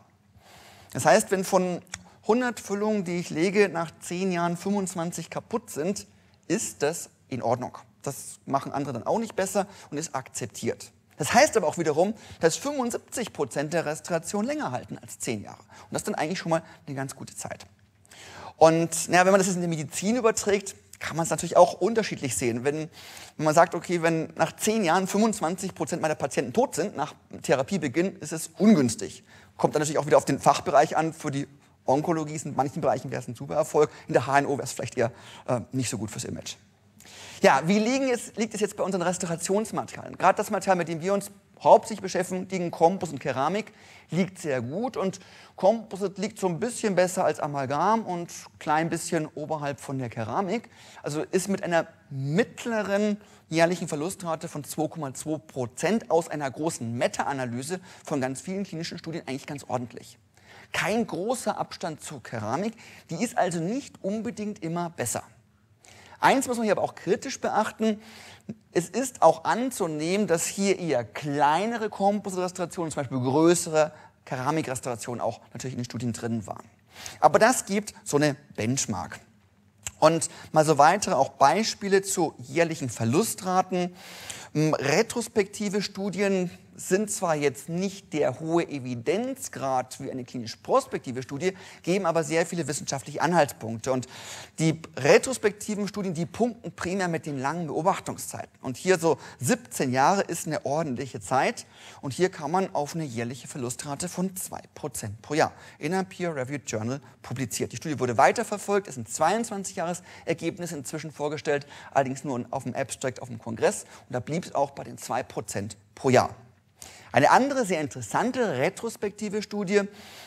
Das heißt, wenn von 100 Füllungen, die ich lege, nach 10 Jahren 25 kaputt sind, ist das in Ordnung. Das machen andere dann auch nicht besser und ist akzeptiert. Das heißt aber auch wiederum, dass 75 Prozent der Restauration länger halten als 10 Jahre. Und das ist dann eigentlich schon mal eine ganz gute Zeit. Und naja, wenn man das jetzt in die Medizin überträgt, kann man es natürlich auch unterschiedlich sehen. Wenn, wenn man sagt, okay, wenn nach 10 Jahren 25 Prozent meiner Patienten tot sind, nach Therapiebeginn, ist es ungünstig. Kommt dann natürlich auch wieder auf den Fachbereich an. Für die Onkologie ist in manchen Bereichen wäre es ein super Erfolg. In der HNO wäre es vielleicht eher äh, nicht so gut fürs Image. Ja, wie es, liegt es jetzt bei unseren Restaurationsmaterialien? Gerade das Material, mit dem wir uns hauptsächlich beschäftigen, Kompos und Keramik, liegt sehr gut. Und Composite liegt so ein bisschen besser als Amalgam und klein bisschen oberhalb von der Keramik. Also ist mit einer mittleren jährlichen Verlustrate von 2,2 Prozent aus einer großen Meta-Analyse von ganz vielen klinischen Studien eigentlich ganz ordentlich. Kein großer Abstand zur Keramik, die ist also nicht unbedingt immer besser. Eins muss man hier aber auch kritisch beachten. Es ist auch anzunehmen, dass hier eher kleinere Kompositrestaurationen, zum Beispiel größere Keramikrestaurationen auch natürlich in den Studien drin waren. Aber das gibt so eine Benchmark. Und mal so weitere auch Beispiele zu jährlichen Verlustraten. Retrospektive Studien sind zwar jetzt nicht der hohe Evidenzgrad wie eine klinisch prospektive Studie, geben aber sehr viele wissenschaftliche Anhaltspunkte. Und die retrospektiven Studien, die punkten primär mit den langen Beobachtungszeiten. Und hier so 17 Jahre ist eine ordentliche Zeit. Und hier kann man auf eine jährliche Verlustrate von 2% pro Jahr in einem Peer-Reviewed Journal publiziert. Die Studie wurde weiterverfolgt, es sind 22 Jahresergebnisse inzwischen vorgestellt, allerdings nur auf dem Abstract auf dem Kongress. Und da blieb es auch bei den 2% pro Jahr. Eine andere sehr interessante retrospektive Studie,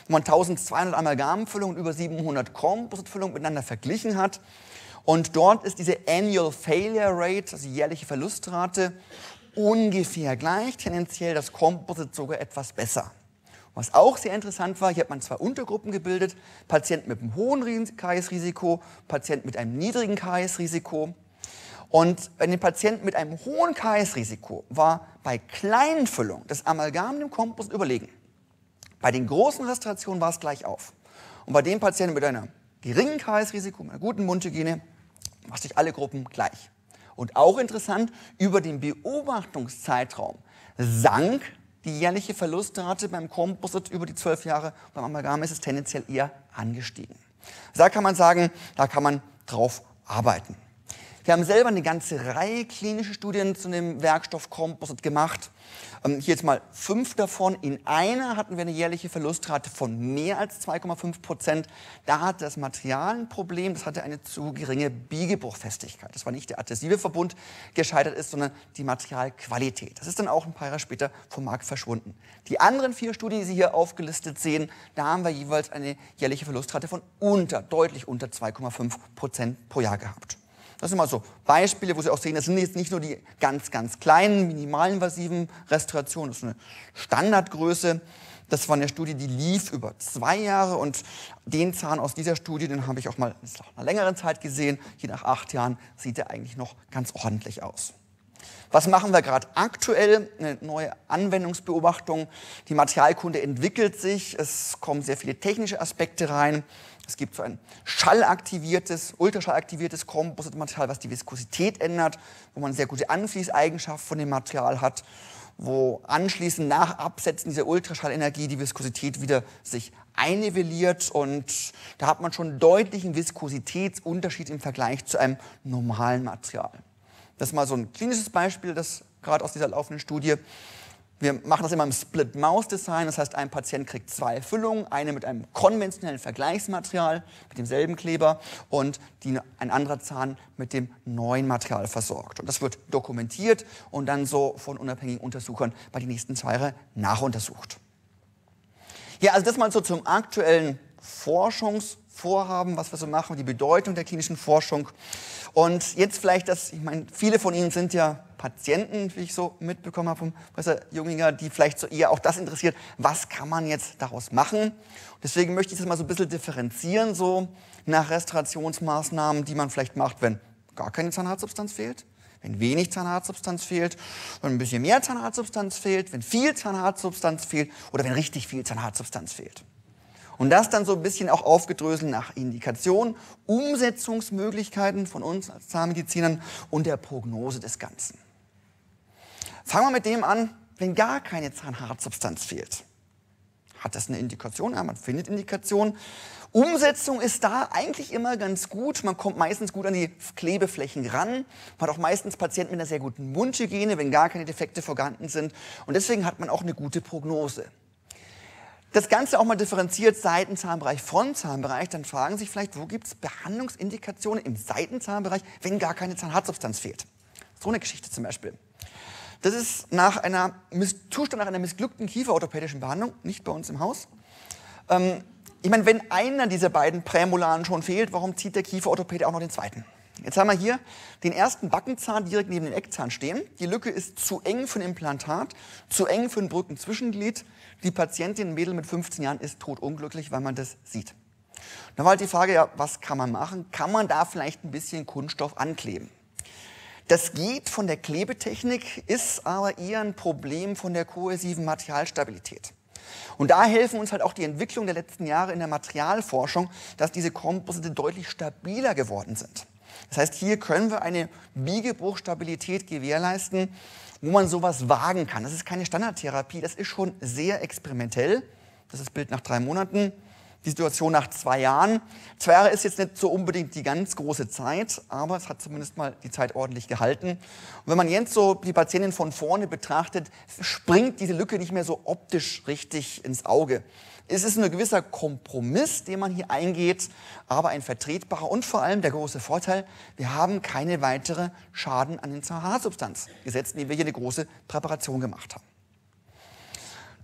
wo man 1200 Amalgamfüllungen und über 700 Composite-Füllungen miteinander verglichen hat. Und dort ist diese Annual Failure Rate, also die jährliche Verlustrate, ungefähr gleich, tendenziell das Composite sogar etwas besser. Was auch sehr interessant war, hier hat man zwei Untergruppen gebildet, Patienten mit einem hohen KS-Risiko, Patienten mit einem niedrigen KS-Risiko. Und bei den Patienten mit einem hohen KS-Risiko war bei kleinen Füllungen das Amalgam dem Kompost überlegen. Bei den großen Restaurationen war es gleich auf. Und bei den Patienten mit einem geringen KS-Risiko, mit einer guten Mundhygiene, war sich alle Gruppen gleich. Und auch interessant, über den Beobachtungszeitraum sank die jährliche Verlustrate beim Composite über die zwölf Jahre. Beim Amalgam ist es tendenziell eher angestiegen. Da kann man sagen, da kann man drauf arbeiten. Wir haben selber eine ganze Reihe klinischer Studien zu dem Werkstoff Composite gemacht. Ähm, hier jetzt mal fünf davon. In einer hatten wir eine jährliche Verlustrate von mehr als 2,5 Prozent. Da hatte das Material ein Problem, das hatte eine zu geringe Biegebruchfestigkeit. Das war nicht der adhesive Verbund gescheitert ist, sondern die Materialqualität. Das ist dann auch ein paar Jahre später vom Markt verschwunden. Die anderen vier Studien, die Sie hier aufgelistet sehen, da haben wir jeweils eine jährliche Verlustrate von unter, deutlich unter 2,5 Prozent pro Jahr gehabt. Das sind mal so Beispiele, wo Sie auch sehen, das sind jetzt nicht nur die ganz, ganz kleinen, minimalinvasiven Restaurationen, das ist eine Standardgröße. Das war eine Studie, die lief über zwei Jahre und den Zahn aus dieser Studie, den habe ich auch mal nach einer längeren Zeit gesehen. Je nach acht Jahren sieht er eigentlich noch ganz ordentlich aus. Was machen wir gerade aktuell? Eine neue Anwendungsbeobachtung. Die Materialkunde entwickelt sich. Es kommen sehr viele technische Aspekte rein. Es gibt so ein schallaktiviertes, ultraschallaktiviertes Kompositmaterial, was die Viskosität ändert, wo man sehr gute Anfließeigenschaft von dem Material hat, wo anschließend nach Absetzen dieser Ultraschallenergie die Viskosität wieder sich einnivelliert und da hat man schon deutlichen Viskositätsunterschied im Vergleich zu einem normalen Material. Das ist mal so ein klinisches Beispiel, das gerade aus dieser laufenden Studie. Wir machen das immer im Split-Mouse-Design, das heißt, ein Patient kriegt zwei Füllungen, eine mit einem konventionellen Vergleichsmaterial, mit demselben Kleber und die, ein anderer Zahn mit dem neuen Material versorgt. Und das wird dokumentiert und dann so von unabhängigen Untersuchern bei den nächsten zwei Jahren nachuntersucht. Ja, also das mal so zum aktuellen Forschungsvorhaben, was wir so machen, die Bedeutung der klinischen Forschung. Und jetzt vielleicht das, ich meine, viele von Ihnen sind ja Patienten, wie ich so mitbekommen habe vom Professor Junginger, die vielleicht so eher auch das interessiert, was kann man jetzt daraus machen. Deswegen möchte ich das mal so ein bisschen differenzieren, so nach Restaurationsmaßnahmen, die man vielleicht macht, wenn gar keine Zahnarztsubstanz fehlt, wenn wenig Zahnarztsubstanz fehlt, wenn ein bisschen mehr Zahnarztsubstanz fehlt, wenn viel Zahnarztsubstanz fehlt oder wenn richtig viel Zahnarztsubstanz fehlt. Und das dann so ein bisschen auch aufgedröselt nach Indikation, Umsetzungsmöglichkeiten von uns als Zahnmedizinern und der Prognose des Ganzen. Fangen wir mit dem an, wenn gar keine Zahnhartsubstanz fehlt. Hat das eine Indikation? Ja, man findet Indikation. Umsetzung ist da eigentlich immer ganz gut. Man kommt meistens gut an die Klebeflächen ran. Man hat auch meistens Patienten mit einer sehr guten Mundhygiene, wenn gar keine Defekte vorhanden sind. Und deswegen hat man auch eine gute Prognose das Ganze auch mal differenziert Seitenzahnbereich, Frontzahnbereich, dann fragen Sie sich vielleicht, wo gibt es Behandlungsindikationen im Seitenzahnbereich, wenn gar keine Zahnhartsubstanz fehlt. So eine Geschichte zum Beispiel. Das ist nach einer Zustand nach einer missglückten kieferorthopädischen Behandlung, nicht bei uns im Haus. Ähm, ich meine, wenn einer dieser beiden Prämolaren schon fehlt, warum zieht der Kieferorthopäde auch noch den zweiten? Jetzt haben wir hier den ersten Backenzahn direkt neben dem Eckzahn stehen. Die Lücke ist zu eng für ein Implantat, zu eng für ein Brückenzwischenglied. Die Patientin, ein Mädel mit 15 Jahren, ist totunglücklich, weil man das sieht. Dann war halt die Frage, ja, was kann man machen? Kann man da vielleicht ein bisschen Kunststoff ankleben? Das geht von der Klebetechnik, ist aber eher ein Problem von der kohäsiven Materialstabilität. Und da helfen uns halt auch die Entwicklung der letzten Jahre in der Materialforschung, dass diese Komposite deutlich stabiler geworden sind. Das heißt, hier können wir eine Biegebruchstabilität gewährleisten, wo man sowas wagen kann. Das ist keine Standardtherapie, das ist schon sehr experimentell. Das ist das Bild nach drei Monaten. Die Situation nach zwei Jahren. Zwei Jahre ist jetzt nicht so unbedingt die ganz große Zeit, aber es hat zumindest mal die Zeit ordentlich gehalten. Und wenn man jetzt so die Patientin von vorne betrachtet, springt diese Lücke nicht mehr so optisch richtig ins Auge. Es ist ein gewisser Kompromiss, den man hier eingeht, aber ein vertretbarer und vor allem der große Vorteil, wir haben keine weitere Schaden an den Zahnarsubstanz gesetzt, indem wir hier eine große Präparation gemacht haben.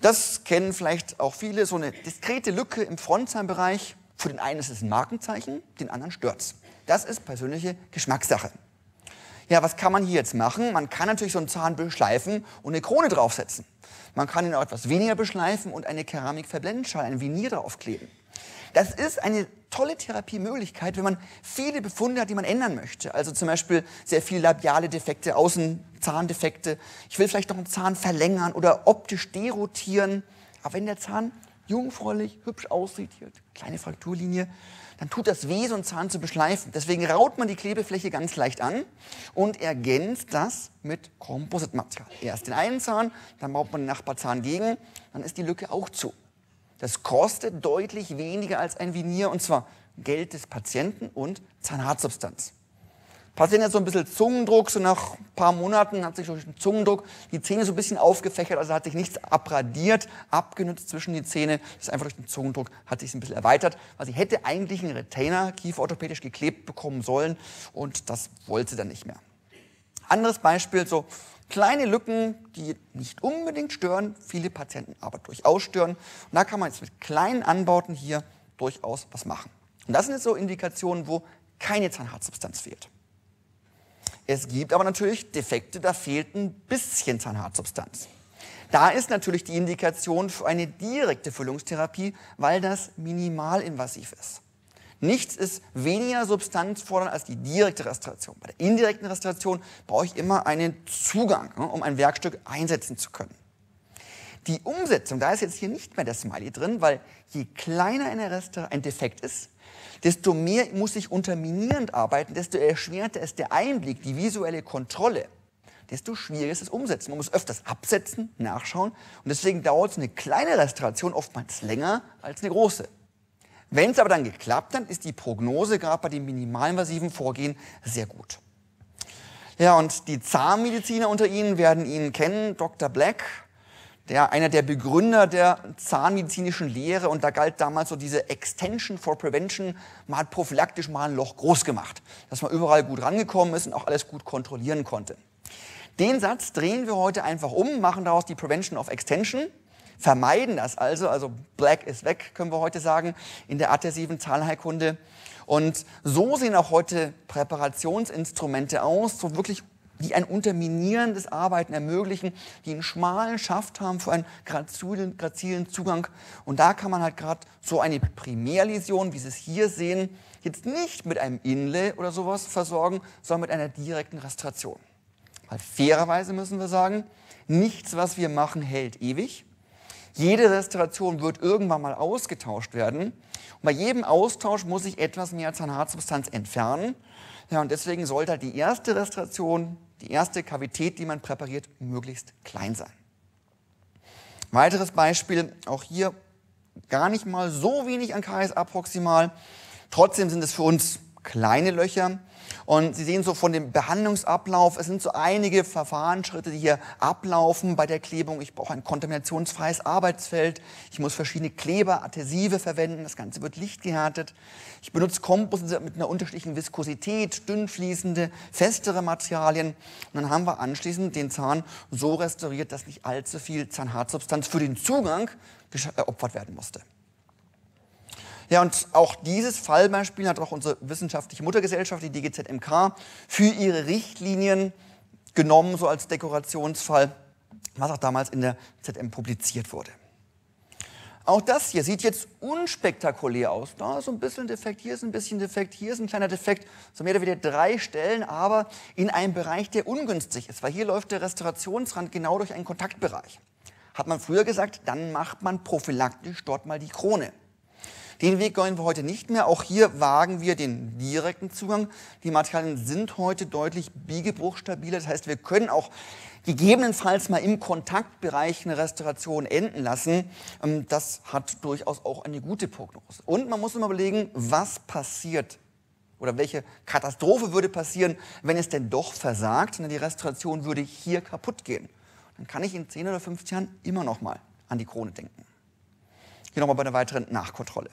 Das kennen vielleicht auch viele, so eine diskrete Lücke im Frontzahnbereich. Für den einen ist es ein Markenzeichen, den anderen stört es. Das ist persönliche Geschmackssache. Ja, was kann man hier jetzt machen? Man kann natürlich so einen Zahn beschleifen und eine Krone draufsetzen. Man kann ihn auch etwas weniger beschleifen und eine Keramikverblendschale, ein Vinier draufkleben. Das ist eine tolle Therapiemöglichkeit, wenn man viele Befunde hat, die man ändern möchte. Also zum Beispiel sehr viele labiale Defekte, Außenzahndefekte. Ich will vielleicht noch einen Zahn verlängern oder optisch derotieren. Aber wenn der Zahn jungfräulich, hübsch aussieht, hier kleine Frakturlinie, dann tut das weh, so einen Zahn zu beschleifen. Deswegen raut man die Klebefläche ganz leicht an und ergänzt das mit Kompositmaterial. Erst den einen Zahn, dann baut man den Nachbarzahn gegen, dann ist die Lücke auch zu. Das kostet deutlich weniger als ein Vinier und zwar Geld des Patienten und Zahnhartsubstanz. Patient hat so ein bisschen Zungendruck, so nach ein paar Monaten hat sich durch den Zungendruck die Zähne so ein bisschen aufgefächert, also hat sich nichts abradiert, abgenutzt zwischen die Zähne. Das ist einfach durch den Zungendruck hat sich ein bisschen erweitert, weil sie hätte eigentlich einen Retainer kieferorthopädisch geklebt bekommen sollen und das wollte sie dann nicht mehr. Anderes Beispiel, so kleine Lücken, die nicht unbedingt stören, viele Patienten aber durchaus stören. Und da kann man jetzt mit kleinen Anbauten hier durchaus was machen. Und das sind jetzt so Indikationen, wo keine Zahnhartsubstanz fehlt. Es gibt aber natürlich Defekte, da fehlt ein bisschen Zahnhartsubstanz. Da ist natürlich die Indikation für eine direkte Füllungstherapie, weil das minimalinvasiv ist. Nichts ist weniger substanzfordernd als die direkte Restauration. Bei der indirekten Restauration brauche ich immer einen Zugang, ne, um ein Werkstück einsetzen zu können. Die Umsetzung, da ist jetzt hier nicht mehr der Smiley drin, weil je kleiner ein Defekt ist, desto mehr muss ich unterminierend arbeiten, desto erschwerter ist der Einblick, die visuelle Kontrolle, desto schwieriger ist das Umsetzen. Man muss öfters absetzen, nachschauen und deswegen dauert eine kleine Restauration oftmals länger als eine große. Wenn es aber dann geklappt hat, ist die Prognose gerade bei dem minimalinvasiven Vorgehen sehr gut. Ja, und die Zahnmediziner unter Ihnen werden ihn kennen, Dr. Black, der, einer der Begründer der zahnmedizinischen Lehre und da galt damals so diese Extension for Prevention. Man hat prophylaktisch mal ein Loch groß gemacht, dass man überall gut rangekommen ist und auch alles gut kontrollieren konnte. Den Satz drehen wir heute einfach um, machen daraus die Prevention of Extension, vermeiden das also, also Black ist weg, können wir heute sagen, in der adhesiven Zahnheilkunde. Und so sehen auch heute Präparationsinstrumente aus, so wirklich die ein unterminierendes Arbeiten ermöglichen, die einen schmalen Schaft haben für einen grazilen, grazilen Zugang. Und da kann man halt gerade so eine Primärläsion, wie Sie es hier sehen, jetzt nicht mit einem Inlay oder sowas versorgen, sondern mit einer direkten Restauration. Weil fairerweise müssen wir sagen, nichts, was wir machen, hält ewig. Jede Restauration wird irgendwann mal ausgetauscht werden. Und bei jedem Austausch muss ich etwas mehr Zahnhartsubstanz entfernen. Ja, und deswegen sollte halt die erste Restauration, die erste Kavität, die man präpariert, möglichst klein sein. Weiteres Beispiel, auch hier gar nicht mal so wenig an KSA proximal. Trotzdem sind es für uns kleine Löcher. Und Sie sehen so von dem Behandlungsablauf, es sind so einige Verfahrensschritte, die hier ablaufen bei der Klebung. Ich brauche ein kontaminationsfreies Arbeitsfeld. Ich muss verschiedene Kleber, Adhesive verwenden. Das Ganze wird lichtgehärtet. Ich benutze Komposite mit einer unterschiedlichen Viskosität, dünn fließende, festere Materialien. Und dann haben wir anschließend den Zahn so restauriert, dass nicht allzu viel Zahnhartsubstanz für den Zugang geopfert werden musste. Ja, und auch dieses Fallbeispiel hat auch unsere wissenschaftliche Muttergesellschaft, die DGZMK, für ihre Richtlinien genommen, so als Dekorationsfall, was auch damals in der ZM publiziert wurde. Auch das hier sieht jetzt unspektakulär aus. Da ist ein bisschen Defekt, hier ist ein bisschen Defekt, hier ist ein kleiner Defekt. So mehr oder weniger drei Stellen, aber in einem Bereich, der ungünstig ist. Weil hier läuft der Restaurationsrand genau durch einen Kontaktbereich. Hat man früher gesagt, dann macht man prophylaktisch dort mal die Krone. Den Weg gehen wir heute nicht mehr. Auch hier wagen wir den direkten Zugang. Die Materialien sind heute deutlich biegebruchstabiler. Das heißt, wir können auch gegebenenfalls mal im Kontaktbereich eine Restauration enden lassen. Ähm, das hat durchaus auch eine gute Prognose. Und man muss immer überlegen, was passiert oder welche Katastrophe würde passieren, wenn es denn doch versagt die Restauration würde hier kaputt gehen. Dann kann ich in 10 oder 15 Jahren immer noch mal an die Krone denken. Hier nochmal bei einer weiteren Nachkontrolle.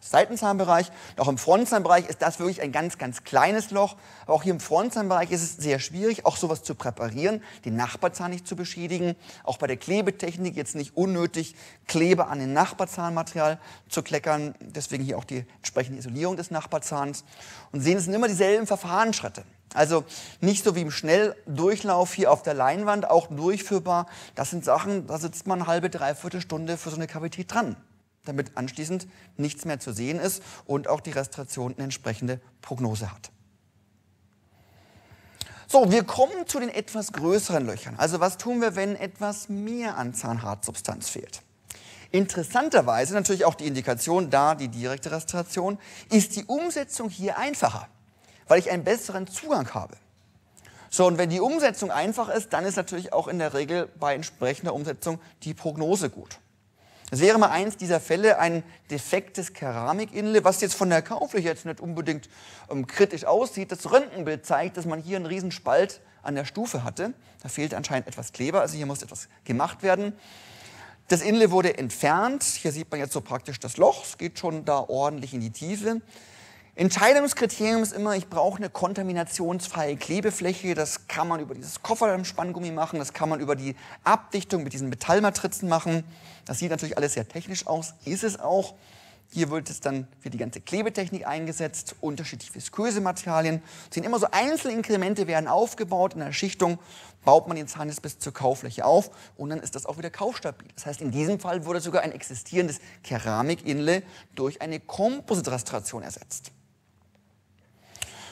Seitenzahnbereich. Auch im Frontzahnbereich ist das wirklich ein ganz, ganz kleines Loch. Aber auch hier im Frontzahnbereich ist es sehr schwierig, auch sowas zu präparieren, den Nachbarzahn nicht zu beschädigen. Auch bei der Klebetechnik jetzt nicht unnötig Kleber an den Nachbarzahnmaterial zu kleckern. Deswegen hier auch die entsprechende Isolierung des Nachbarzahns. Und sehen, es sind immer dieselben Verfahrensschritte. Also nicht so wie im Schnelldurchlauf hier auf der Leinwand, auch durchführbar. Das sind Sachen, da sitzt man eine halbe, dreiviertel Stunde für so eine Kavität dran damit anschließend nichts mehr zu sehen ist und auch die Restauration eine entsprechende Prognose hat. So, wir kommen zu den etwas größeren Löchern. Also was tun wir, wenn etwas mehr an Zahnhartsubstanz fehlt? Interessanterweise natürlich auch die Indikation da, die direkte Restauration, ist die Umsetzung hier einfacher, weil ich einen besseren Zugang habe. So, und wenn die Umsetzung einfach ist, dann ist natürlich auch in der Regel bei entsprechender Umsetzung die Prognose gut. Es wäre mal eins dieser Fälle ein defektes Keramikinle, was jetzt von der Kaufläche jetzt nicht unbedingt ähm, kritisch aussieht. Das Röntgenbild zeigt, dass man hier einen riesen Spalt an der Stufe hatte. Da fehlt anscheinend etwas Kleber, also hier muss etwas gemacht werden. Das Inle wurde entfernt. Hier sieht man jetzt so praktisch das Loch. Es geht schon da ordentlich in die Tiefe. Entscheidungskriterium ist immer, ich brauche eine kontaminationsfreie Klebefläche. Das kann man über dieses Kofferdamm-Spanngummi machen, das kann man über die Abdichtung mit diesen Metallmatrizen machen. Das sieht natürlich alles sehr technisch aus, ist es auch. Hier wird es dann für die ganze Klebetechnik eingesetzt, unterschiedliche visköse Materialien. Es sind immer so Einzelinkremente werden aufgebaut. In der Schichtung baut man den Zahn jetzt bis zur Kauffläche auf und dann ist das auch wieder kaufstabil. Das heißt, in diesem Fall wurde sogar ein existierendes Keramikinle durch eine Kompositrestauration ersetzt.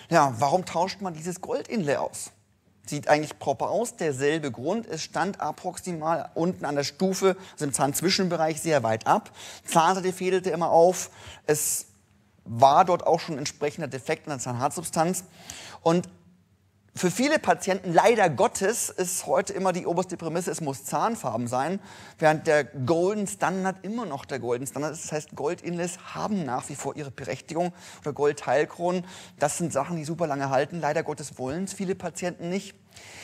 Ja, warum tauscht man dieses Goldinlay aus? Sieht eigentlich proper aus, derselbe Grund. Es stand approximal unten an der Stufe, also im Zahnzwischenbereich, sehr weit ab. Zahnseite fädelte immer auf. Es war dort auch schon entsprechender Defekt in der Zahnhartsubstanz. Und für viele Patienten, leider Gottes, ist heute immer die oberste Prämisse, es muss zahnfarben sein, während der Golden Standard immer noch der Golden Standard ist. Das heißt, Gold-Inlays haben nach wie vor ihre Berechtigung oder Gold-Teilkronen. Das sind Sachen, die super lange halten. Leider Gottes wollen es viele Patienten nicht.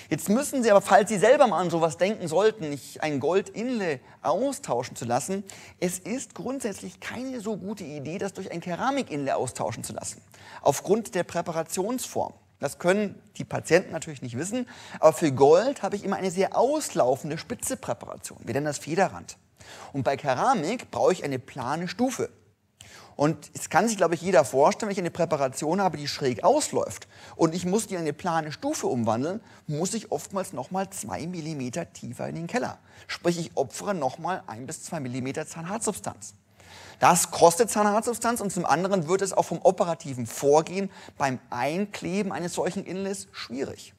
Jetzt müssen Sie aber, falls Sie selber mal an sowas denken sollten, nicht ein Gold-Inlay austauschen zu lassen, es ist grundsätzlich keine so gute Idee, das durch ein Keramik-Inlay austauschen zu lassen. Aufgrund der Präparationsform. Das können die Patienten natürlich nicht wissen, aber für Gold habe ich immer eine sehr auslaufende spitze Präparation. Wir nennen das Federrand. Und bei Keramik brauche ich eine plane Stufe. Und es kann sich, glaube ich, jeder vorstellen, wenn ich eine Präparation habe, die schräg ausläuft und ich muss die in eine plane Stufe umwandeln, muss ich oftmals nochmal zwei Millimeter tiefer in den Keller. Sprich, ich opfere nochmal ein bis zwei Millimeter Zahnhartsubstanz. Das kostet Zahnhartsubstanz und zum anderen wird es auch vom operativen Vorgehen beim Einkleben eines solchen Inlays schwierig.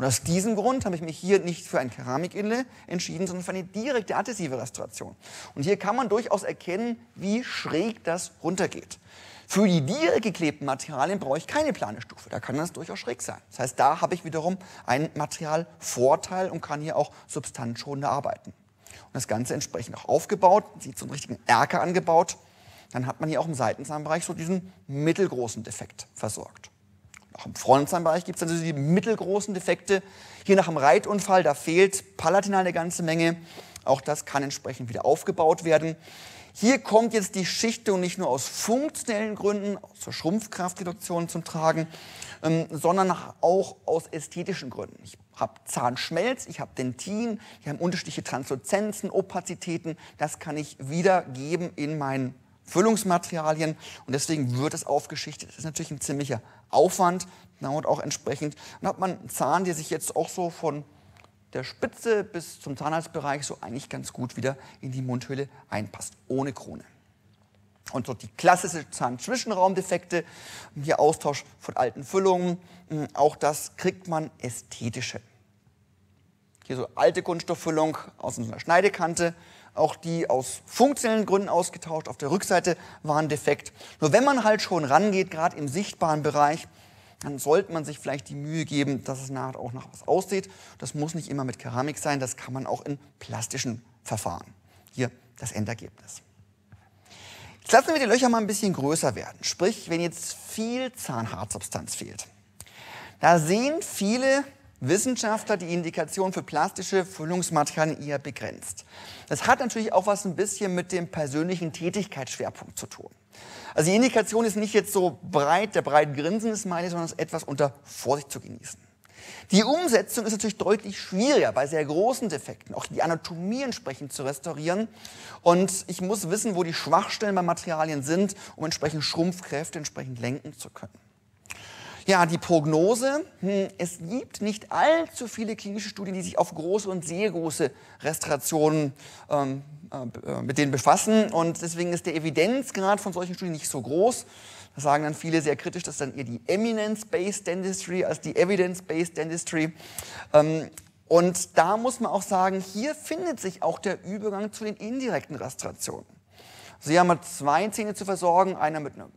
Und aus diesem Grund habe ich mich hier nicht für ein Keramikinlay entschieden, sondern für eine direkte adhesive Restauration. Und hier kann man durchaus erkennen, wie schräg das runtergeht. Für die direkt geklebten Materialien brauche ich keine plane Stufe. Da kann das durchaus schräg sein. Das heißt, da habe ich wiederum einen Materialvorteil und kann hier auch substanzschonender arbeiten. Und das Ganze entsprechend auch aufgebaut, sieht so einen richtigen Erker angebaut. Dann hat man hier auch im Seitenzahnbereich so diesen mittelgroßen Defekt versorgt. Auch im Frontzahnbereich gibt es also die mittelgroßen Defekte. Hier nach einem Reitunfall, da fehlt palatinal eine ganze Menge. Auch das kann entsprechend wieder aufgebaut werden. Hier kommt jetzt die Schichtung nicht nur aus funktionellen Gründen, zur Schrumpfkraftreduktion zum Tragen, ähm, sondern auch aus ästhetischen Gründen. Ich habe Zahnschmelz, ich habe Dentin, ich habe unterschiedliche Transluzenzen, Opazitäten. Das kann ich wiedergeben in meinen Füllungsmaterialien und deswegen wird es aufgeschichtet. Das ist natürlich ein ziemlicher Aufwand, dauert auch entsprechend. Dann hat man einen Zahn, der sich jetzt auch so von der Spitze bis zum Zahnarztbereich so eigentlich ganz gut wieder in die Mundhöhle einpasst, ohne Krone. Und so die klassische Zahnzwischenraumdefekte, hier Austausch von alten Füllungen, hm, auch das kriegt man ästhetisch hin. Hier so alte Kunststofffüllung aus einer Schneidekante, auch die aus funktionellen Gründen ausgetauscht. Auf der Rückseite war ein Defekt. Nur wenn man halt schon rangeht, gerade im sichtbaren Bereich, dann sollte man sich vielleicht die Mühe geben, dass es nachher auch nach was aussieht. Das muss nicht immer mit Keramik sein, das kann man auch in plastischen Verfahren. Hier das Endergebnis. Jetzt lassen wir die Löcher mal ein bisschen größer werden. Sprich, wenn jetzt viel Zahnhartsubstanz fehlt. Da sehen viele Wissenschaftler die Indikation für plastische Füllungsmaterialien eher begrenzt. Das hat natürlich auch was ein bisschen mit dem persönlichen Tätigkeitsschwerpunkt zu tun. Also die Indikation ist nicht jetzt so breit, der breite Grinsen ist meine, sondern es ist etwas unter Vorsicht zu genießen. Die Umsetzung ist natürlich deutlich schwieriger bei sehr großen Defekten, auch die Anatomie entsprechend zu restaurieren. Und ich muss wissen, wo die Schwachstellen bei Materialien sind, um entsprechend Schrumpfkräfte entsprechend lenken zu können. Ja, die Prognose. Hm, es gibt nicht allzu viele klinische Studien, die sich auf große und sehr große Restaurationen ähm, äh, mit denen befassen. Und deswegen ist der Evidenzgrad von solchen Studien nicht so groß. Da sagen dann viele sehr kritisch, dass dann eher die Eminence-Based Dentistry als die Evidence-Based Dentistry. Ähm, und da muss man auch sagen, hier findet sich auch der Übergang zu den indirekten Restaurationen. Sie haben zwei Zähne zu versorgen, einer mit einer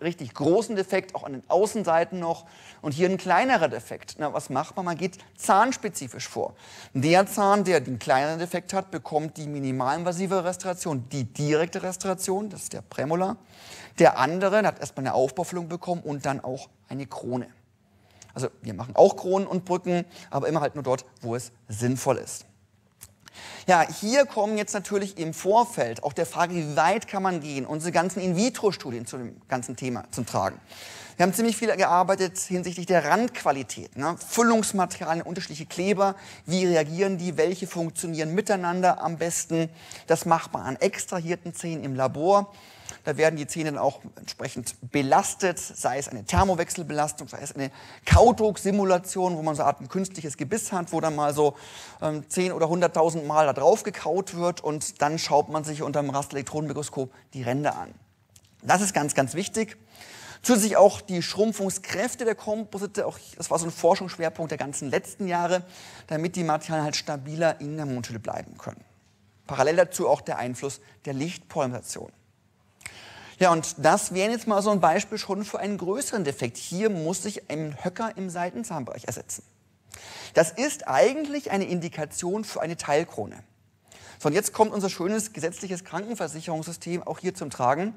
richtig großen Defekt, auch an den Außenseiten noch. Und hier ein kleinerer Defekt. Na, was macht man? Man geht zahnspezifisch vor. Der Zahn, der den kleineren Defekt hat, bekommt die minimalinvasive Restauration, die direkte Restauration, das ist der Prämolar. Der andere hat erstmal eine Aufbaufüllung bekommen und dann auch eine Krone. Also wir machen auch Kronen und Brücken, aber immer halt nur dort, wo es sinnvoll ist. Ja, hier kommen jetzt natürlich im Vorfeld auch der Frage, wie weit kann man gehen, unsere ganzen In-vitro-Studien zu dem ganzen Thema zum Tragen. Wir haben ziemlich viel gearbeitet hinsichtlich der Randqualität. Ne? Füllungsmaterialien, unterschiedliche Kleber, wie reagieren die, welche funktionieren miteinander am besten. Das macht man an extrahierten Zähnen im Labor. Da werden die Zähne dann auch entsprechend belastet, sei es eine Thermowechselbelastung, sei es eine Kaudrucksimulation, wo man so eine Art ein künstliches Gebiss hat, wo dann mal so ähm, 10 oder 100.000 Mal da drauf gekaut wird und dann schaut man sich unter dem Rasterelektronenmikroskop die Ränder an. Das ist ganz, ganz wichtig. Zusätzlich auch die Schrumpfungskräfte der Komposite, auch das war so ein Forschungsschwerpunkt der ganzen letzten Jahre, damit die Materialien halt stabiler in der Mundhülle bleiben können. Parallel dazu auch der Einfluss der Lichtpolarisation. Ja, und das wäre jetzt mal so ein Beispiel schon für einen größeren Defekt. Hier muss ich einen Höcker im Seitenzahnbereich ersetzen. Das ist eigentlich eine Indikation für eine Teilkrone. So, und jetzt kommt unser schönes gesetzliches Krankenversicherungssystem auch hier zum Tragen.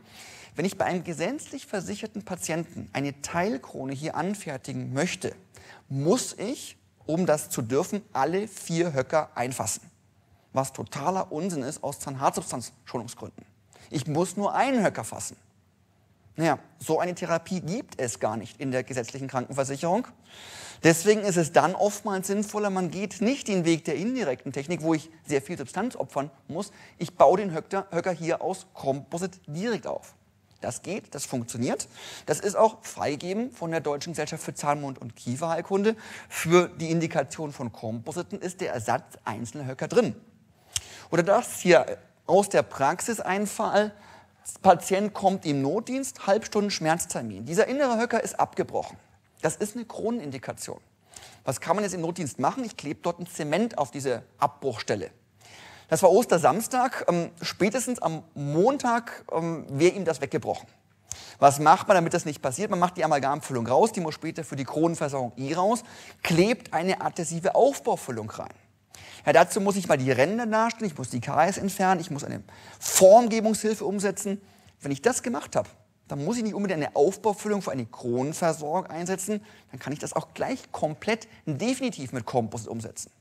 Wenn ich bei einem gesetzlich versicherten Patienten eine Teilkrone hier anfertigen möchte, muss ich um das zu dürfen, alle vier Höcker einfassen. Was totaler Unsinn ist aus Zahnhartsubstanzschonungsgründen. Ich muss nur einen Höcker fassen. Naja, so eine Therapie gibt es gar nicht in der gesetzlichen Krankenversicherung. Deswegen ist es dann oftmals sinnvoller, man geht nicht den Weg der indirekten Technik, wo ich sehr viel Substanz opfern muss. Ich baue den Höcker hier aus Composite direkt auf. Das geht, das funktioniert. Das ist auch freigegeben von der Deutschen Gesellschaft für Zahnmund- und Kieferheilkunde. Für die Indikation von Kompositen ist der Ersatz einzelner Höcker drin. Oder das hier aus der Praxis ein Fall. Patient kommt im Notdienst, Halbstunden Schmerztermin. Dieser innere Höcker ist abgebrochen. Das ist eine Kronenindikation. Was kann man jetzt im Notdienst machen? Ich klebe dort ein Zement auf diese Abbruchstelle. Das war Ostersamstag. Ähm, spätestens am Montag ähm, wäre ihm das weggebrochen. Was macht man, damit das nicht passiert? Man macht die Amalgamfüllung raus, die muss später für die Kronenversorgung I raus, klebt eine adhesive Aufbaufüllung rein. Ja, dazu muss ich mal die Ränder darstellen, ich muss die Karies entfernen, ich muss eine Formgebungshilfe umsetzen. Wenn ich das gemacht habe, dann muss ich nicht unbedingt eine Aufbaufüllung für eine Kronenversorgung einsetzen, dann kann ich das auch gleich komplett definitiv mit Komposit umsetzen.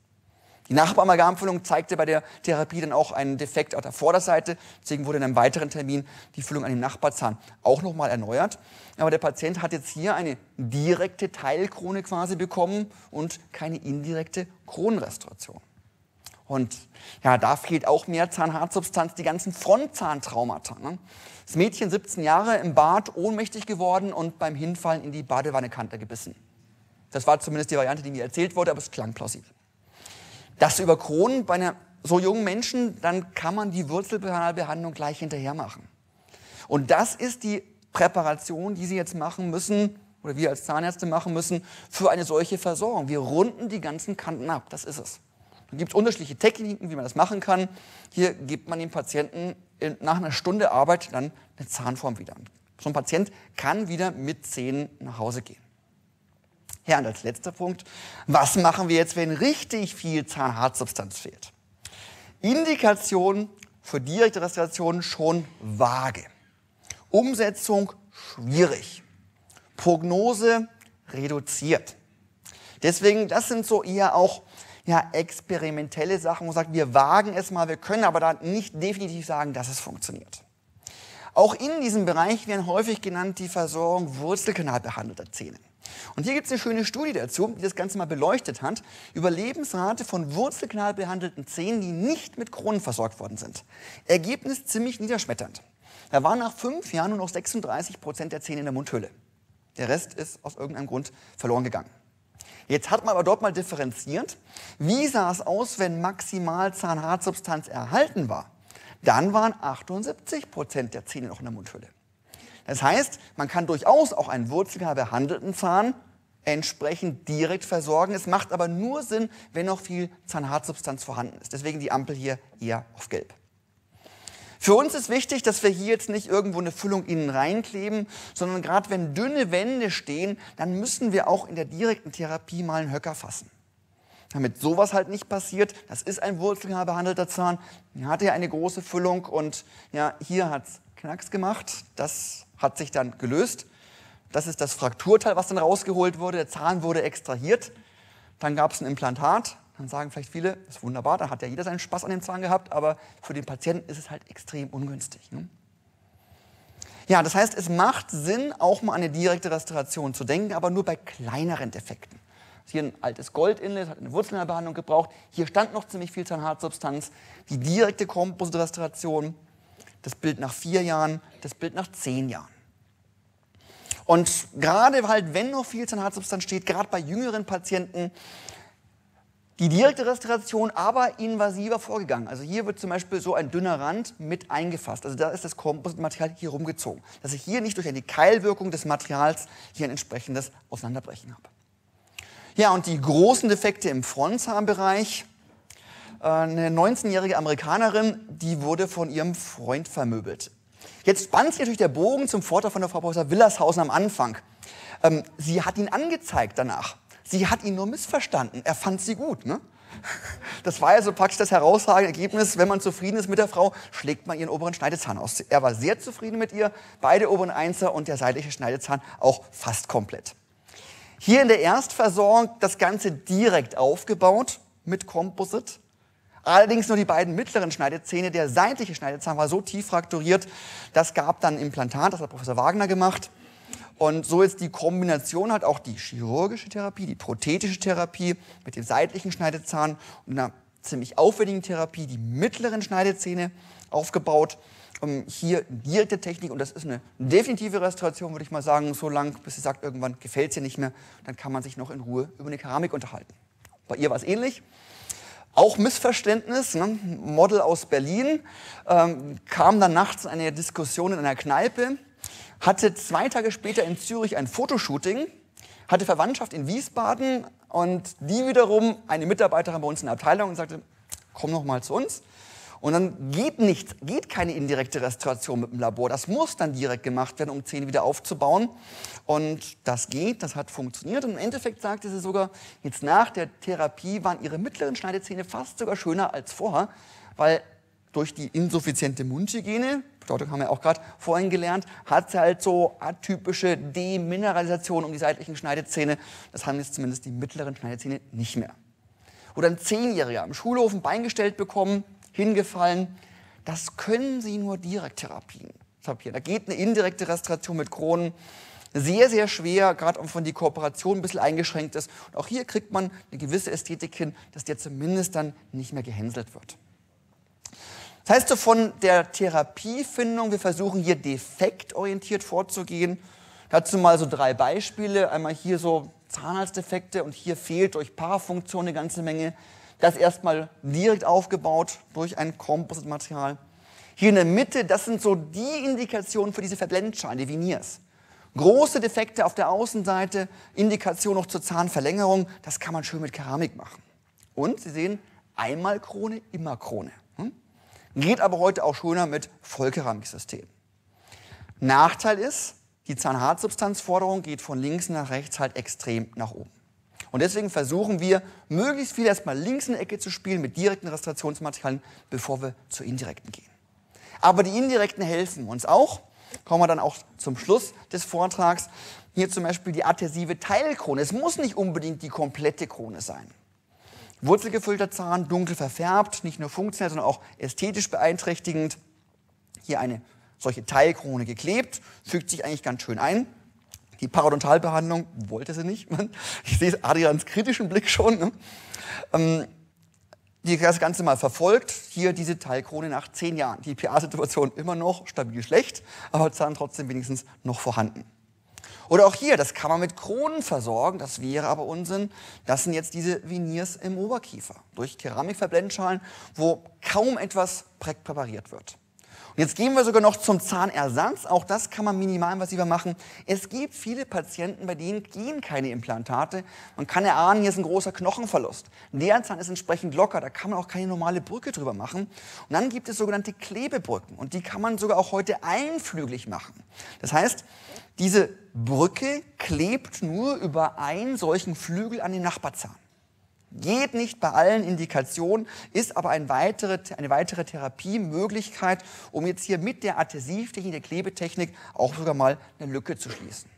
Die Nachbaramalgamfüllung zeigte bei der Therapie dann auch einen Defekt auf der Vorderseite. Deswegen wurde in einem weiteren Termin die Füllung an den Nachbarzahn auch nochmal erneuert. Aber der Patient hat jetzt hier eine direkte Teilkrone quasi bekommen und keine indirekte Kronenrestauration. Und ja, da fehlt auch mehr Zahnhartsubstanz, die ganzen Frontzahntraumata. Ne? Das Mädchen, 17 Jahre, im Bad ohnmächtig geworden und beim Hinfallen in die Badewannekante gebissen. Das war zumindest die Variante, die mir erzählt wurde, aber es klang plausibel. Das über Kronen bei einer so jungen Menschen, dann kann man die Wurzelkanalbehandlung gleich hinterher machen. Und das ist die Präparation, die Sie jetzt machen müssen, oder wir als Zahnärzte machen müssen, für eine solche Versorgung. Wir runden die ganzen Kanten ab, das ist es. Dann gibt es unterschiedliche Techniken, wie man das machen kann. Hier gibt man dem Patienten nach einer Stunde Arbeit dann eine Zahnform wieder. So ein Patient kann wieder mit Zähnen nach Hause gehen. Ja, und als letzter Punkt, was machen wir jetzt, wenn richtig viel Zahnhartsubstanz fehlt? Indikation für direkte Restauration schon vage. Umsetzung schwierig. Prognose reduziert. Deswegen, das sind so eher auch ja, experimentelle Sachen, wo man sagt, wir wagen es mal, wir können aber da nicht definitiv sagen, dass es funktioniert. Auch in diesem Bereich werden häufig genannt die Versorgung wurzelkanalbehandelter Zähne. Und hier gibt es eine schöne Studie dazu, die das Ganze mal beleuchtet hat, Überlebensrate von wurzelkanalbehandelten Zähnen, die nicht mit Kronen versorgt worden sind. Ergebnis ziemlich niederschmetternd. Da waren nach fünf Jahren nur noch 36 Prozent der Zähne in der Mundhülle. Der Rest ist aus irgendeinem Grund verloren gegangen. Jetzt hat man aber dort mal differenziert, wie sah es aus, wenn maximal Zahnhartsubstanz erhalten war. Dann waren 78 Prozent der Zähne noch in der Mundhülle. Das heißt, man kann durchaus auch einen wurzelkanal behandelten Zahn entsprechend direkt versorgen. Es macht aber nur Sinn, wenn noch viel Zahnhartsubstanz vorhanden ist. Deswegen die Ampel hier eher auf gelb. Für uns ist wichtig, dass wir hier jetzt nicht irgendwo eine Füllung innen reinkleben, sondern gerade wenn dünne Wände stehen, dann müssen wir auch in der direkten Therapie mal einen Höcker fassen. Damit sowas halt nicht passiert, das ist ein Wurzelkanal behandelter Zahn, hatte ja eine große Füllung und ja, hier hat es Knacks gemacht, das hat sich dann gelöst. Das ist das Frakturteil, was dann rausgeholt wurde. Der Zahn wurde extrahiert. Dann gab es ein Implantat. Dann sagen vielleicht viele, das ist wunderbar, da hat ja jeder seinen Spaß an dem Zahn gehabt, aber für den Patienten ist es halt extrem ungünstig. Ne? Ja, das heißt, es macht Sinn, auch mal an eine direkte Restauration zu denken, aber nur bei kleineren Defekten. Hier ein altes Goldinlet, hat eine Wurzelbehandlung gebraucht. Hier stand noch ziemlich viel Zahnhartsubstanz. Die direkte Kompositrestauration, das Bild nach vier Jahren, das Bild nach zehn Jahren. Und gerade halt, wenn noch viel Zahnhartsubstanz steht, gerade bei jüngeren Patienten, die direkte Restauration aber invasiver vorgegangen. Also hier wird zum Beispiel so ein dünner Rand mit eingefasst. Also da ist das Kompositmaterial hier rumgezogen. Dass ich hier nicht durch eine Keilwirkung des Materials hier ein entsprechendes Auseinanderbrechen habe. Ja, und die großen Defekte im Frontzahnbereich. Eine 19-jährige Amerikanerin, die wurde von ihrem Freund vermöbelt. Jetzt spannt sich natürlich der Bogen zum Vorteil von der Frau Professor Willershausen am Anfang. Ähm, sie hat ihn angezeigt danach. Sie hat ihn nur missverstanden. Er fand sie gut. Ne? Das war ja so praktisch das herausragende Ergebnis. Wenn man zufrieden ist mit der Frau, schlägt man ihren oberen Schneidezahn aus. Er war sehr zufrieden mit ihr, beide oberen Einser und der seitliche Schneidezahn auch fast komplett. Hier in der Erstversorgung das Ganze direkt aufgebaut mit Composite. Allerdings nur die beiden mittleren Schneidezähne. Der seitliche Schneidezahn war so tief frakturiert, das gab dann Implantat, das hat Professor Wagner gemacht. Und so ist die Kombination halt auch die chirurgische Therapie, die prothetische Therapie mit dem seitlichen Schneidezahn und einer ziemlich aufwendigen Therapie, die mittleren Schneidezähne aufgebaut. Um hier direkte Technik und das ist eine definitive Restauration, würde ich mal sagen, so lang, bis sie sagt, irgendwann gefällt es ihr nicht mehr, dann kann man sich noch in Ruhe über eine Keramik unterhalten. Bei ihr war es ähnlich. Auch Missverständnis. Ne? Model aus Berlin ähm, kam dann nachts eine Diskussion in einer Kneipe, hatte zwei Tage später in Zürich ein Fotoshooting, hatte Verwandtschaft in Wiesbaden und die wiederum eine Mitarbeiterin bei uns in der Abteilung und sagte, komm noch mal zu uns. Und dann geht nicht, geht keine indirekte Restauration mit dem Labor. Das muss dann direkt gemacht werden, um Zähne wieder aufzubauen. Und das geht, das hat funktioniert. Und im Endeffekt sagte sie sogar, jetzt nach der Therapie waren ihre mittleren Schneidezähne fast sogar schöner als vorher, weil durch die insuffiziente Mundhygiene, Bedeutung haben wir auch gerade vorhin gelernt, hat sie halt so atypische Demineralisation um die seitlichen Schneidezähne. Das haben jetzt zumindest die mittleren Schneidezähne nicht mehr. Oder ein Zehnjähriger am Schulhof ein Bein gestellt bekommen, hingefallen. Das können Sie nur Direkttherapien. Da geht eine indirekte Restauration mit Kronen sehr, sehr schwer, gerade auch von die Kooperation ein bisschen eingeschränkt ist. Und auch hier kriegt man eine gewisse Ästhetik hin, dass der zumindest dann nicht mehr gehänselt wird. Das heißt so von der Therapiefindung, wir versuchen hier defektorientiert vorzugehen. Dazu mal so drei Beispiele. Einmal hier so Zahnarztdefekte und hier fehlt durch Paarfunktion eine ganze Menge. Das erstmal direkt aufgebaut durch ein Composite-Material. Hier in der Mitte, das sind so die Indikationen für diese Verblendschalen, die Veneers. Große Defekte auf der Außenseite, Indikation noch zur Zahnverlängerung, das kann man schön mit Keramik machen. Und Sie sehen, einmal Krone, immer Krone. Hm? Geht aber heute auch schöner mit Vollkeramiksystem. Nachteil ist, die Zahnhartsubstanzforderung geht von links nach rechts halt extrem nach oben. Und deswegen versuchen wir, möglichst viel erstmal links in der Ecke zu spielen mit direkten Restaurationsmaterialien, bevor wir zur indirekten gehen. Aber die indirekten helfen uns auch. Kommen wir dann auch zum Schluss des Vortrags. Hier zum Beispiel die adhesive Teilkrone. Es muss nicht unbedingt die komplette Krone sein. Wurzelgefüllter Zahn, dunkel verfärbt, nicht nur funktionell, sondern auch ästhetisch beeinträchtigend. Hier eine solche Teilkrone geklebt, fügt sich eigentlich ganz schön ein. Die Parodontalbehandlung wollte sie nicht. Ich sehe Adrians kritischen Blick schon. Ne? Ähm, die das Ganze mal verfolgt, hier diese Teilkrone nach zehn Jahren. Die PA-Situation immer noch stabil schlecht, aber Zahn trotzdem wenigstens noch vorhanden. Oder auch hier, das kann man mit Kronen versorgen, das wäre aber Unsinn. Das sind jetzt diese Veneers im Oberkiefer durch Keramikverblendschalen, wo kaum etwas präpariert wird. Jetzt gehen wir sogar noch zum Zahnersatz. Auch das kann man minimal invasiver machen. Es gibt viele Patienten, bei denen gehen keine Implantate. Man kann erahnen, hier ist ein großer Knochenverlust. Der Zahn ist entsprechend locker, da kann man auch keine normale Brücke drüber machen. Und dann gibt es sogenannte Klebebrücken und die kann man sogar auch heute einflügelig machen. Das heißt, diese Brücke klebt nur über einen solchen Flügel an den Nachbarzahn. Geht nicht bei allen Indikationen, ist aber ein weitere, eine weitere Therapiemöglichkeit, um jetzt hier mit der Adhesivtechnik, der Klebetechnik auch sogar mal eine Lücke zu schließen.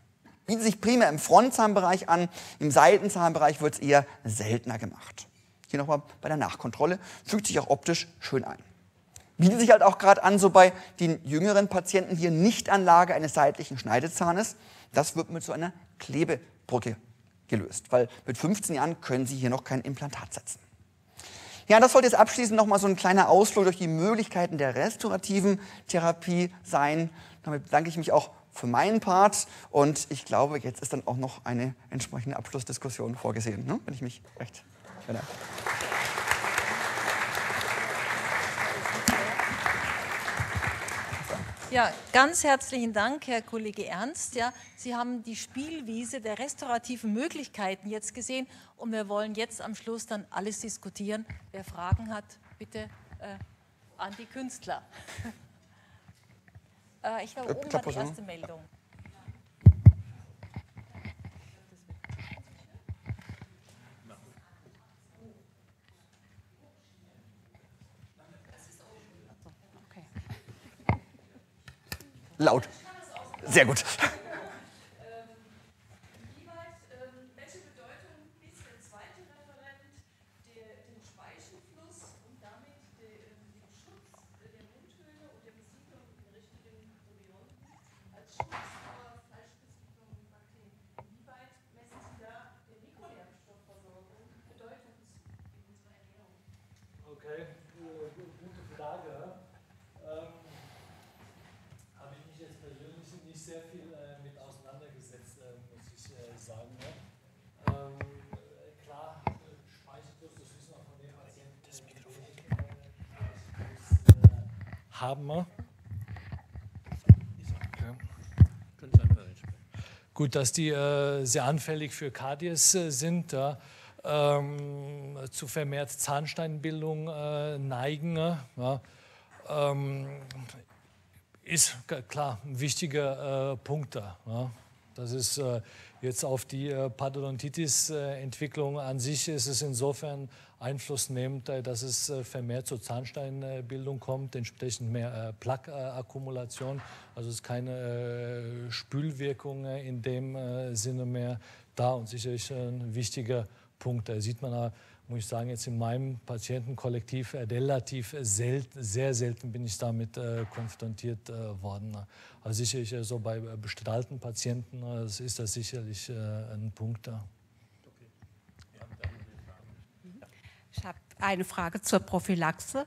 Bietet sich primär im Frontzahnbereich an, im Seitenzahnbereich wird es eher seltener gemacht. Hier nochmal bei der Nachkontrolle, fügt sich auch optisch schön ein. Bietet sich halt auch gerade an, so bei den jüngeren Patienten hier Nichtanlage eines seitlichen Schneidezahnes. Das wird mit so einer Klebebrücke gelöst, weil mit 15 Jahren können Sie hier noch kein Implantat setzen. Ja, das sollte jetzt abschließend noch mal so ein kleiner Ausflug durch die Möglichkeiten der restaurativen Therapie sein. Damit bedanke ich mich auch für meinen Part und ich glaube, jetzt ist dann auch noch eine entsprechende Abschlussdiskussion vorgesehen, ne? wenn ich mich recht erinnere. Ja, ganz herzlichen Dank, Herr Kollege Ernst. Ja, Sie haben die Spielwiese der restaurativen Möglichkeiten jetzt gesehen und wir wollen jetzt am Schluss dann alles diskutieren. Wer Fragen hat, bitte äh, an die Künstler. äh, ich glaube, oben war die erste Meldung. Laut. Sehr gut. Ähm, Okay, gute Frage. Ähm, Habe ich mich jetzt persönlich nicht sehr viel äh, mit auseinandergesetzt, äh, muss ich äh, sagen. Ne? Ähm, klar, Speichelfluss, das wissen wir von den Patienten. Das Mikrofon. Äh, haben wir. Gut, dass die äh, sehr anfällig für Karies äh, sind, ja, ähm, zu vermehrt Zahnsteinbildung äh, neigen. Ja, ähm, ist klar ein wichtiger äh, Punkt da. Ja. Das ist äh, jetzt auf die äh, Parodontitis-Entwicklung an sich ist es insofern Einfluss nimmt, dass es vermehrt zur Zahnsteinbildung kommt, entsprechend mehr Plaque-Akkumulation. Also es ist keine Spülwirkung in dem Sinne mehr da und sicherlich ein wichtiger Punkt. Da sieht man muss ich sagen, jetzt in meinem Patientenkollektiv relativ selten, sehr selten bin ich damit äh, konfrontiert äh, worden. Also sicherlich äh, so bei bestrahlten Patienten äh, ist das sicherlich äh, ein Punkt da. Ich habe eine Frage zur Prophylaxe.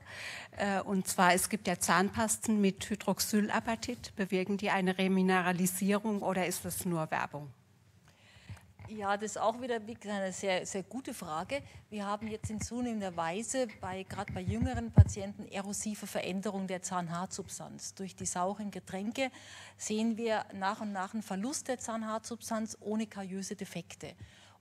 Äh, und zwar, es gibt ja Zahnpasten mit Hydroxylapatit. Bewirken die eine Remineralisierung oder ist das nur Werbung? Ja, das ist auch wieder eine sehr, sehr gute Frage. Wir haben jetzt in zunehmender Weise bei, gerade bei jüngeren Patienten erosive Veränderung der Zahnhartsubstanz. Durch die sauren Getränke sehen wir nach und nach einen Verlust der Zahnhartsubstanz ohne kariöse Defekte.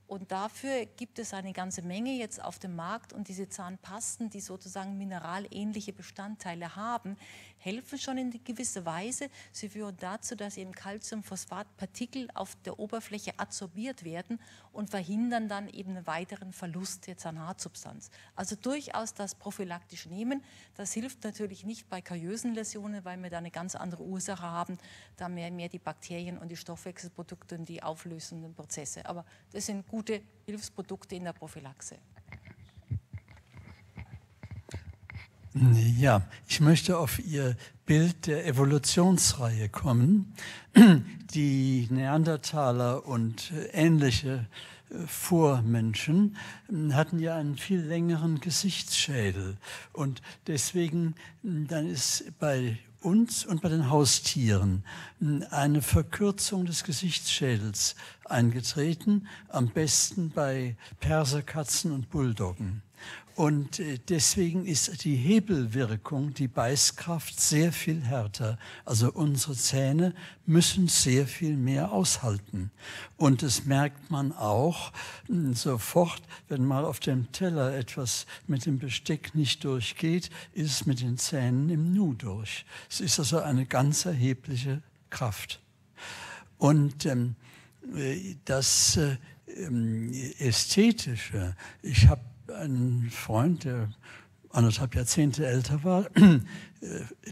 Und dafür gibt es eine ganze Menge jetzt auf dem Markt und diese Zahnpasten, die sozusagen mineralähnliche Bestandteile haben, helfen schon in gewisser Weise. Sie führen dazu, dass eben Calciumphosphatpartikel auf der Oberfläche adsorbiert werden und verhindern dann eben einen weiteren Verlust der Zahnhartsubstanz. Also durchaus das prophylaktisch nehmen. Das hilft natürlich nicht bei kariösen Läsionen, weil wir da eine ganz andere Ursache haben, da mehr, mehr die Bakterien und die Stoffwechselprodukte und die auflösenden Prozesse. Aber das sind gute Hilfsprodukte in der Prophylaxe. Ja, ich möchte auf Ihr Bild der Evolutionsreihe kommen. Die Neandertaler und ähnliche äh, Vormenschen hm, hatten ja einen viel längeren Gesichtsschädel und deswegen hm, dann ist bei uns und bei den Haustieren eine Verkürzung des Gesichtsschädels eingetreten, am besten bei Perserkatzen und Bulldoggen. Und äh, deswegen ist die Hebelwirkung, die Beißkraft sehr viel härter. Also unsere Zähne müssen sehr viel mehr aushalten. Und das merkt man auch hm, sofort, wenn mal auf dem Teller etwas mit dem Besteck nicht durchgeht, ist es mit den Zähnen im Nu durch. Es ist also eine ganz erhebliche Kraft. Und ähm, äh, das äh, ähm, Ästhetische, ich habe einen Freund, der anderthalb Jahrzehnte älter war, äh,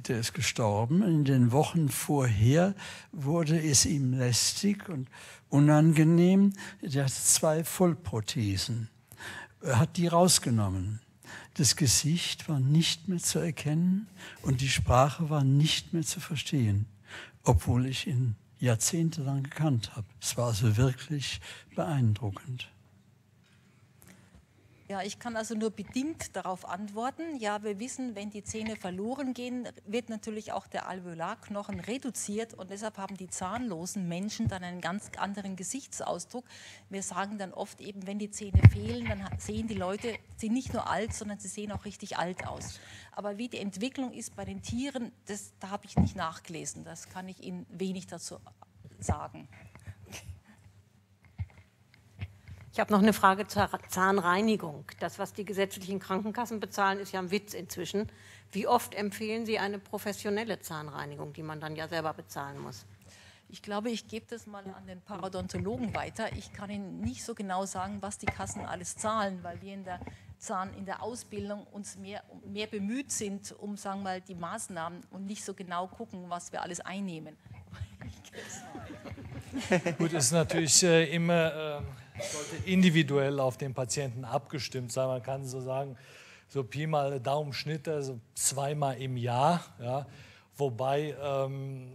der ist gestorben. In den Wochen vorher wurde es ihm lästig und unangenehm. Der hatte zwei Vollprothesen. Er hat die rausgenommen. Das Gesicht war nicht mehr zu erkennen und die Sprache war nicht mehr zu verstehen, obwohl ich ihn jahrzehntelang gekannt habe. Es war also wirklich beeindruckend. Ja, ich kann also nur bedingt darauf antworten. Ja, wir wissen, wenn die Zähne verloren gehen, wird natürlich auch der Alveolarknochen reduziert und deshalb haben die zahnlosen Menschen dann einen ganz anderen Gesichtsausdruck. Wir sagen dann oft eben, wenn die Zähne fehlen, dann sehen die Leute, sie nicht nur alt, sondern sie sehen auch richtig alt aus. Aber wie die Entwicklung ist bei den Tieren, das, da habe ich nicht nachgelesen. Das kann ich Ihnen wenig dazu sagen. Ich habe noch eine Frage zur Zahnreinigung. Das, was die gesetzlichen Krankenkassen bezahlen, ist ja ein Witz inzwischen. Wie oft empfehlen Sie eine professionelle Zahnreinigung, die man dann ja selber bezahlen muss? Ich glaube, ich gebe das mal an den Parodontologen weiter. Ich kann Ihnen nicht so genau sagen, was die Kassen alles zahlen, weil wir in der Zahn in der Ausbildung uns mehr, mehr bemüht sind, um sagen wir mal die Maßnahmen und nicht so genau gucken, was wir alles einnehmen. Gut, es ist natürlich äh, immer äh, sollte individuell auf den Patienten abgestimmt sein. Man kann so sagen, so Pi mal Daumenschnitt, also zweimal im Jahr. Ja. Wobei, ähm,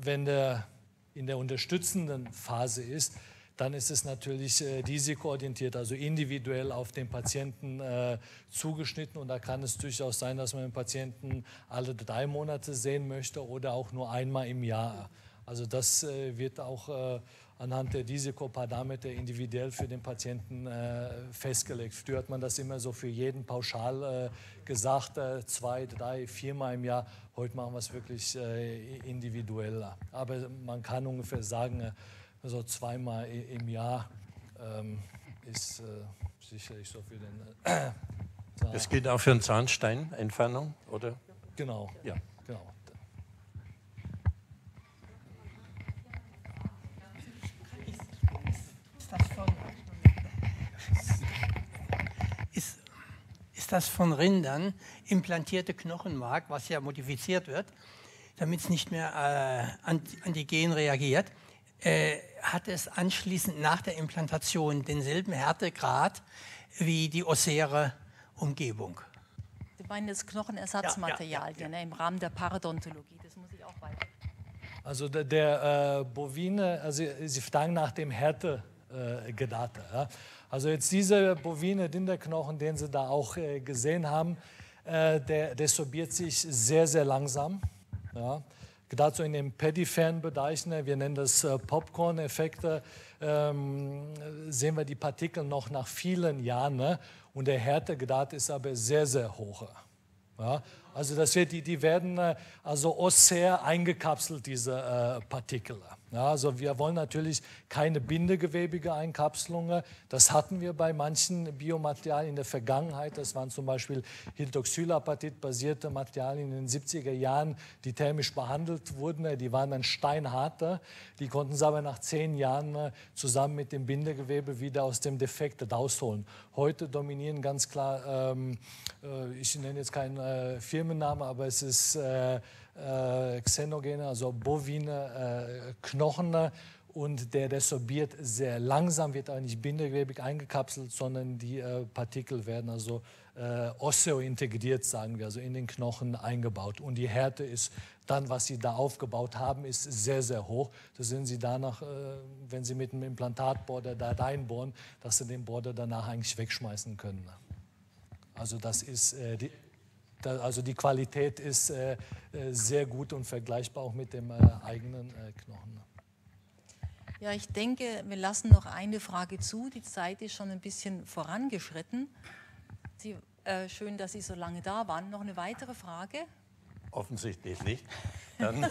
wenn der in der unterstützenden Phase ist, dann ist es natürlich äh, risikoorientiert, also individuell auf den Patienten äh, zugeschnitten. Und da kann es durchaus sein, dass man den Patienten alle drei Monate sehen möchte oder auch nur einmal im Jahr. Also das äh, wird auch äh, anhand der Risikoparameter individuell für den Patienten äh, festgelegt. Früher hat man das immer so für jeden pauschal äh, gesagt, äh, zwei, drei, viermal im Jahr. Heute machen wir es wirklich äh, individueller. Aber man kann ungefähr sagen, äh, so zweimal im Jahr ähm, ist äh, sicherlich so für den. das gilt auch für eine Zahnsteinentfernung, oder? Genau. Ja. Genau. Ist, ist das von Rindern implantierte Knochenmark, was ja modifiziert wird, damit es nicht mehr äh, antigen reagiert, äh, hat es anschließend nach der Implantation denselben Härtegrad wie die ossäre Umgebung. Sie meinen das Knochenersatzmaterial ja, ja, ja, im Rahmen der Parodontologie, das muss ich auch weiter. Also der, der äh, Bovine, also Sie fragen nach dem Härtegrad. Äh, ja? Also jetzt dieser bovine Dinderknochen, den Sie da auch äh, gesehen haben, äh, der, der sorbiert sich sehr, sehr langsam. Ja? So in den peripheren Bereichen, ne, wir nennen das äh, Popcorn-Effekte, ähm, sehen wir die Partikel noch nach vielen Jahren. Ne? Und der Härtegrad ist aber sehr, sehr hoch. Ja? Also das wird, die, die werden äh, also ossär eingekapselt, diese äh, Partikel. Ja, also wir wollen natürlich keine bindegewebige Einkapselung. Das hatten wir bei manchen Biomaterialien in der Vergangenheit. Das waren zum Beispiel Hydroxylapatit-basierte Materialien in den 70er Jahren, die thermisch behandelt wurden. Die waren dann steinharter. Die konnten sie aber nach zehn Jahren äh, zusammen mit dem Bindegewebe wieder aus dem Defekt rausholen. Heute dominieren ganz klar, ähm, äh, ich nenne jetzt keinen äh, Firmennamen, aber es ist äh, äh, Xenogene, also bovine äh, Knochen und der resorbiert sehr langsam, wird auch nicht bindegewebig eingekapselt, sondern die äh, Partikel werden also äh, osseo-integriert, sagen wir, also in den Knochen eingebaut. Und die Härte ist dann, was Sie da aufgebaut haben, ist sehr, sehr hoch. Das sind Sie danach, äh, wenn Sie mit einem Implantatborder da reinbohren, dass Sie den Border danach eigentlich wegschmeißen können. Also das ist äh, die also die Qualität ist äh, äh, sehr gut und vergleichbar auch mit dem äh, eigenen Knochen. Ja, ich denke, wir lassen noch eine Frage zu. Die Zeit ist schon ein bisschen vorangeschritten. Sie, äh, schön, dass Sie so lange da waren. Noch eine weitere Frage? Offensichtlich nicht. Dann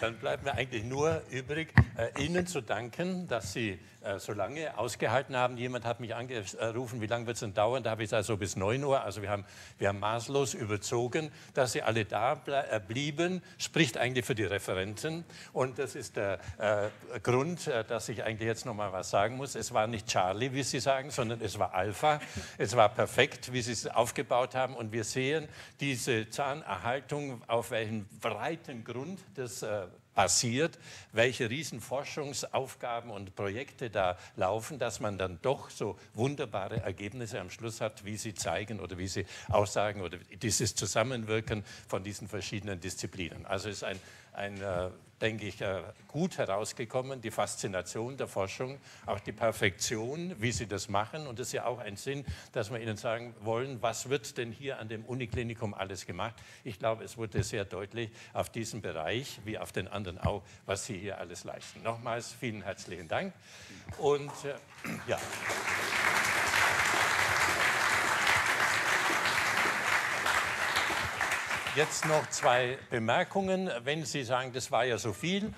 Dann bleibt mir eigentlich nur übrig, äh, Ihnen zu danken, dass Sie äh, so lange ausgehalten haben. Jemand hat mich angerufen, wie lange wird es denn dauern? Da habe ich gesagt, so bis 9 Uhr. Also wir haben, wir haben maßlos überzogen, dass Sie alle da äh, blieben, spricht eigentlich für die Referenten. Und das ist der äh, Grund, äh, dass ich eigentlich jetzt noch mal was sagen muss. Es war nicht Charlie, wie Sie sagen, sondern es war Alpha. Es war perfekt, wie Sie es aufgebaut haben. Und wir sehen diese Zahnerhaltung auf welchem breiten Grund das äh, passiert, welche Riesenforschungsaufgaben und Projekte da laufen, dass man dann doch so wunderbare Ergebnisse am Schluss hat, wie sie zeigen oder wie sie aussagen oder dieses Zusammenwirken von diesen verschiedenen Disziplinen. Also ist ein, ein äh, denke ich, äh, gut herausgekommen. Die Faszination der Forschung, auch die Perfektion, wie sie das machen. Und das ist ja auch ein Sinn, dass wir Ihnen sagen wollen, was wird denn hier an dem Uniklinikum alles gemacht? Ich glaube, es wurde sehr deutlich auf diesem Bereich, wie auf den anderen auch, was Sie hier alles leisten. Nochmals vielen herzlichen Dank. Und äh, ja. Jetzt noch zwei Bemerkungen. Wenn Sie sagen, das war ja so viel,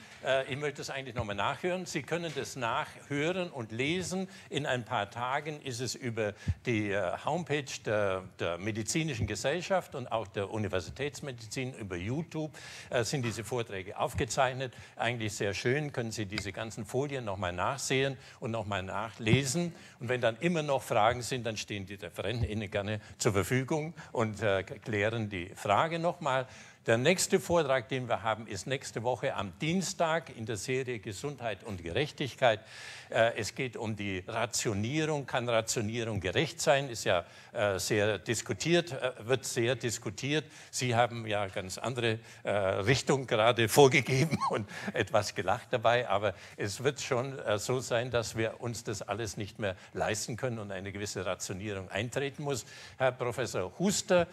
ich möchte es eigentlich nochmal nachhören. Sie können das nachhören und lesen. In ein paar Tagen ist es über die äh, Homepage der, der Medizinischen Gesellschaft und auch der Universitätsmedizin über YouTube äh, sind diese Vorträge aufgezeichnet. Eigentlich sehr schön, können Sie diese ganzen Folien nochmal nachsehen und nochmal nachlesen. Und wenn dann immer noch Fragen sind, dann stehen die Referenten Ihnen gerne zur Verfügung und klären die Frage nochmal. Der nächste Vortrag, den wir haben, ist nächste Woche am Dienstag in der Serie Gesundheit und Gerechtigkeit. Äh, es geht um die Rationierung. Kann Rationierung gerecht sein? Ist ja äh, sehr diskutiert, äh, wird sehr diskutiert. Sie haben ja ganz andere Richtung gerade vorgegeben und etwas gelacht dabei. Aber es wird schon so sein, dass wir uns das alles nicht mehr leisten können und eine gewisse Rationierung eintreten muss. Herr Professor Huster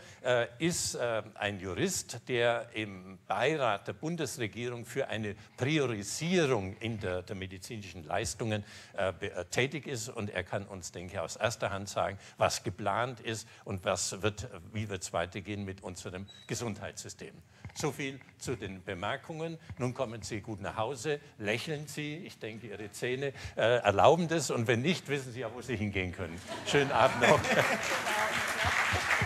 ist ein Jurist, der im Beirat der Bundesregierung für eine Priorisierung in der, der medizinischen Leistungen äh, tätig ist und er kann uns, denke ich, aus erster Hand sagen, was geplant ist und was wird, wie wird es weitergehen mit unserem Gesundheitssystem. So viel zu den Bemerkungen. Nun kommen Sie gut nach Hause, lächeln Sie. Ich denke, Ihre Zähne äh, erlauben das. Und wenn nicht, wissen Sie ja, wo Sie hingehen können. Schönen Abend noch.